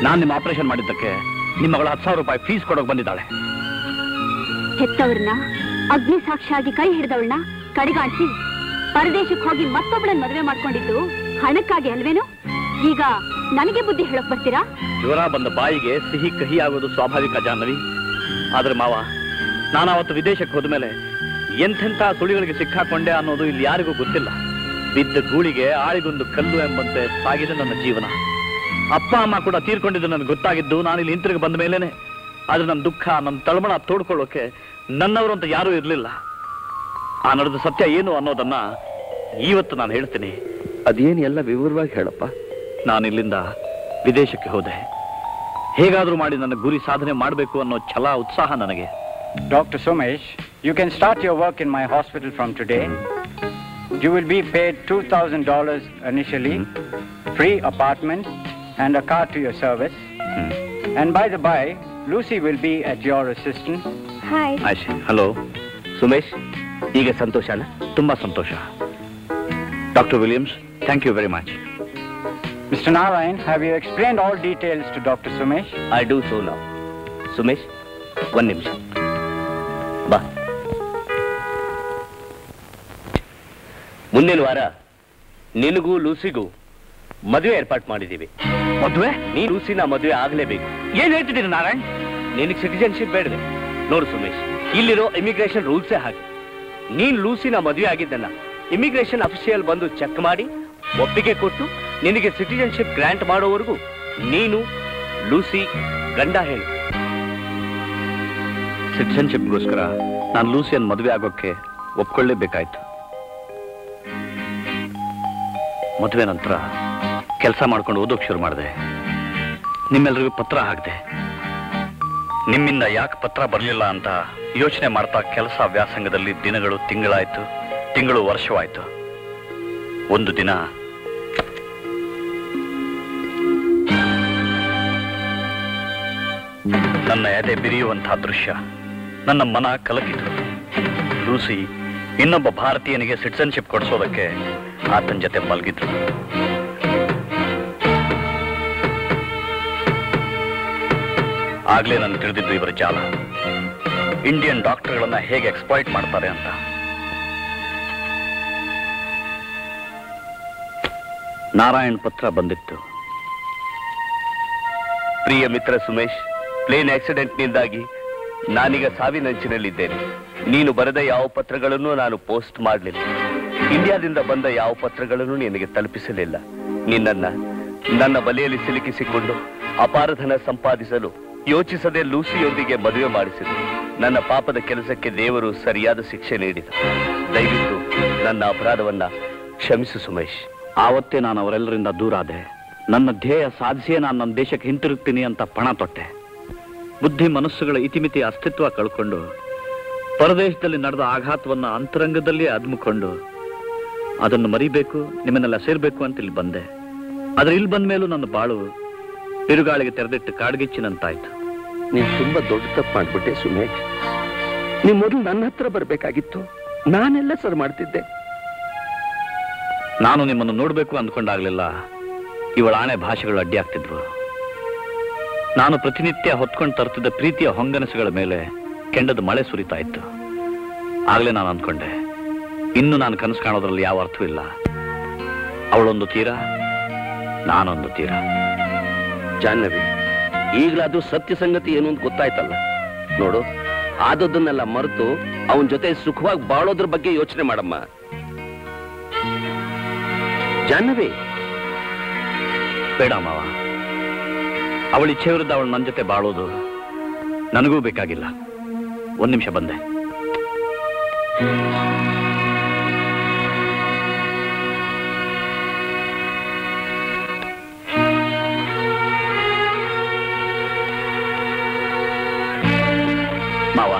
ನಾನು ನಿಮ್ಮ ಆಪರೇಷನ್ ಮಾಡಿದ್ದಕ್ಕೆ ನಿಮ್ಮ ಮಗಳು ಹತ್ತು ಸಾವಿರ ರೂಪಾಯಿ ಫೀಸ್ ಕೊಡೋಕೆ ಬಂದಿದ್ದಾಳೆ. ಹೆತ್ತವ್ರನ್ನ ಅಗ್ನಿ ಸಾಕ್ಷಿಯಾಗಿ ಕೈ ಹಿಡಿದವಳನ್ನ ಕಡೆಗಾಣಿಸಿ ಪರದೇಶಕ್ಕೆ ಹೋಗಿ ಮತ್ತೊಬ್ಬಳನ್ನ ಮದುವೆ ಮಾಡ್ಕೊಂಡಿದ್ದು ಹಣಕ್ಕಾಗಿ ಅಲ್ವೇನು? ಈಗ ನನಗೆ ಬುದ್ಧಿ ಹೇಳಕ್ ಬರ್ತೀರಾ? ಜ್ವರ ಬಂದ ಬಾಯಿಗೆ ಸಿಹಿ ಕಹಿ ಆಗೋದು ಸ್ವಾಭಾವಿಕ ಜಾಹ್ನವಿ. ಆದ್ರೆ ಮಾವ, ನಾನು ಅವತ್ತು ವಿದೇಶಕ್ಕೆ ಹೋದ್ಮೇಲೆ ಎಂಥೆಂಥ ಸುಳಿಗಳಿಗೆ ಸಿಕ್ಕಾಕೊಂಡೆ ಅನ್ನೋದು ಇಲ್ಲಿ ಯಾರಿಗೂ ಗೊತ್ತಿಲ್ಲ. ಬಿದ್ದ ಗೂಳಿಗೆ ಆಳಿಗೊಂದು ಕಲ್ಲು ಎಂಬಂತೆ ಸಾಗಿದೆ ನನ್ನ ಜೀವನ. ಅಪ್ಪ, ಅಮ್ಮ ಕೂಡ ತೀರ್ಕೊಂಡಿದ್ದು ನನಗೆ ಗೊತ್ತಾಗಿದ್ದು ನಾನು ಇಲ್ಲಿ ಹಿಂತಿರುಗಿ ಬಂದ ಮೇಲೇನೆ. ಆದ್ರೆ ನನ್ನ ದುಃಖ, ನನ್ನ ತಳಮಣ ತೋಡ್ಕೊಳ್ಳೋಕೆ ನನ್ನವರು ಅಂತ ಯಾರೂ ಇರಲಿಲ್ಲ. ಆ ನಡೆದ ಸತ್ಯ ಏನು ಅನ್ನೋದನ್ನ ಇವತ್ತು ನಾನು ಹೇಳ್ತೀನಿ. ಅದೇನು ಎಲ್ಲ ವಿವರವಾಗಿ ಹೇಳಪ್ಪ? ನಾನಿಲ್ಲಿಂದ ವಿದೇಶಕ್ಕೆ ಹೋದೆ. ಹೇಗಾದರೂ ಮಾಡಿ ನನ್ನ ಗುರಿ ಸಾಧನೆ ಮಾಡಬೇಕು ಅನ್ನೋ ಛಲ ಉತ್ಸಾಹ ನನಗೆ. Doctor Somesh you can start your work in my hospital from today you will be pay two thousand dollars initially free apartment and a car to your service and by the by Lucy will be at your assistant hello Sumesh ಈಗ ಸಂತೋಷನ? ತುಂಬಾ ಸಂತೋಷ. Doctor Williams thank you very much Mr. Narayan, have you explained all details to Dr. Sumesh? I do so now Sumesh ಒಂದ್ ನಿಮಿಷ ಬಾ ಮುಂದಿನ ವಾರ ನಿನಗೂ ಲೂಸಿಗೂ ಮದುವೆ ಏರ್ಪಾಟ್ ಮಾಡಿದ್ದೀವಿ. ಮದುವೆ? ನೀ ಲೂಸಿನ ಮದುವೆ ಆಗಲೇಬೇಕು. ಏನ್ ಹೇಳ್ತಿದ್ದೀರಿ ನಾರಾಯಣ್? ನಿನಗೆ ಸಿಟಿಜನ್ಶಿಪ್ ಬೇಡವೆ ನೋಡು ಸುಮೇಶ್ ಇಲ್ಲಿರೋ ಇಮಿಗ್ರೇಷನ್ ರೂಲ್ಸೇ ಹಾಗೆ. ನೀನ್ ಲೂಸಿನ ಮದುವೆ ಆಗಿದ್ದನ್ನ ಇಮಿಗ್ರೇಷನ್ ಅಫಿಷಿಯಲ್ ಬಂದು ಚೆಕ್ ಮಾಡಿ, ಒಪ್ಪಿಗೆ ಕೊಟ್ಟು ನಿನಗೆ ಸಿಟಿಜನ್ಶಿಪ್ ಗ್ರಾಂಟ್ ಮಾಡೋವರೆಗೂ ನೀನು, ಲೂಸಿ, ಗಂಡ ಹೇಳಿ. ಸಿಟಿಜನ್ಶಿಪ್ಗೋಸ್ಕರ ನಾನು ಲೂಸಿಯನ್ ಮದುವೆ ಆಗೋಕ್ಕೆ ಒಪ್ಕೊಳ್ಳೇಬೇಕಾಯ್ತು. ಮದುವೆ ನಂತರ ಕೆಲಸ ಮಾಡ್ಕೊಂಡು ಓದೋಕ್ ಶುರು ಮಾಡಿದೆ. ನಿಮ್ಮೆಲ್ಲರಿಗೂ ಪತ್ರ ಹಾಕಿದೆ. ನಿಮ್ಮಿಂದ ಯಾಕೆ ಪತ್ರ ಬರಲಿಲ್ಲ ಅಂತ ಯೋಚನೆ ಮಾಡ್ತಾ ಕೆಲಸ ವ್ಯಾಸಂಗದಲ್ಲಿ ದಿನಗಳು, ತಿಂಗಳಾಯ್ತು. ತಿಂಗಳು ವರ್ಷವಾಯ್ತು. ಒಂದು ದಿನ ನನ್ನ ಎದೆ ಬಿರಿಯುವಂತಹ ದೃಶ್ಯ ನನ್ನ ಮನ ಕಲಕಿತು. ಲೂಸಿ ಇನ್ನೊಬ್ಬ ಭಾರತೀಯನಿಗೆ ಸಿಟಿಸನ್ಶಿಪ್ ಕೊಡಿಸೋದಕ್ಕೆ ಆತನ ಜೊತೆ ಮಲಗಿದ್ರು. ಆಗ್ಲೇ ನಾನು ತಿಳಿದಿದ್ದು ಇವರ ಜಾಲ. ಇಂಡಿಯನ್ ಡಾಕ್ಟರ್ಗಳನ್ನ ಹೇಗೆ ಎಕ್ಸ್ಪ್ಲಾಯ್ಟ್ ಮಾಡ್ತಾರೆ ಅಂತ. ನಾರಾಯಣ್ ಪತ್ರ ಬಂದಿತ್ತು. ಪ್ರಿಯ ಮಿತ್ರ ಸುಮೇಶ್, ಪ್ಲೇನ್ ಆಕ್ಸಿಡೆಂಟ್ನಿಂದಾಗಿ ನಾನೀಗ ಸಾವಿನಂಚಿನಲ್ಲಿದ್ದೇನೆ. ನೀನು ಬರೆದ ಯಾವ ಪತ್ರಗಳನ್ನು ನಾನು ಪೋಸ್ಟ್ ಮಾಡಲಿಲ್ಲ. ಇಂಡಿಯಾದಿಂದ ಬಂದ ಯಾವ ಪತ್ರಗಳನ್ನು ನಿನಗೆ ತಲುಪಿಸಲಿಲ್ಲ. ನಿನ್ನನ್ನ ನನ್ನ ಬಲೆಯಲ್ಲಿ ಸಿಲುಕಿಸಿಕೊಂಡು ಅಪಾರಧನ ಸಂಪಾದಿಸಲು ಯೋಚಿಸದೆ ಲೂಸಿಯೊಂದಿಗೆ ಮದುವೆ ಮಾಡಿಸಿದೆ. ನನ್ನ ಪಾಪದ ಕೆಲಸಕ್ಕೆ ದೇವರು ಸರಿಯಾದ ಶಿಕ್ಷೆ ನೀಡಿದ. ದಯವಿಟ್ಟು ನನ್ನ ಅಪರಾಧವನ್ನ ಕ್ಷಮಿಸು ಸುಮೇಶ್. ಆವತ್ತೇ ನಾನು ಅವರೆಲ್ಲರಿಂದ ದೂರ ಆದೆ. ನನ್ನ ಧ್ಯೇಯ ಸಾಧಿಸಿಯೇ ನಾನು ನನ್ನ ದೇಶಕ್ಕೆ ಹಿಂತಿರುಗ್ತೀನಿ ಅಂತ ಪಣ ತೊಟ್ಟೆ. ಬುದ್ಧಿ ಮನಸ್ಸುಗಳ ಇತಿಮಿತಿ ಅಸ್ತಿತ್ವ ಕಳ್ಕೊಂಡು, ಪರದೇಶದಲ್ಲಿ ನಡೆದ ಆಘಾತವನ್ನ ಅಂತರಂಗದಲ್ಲಿ ಅದ್ಮಿಕೊಂಡು, ಅದನ್ನು ಮರಿಬೇಕು, ನಿಮ್ಮನ್ನೆಲ್ಲ ಸೇರ್ಬೇಕು ಅಂತ ಇಲ್ಲಿ ಬಂದೆ. ಆದ್ರೆ ಇಲ್ಲಿ ಬಂದ ಮೇಲೂ ನನ್ನ ಬಾಳು ಬಿರುಗಾಳಿಗೆ ತೆರೆದಿಟ್ಟು ಕಾಡ್ಗಿಚ್ಚಿನಂತಾಯ್ತು ನೀವು ತುಂಬಾ ದೊಡ್ಡ ತಪ್ಪು ಮಾಡ್ಬಿಟ್ಟೆ ಸುಮೇಶ್. ನೀವು ಮೊದಲು ನನ್ನ ಹತ್ರ ಬರಬೇಕಾಗಿತ್ತು. ನಾನೆಲ್ಲ ಸರ್ ಮಾಡ್ತಿದ್ದೆ. ನಾನು ನಿಮ್ಮನ್ನು ನೋಡಬೇಕು ಅಂದ್ಕೊಂಡಾಗಲಿಲ್ಲ. ಇವಳ ಆಣೆ ಭಾಷೆಗಳು ಅಡ್ಡಿ ಆಗ್ತಿದ್ವು. ನಾನು ಪ್ರತಿನಿತ್ಯ ಹೊತ್ಕೊಂಡು ತರ್ತಿದ್ದ ಪ್ರೀತಿಯ ಹೊಂಗನಸುಗಳ ಮೇಲೆ ಕೆಂಡದ ಮಳೆ ಸುರಿತಾ ಇತ್ತು. ಆಗಲೇ ನಾನು ಅಂದ್ಕೊಂಡೆ, ಇನ್ನು ನಾನು ಕನಸು ಕಾಣೋದ್ರಲ್ಲಿ ಯಾವ ಅರ್ಥವಿಲ್ಲ ಅವಳೊಂದು ತೀರ, ನಾನೊಂದು ತೀರ. ಜಾಹ್ನವಿ ಅದು ಸತ್ಯ ಸಂಗತಿ ಏನು ಅಂತ ಗೊತ್ತಾಯ್ತಲ್ಲ? ನೋಡು, ಆದದ್ದನ್ನೆಲ್ಲ ಮರೆತು ಅವನ ಜೊತೆ ಸುಖವಾಗಿ ಬಾಳೋದ್ರ ಬಗ್ಗೆ ಯೋಚನೆ ಮಾಡಮ್ಮ. ಜಾಹ್ನವಿ? ಬೇಡ ಮಾವ. ಅವಳ ಇಚ್ಛೆ ವಿರುದ್ಧ ಅವಳು ನನ್ನ ಜೊತೆ ಬಾಳೋದು ನನಗೂ ಬೇಕಾಗಿಲ್ಲ. ಒಂದ್ ನಿಮಿಷ ಬಂದೆ. ಮಾವ,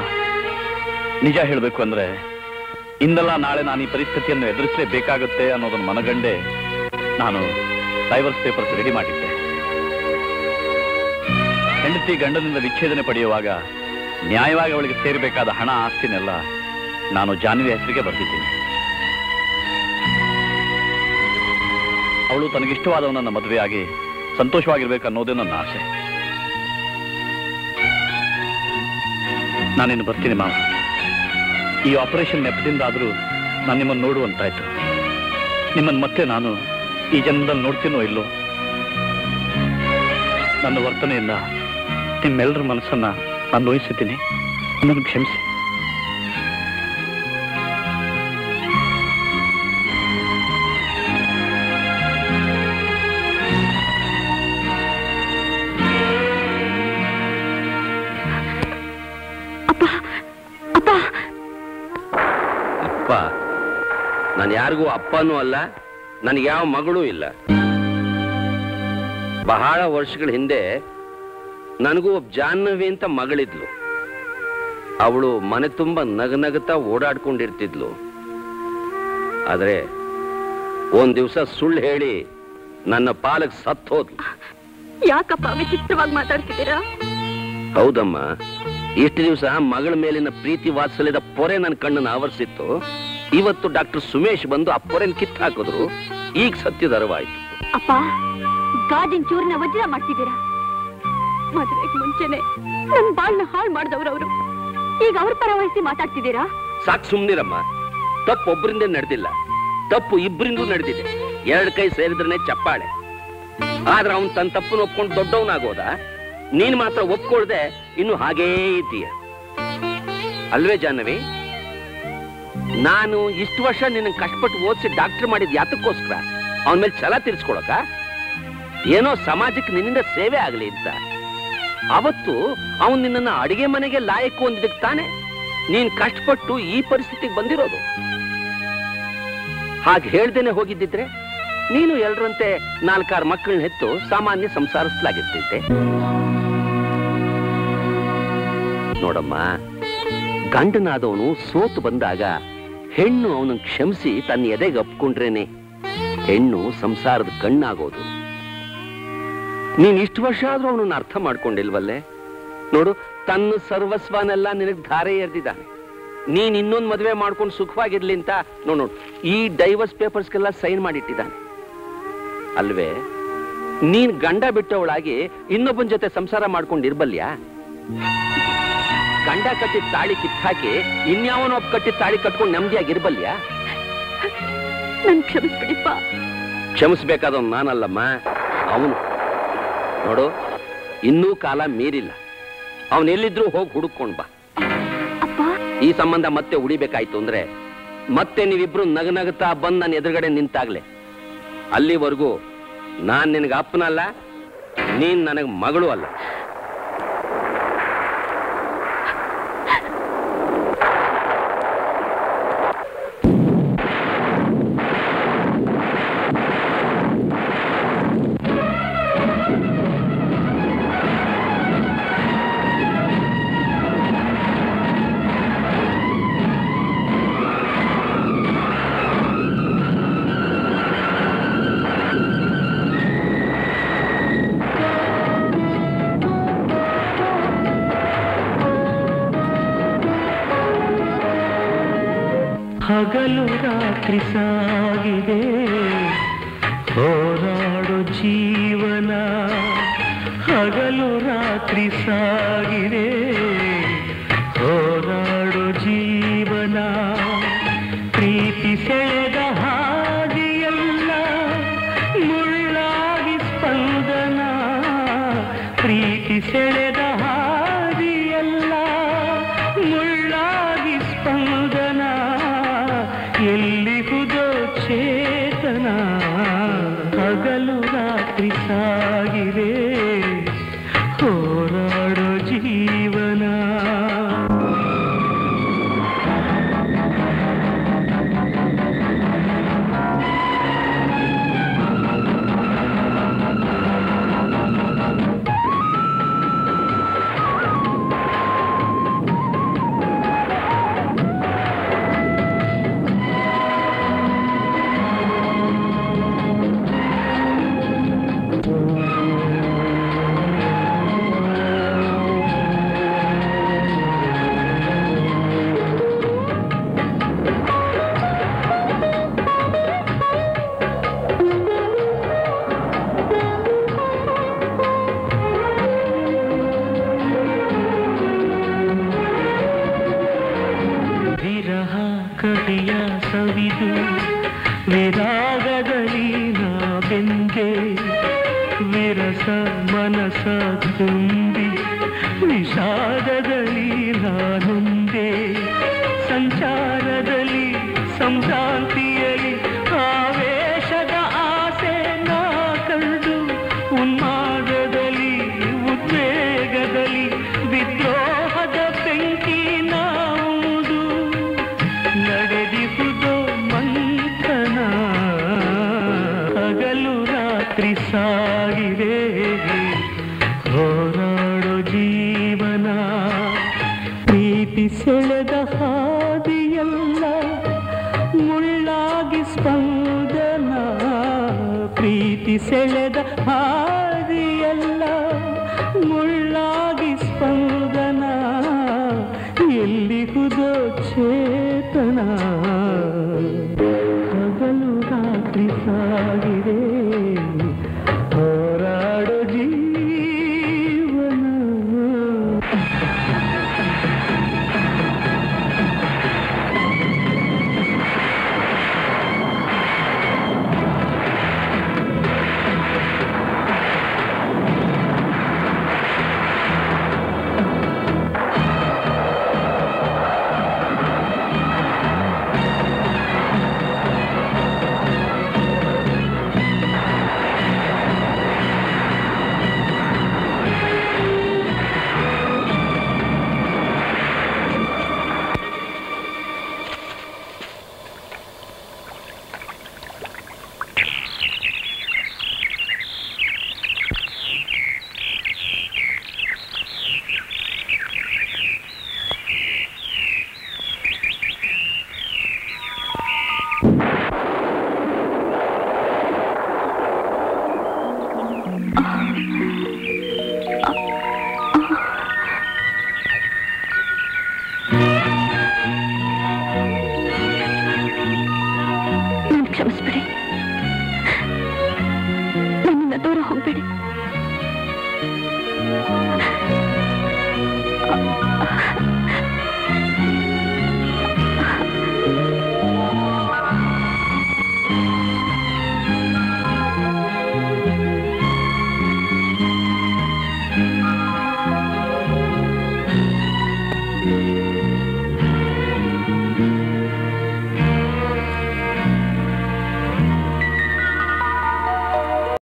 ನಿಜ ಹೇಳಬೇಕು ಅಂದ್ರೆ ಇಂದಲ್ಲ ನಾಳೆ ನಾನು ಈ ಪರಿಸ್ಥಿತಿಯನ್ನು ಎದುರಿಸಲೇಬೇಕಾಗುತ್ತೆ ಅನ್ನೋದನ್ನ ಮನಗಂಡೆ ನಾನು ಡೈವರ್ಸ್ ಪೇಪರ್ಸ್ ರೆಡಿ ಮಾಡಿದ್ದೆ. ಹೆಂಡತಿ ಗಂಡನಿಂದ ವಿಚ್ಛೇದನೆ ಪಡೆಯುವಾಗ ನ್ಯಾಯವಾಗಿ ಅವಳಿಗೆ ಸೇರಬೇಕಾದ ಹಣ, ಆಸ್ತಿನೆಲ್ಲ ನಾನು ಜಾನ್ವಿ ಹೆಸರಿಗೆ ಬರೆದಿದ್ದೀನಿ. ಅವಳು ತನಗಿಷ್ಟವಾದವನನ್ನ ಮದುವೆಯಾಗಿ ಸಂತೋಷವಾಗಿರ್ಬೇಕು ಅನ್ನೋದೇ ನನ್ನ ಆಸೆ. ನಾನಿನ್ನು ಬರ್ತೀನಿ ಮಾವ. ಈ ಆಪರೇಷನ್ ನೆಪದಿಂದಾದರೂ ನಾನು ನಿಮ್ಮನ್ನು ನೋಡುವಂತಾಯ್ತು. ನಿಮ್ಮನ್ನು ಮತ್ತೆ ನಾನು ಈ ಜನ್ಮದಲ್ಲಿ ನೋಡ್ತೀನೋ ಇಲ್ಲೋ? ನನ್ನ ವರ್ತನೆಯಿಂದ ನಿಮ್ಮೆಲ್ಲರ ಮನಸ್ಸನ್ನು ನಾನು ನೋಯಿಸುತ್ತೀನಿ ನನ್ನನ್ನು ಕ್ಷಮಿಸಿ. ಯಾರಿಗೂ ಅಪ್ಪನೂ ಅಲ್ಲ ನನಗೆ ಯಾವ ಮಗಳೂ ಇಲ್ಲ. ಬಹಳ ವರ್ಷಗಳ ಹಿಂದೆ ನನಗೂ ಒಬ್ಬ ಜಾಹ್ನವಿ ಅಂತ ಮಗಳಿದ್ಲು. ಅವಳು ಮನೆ ತುಂಬ ನಗನಗುತ್ತಾ ಓಡಾಡ್ಕೊಂಡಿರ್ತಿದ್ಲು. ಆದರೆ ಒಂದ್ ದಿವಸ ಸುಳ್ಳು ಹೇಳಿ ನನ್ನ ಪಾಲಕ್ ಸತ್ತು ಹೋದ್ಲು. ಯಾಕಪ್ಪ ವಿಚಿತ್ರವಾಗಿ ಮಾತಾಡ್ತಿದ್ದೀರಾ? ಹೌದಮ್ಮ ಇಷ್ಟು ದಿವಸ ಮಗಳ ಮೇಲಿನ ಪ್ರೀತಿ ವಾತ್ಸಲ್ಯದ ಪೊರೆ ನನ್ನ ಕಣ್ಣನ್ನು ಆವರಿಸಿತ್ತು. ಇವತ್ತು ಡಾಕ್ಟರ್ ಸುಮೇಶ್ ಬಂದು ಅಪ್ಪರೇನ್ ಕಿತ್ ಹಾಕಿದ್ರು. ಈಗ ಸತ್ಯ ಅರಿವಾಯ್ತು. ಅಪ್ಪ ಗಾಜಿನ ಚೂರಿನ ವಜ್ರ ಮಾಡ್ತಿದ್ದೀರಾ? ಮದುವೆಗೆ ಮುಂಚೆನೆ ನನ್ ಬಾಳ್ನ ಹಾಳು ಮಾಡಿದವ್ರು ಅವರು. ಈಗ ಅವ್ರ ಪರ ವಹಿಸಿ ಮಾತಾಡ್ತಿದ್ದೀರಾ? ಸಾಕ್ ಸುಮ್ನಿರಮ್ಮ. ತಪ್ಪು ಒಬ್ಬರಿಂದ ನಡೆದಿಲ್ಲ. ತಪ್ಪು ಇಬ್ರಿಂದೂ ನಡೆದಿದೆ. ಎರಡು ಕೈ ಸೇರಿದ್ರೆ ಚಪ್ಪಾಳೆ. ಆದ್ರೆ ಅವನ್ ತನ್ನ ತಪ್ಪನ್ನು ಒಪ್ಕೊಂಡು ದೊಡ್ಡವನಾಗೋದ? ನೀನ್ ಮಾತ್ರ ಒಪ್ಕೊಳ್ದೆ ಇನ್ನು ಹಾಗೇ ಇದ್ದೀಯ. ಅಲ್ವೇ ಜಾಹ್ನವಿ? ನಾನು ಇಷ್ಟು ವರ್ಷ ನಿನ್ನ ಕಷ್ಟಪಟ್ಟು ಓದಿಸಿ ಡಾಕ್ಟರ್ ಮಾಡಿದ ಯಾತಕ್ಕೋಸ್ಕರ ಅವನ ಮೇಲೆ ಛಲ ತೀರ್ಸ್ಕೊಳಕ? ಏನೋ ಸಮಾಜಕ್ಕೆ ನಿನ್ನಿಂದ ಸೇವೆ ಆಗಲಿ ಅಂತ. ಅವತ್ತು ಅವನು ನಿನ್ನನ್ನ ಅಡಿಗೆ ಮನೆಗೆ ಲಾಯಕ್ಕು ಅಂದಿದ್ದಕ್ಕೆ ತಾನೆ ನೀನು ಕಷ್ಟಪಟ್ಟು ಈ ಪರಿಸ್ಥಿತಿಗೆ ಬಂದಿರೋದು. ಹಾಗೆ ಹೇಳ್ದೇನೆ ಹೋಗಿದ್ದಿದ್ರೆ ನೀನು ಎಲ್ಲರಂತೆ ನಾಲ್ಕಾರು ಮಕ್ಕಳನ್ನ ಹೆತ್ತು ಸಾಮಾನ್ಯ ಸಂಸಾರಿಸಲಾಗಿರ್ತಿದ್ದೆ ನೋಡಮ್ಮ, ಗಂಡನಾದವನು ಸೋತು ಬಂದಾಗ ಹೆಣ್ಣು ಅವನ ಕ್ಷಮಿಸಿ ತನ್ನ ಎದೆಗೆ ಅಪ್ಕೊಂಡ್ರೇನೆ. ಹೆಣ್ಣು ಸಂಸಾರದ ಕಣ್ಣಾಗೋದು. ನೀನ್ ಇಷ್ಟು ವರ್ಷ ಆದ್ರೂ ಅವನನ್ನ ಅರ್ಥ ಮಾಡ್ಕೊಂಡಿಲ್ವಲ್ಲೇ? ನೋಡು, ತನ್ನ ಸರ್ವಸ್ವನೆಲ್ಲ ನಿನಗ್ ಧಾರೆ ಎರ್ದಿದ್ದಾನೆ. ನೀನ್ ಇನ್ನೊಂದ್ ಮದುವೆ ಮಾಡ್ಕೊಂಡು ಸುಖವಾಗಿರ್ಲಿ ಅಂತ ನೋಡ್ ನೋಡು, ಈ ಡೈವರ್ಸ್ ಪೇಪರ್ಸ್ಗೆಲ್ಲ ಸೈನ್ ಮಾಡಿಟ್ಟಿದ್ದಾನೆ. ಅಲ್ವೇ, ನೀನ್ ಗಂಡ ಬಿಟ್ಟವಳಾಗಿ ಇನ್ನೊಬ್ಬನ ಜೊತೆ ಸಂಸಾರ ಮಾಡ್ಕೊಂಡು ಇರ್ಬಲ್ಯಾ ಗಂಡ ಕಟ್ಟಿದ ತಾಳಿ ಕಿತ್ತಾಕಿ ಇನ್ಯಾವನೊಬ್ಬ ಕಟ್ಟಿದ ತಾಳಿ ಕಟ್ಕೊಂಡು ನೆಮ್ಮದಿಯಾಗಿರ್ಬಲ್ಯಾ? ನನ್ ಕ್ಷಮಿಸ್ಬಿಡಿಪ್ಪ. ಕ್ಷಮಿಸ್ಬೇಕಾದವ್ ನಾನಲ್ಲಮ್ಮ. ಅವನು. ನೋಡು ಇನ್ನೂ ಕಾಲ ಮೀರಿಲ್ಲ. ಅವನೆಲ್ಲಿದ್ರೂ ಎಲ್ಲಿದ್ರು ಹೋಗಿ ಹುಡುಕೊಂಡ್ ಬಾ. ಈ ಸಂಬಂಧ ಮತ್ತೆ ಉಳಿಬೇಕಾಯ್ತು ಅಂದ್ರೆ ಮತ್ತೆ ನೀವಿಬ್ರು ನಗನಗುತ್ತಾ ಬಂದ್ ನನ್ನ ಎದುರುಗಡೆ ನಿಂತಾಗ್ಲೆ. ಅಲ್ಲಿವರೆಗೂ ನಾನ್ ನಿನಗೆ ಅಪ್ಪನಲ್ಲ ನೀನ್ ನನಗ್ ಮಗಳು ಅಲ್ಲ.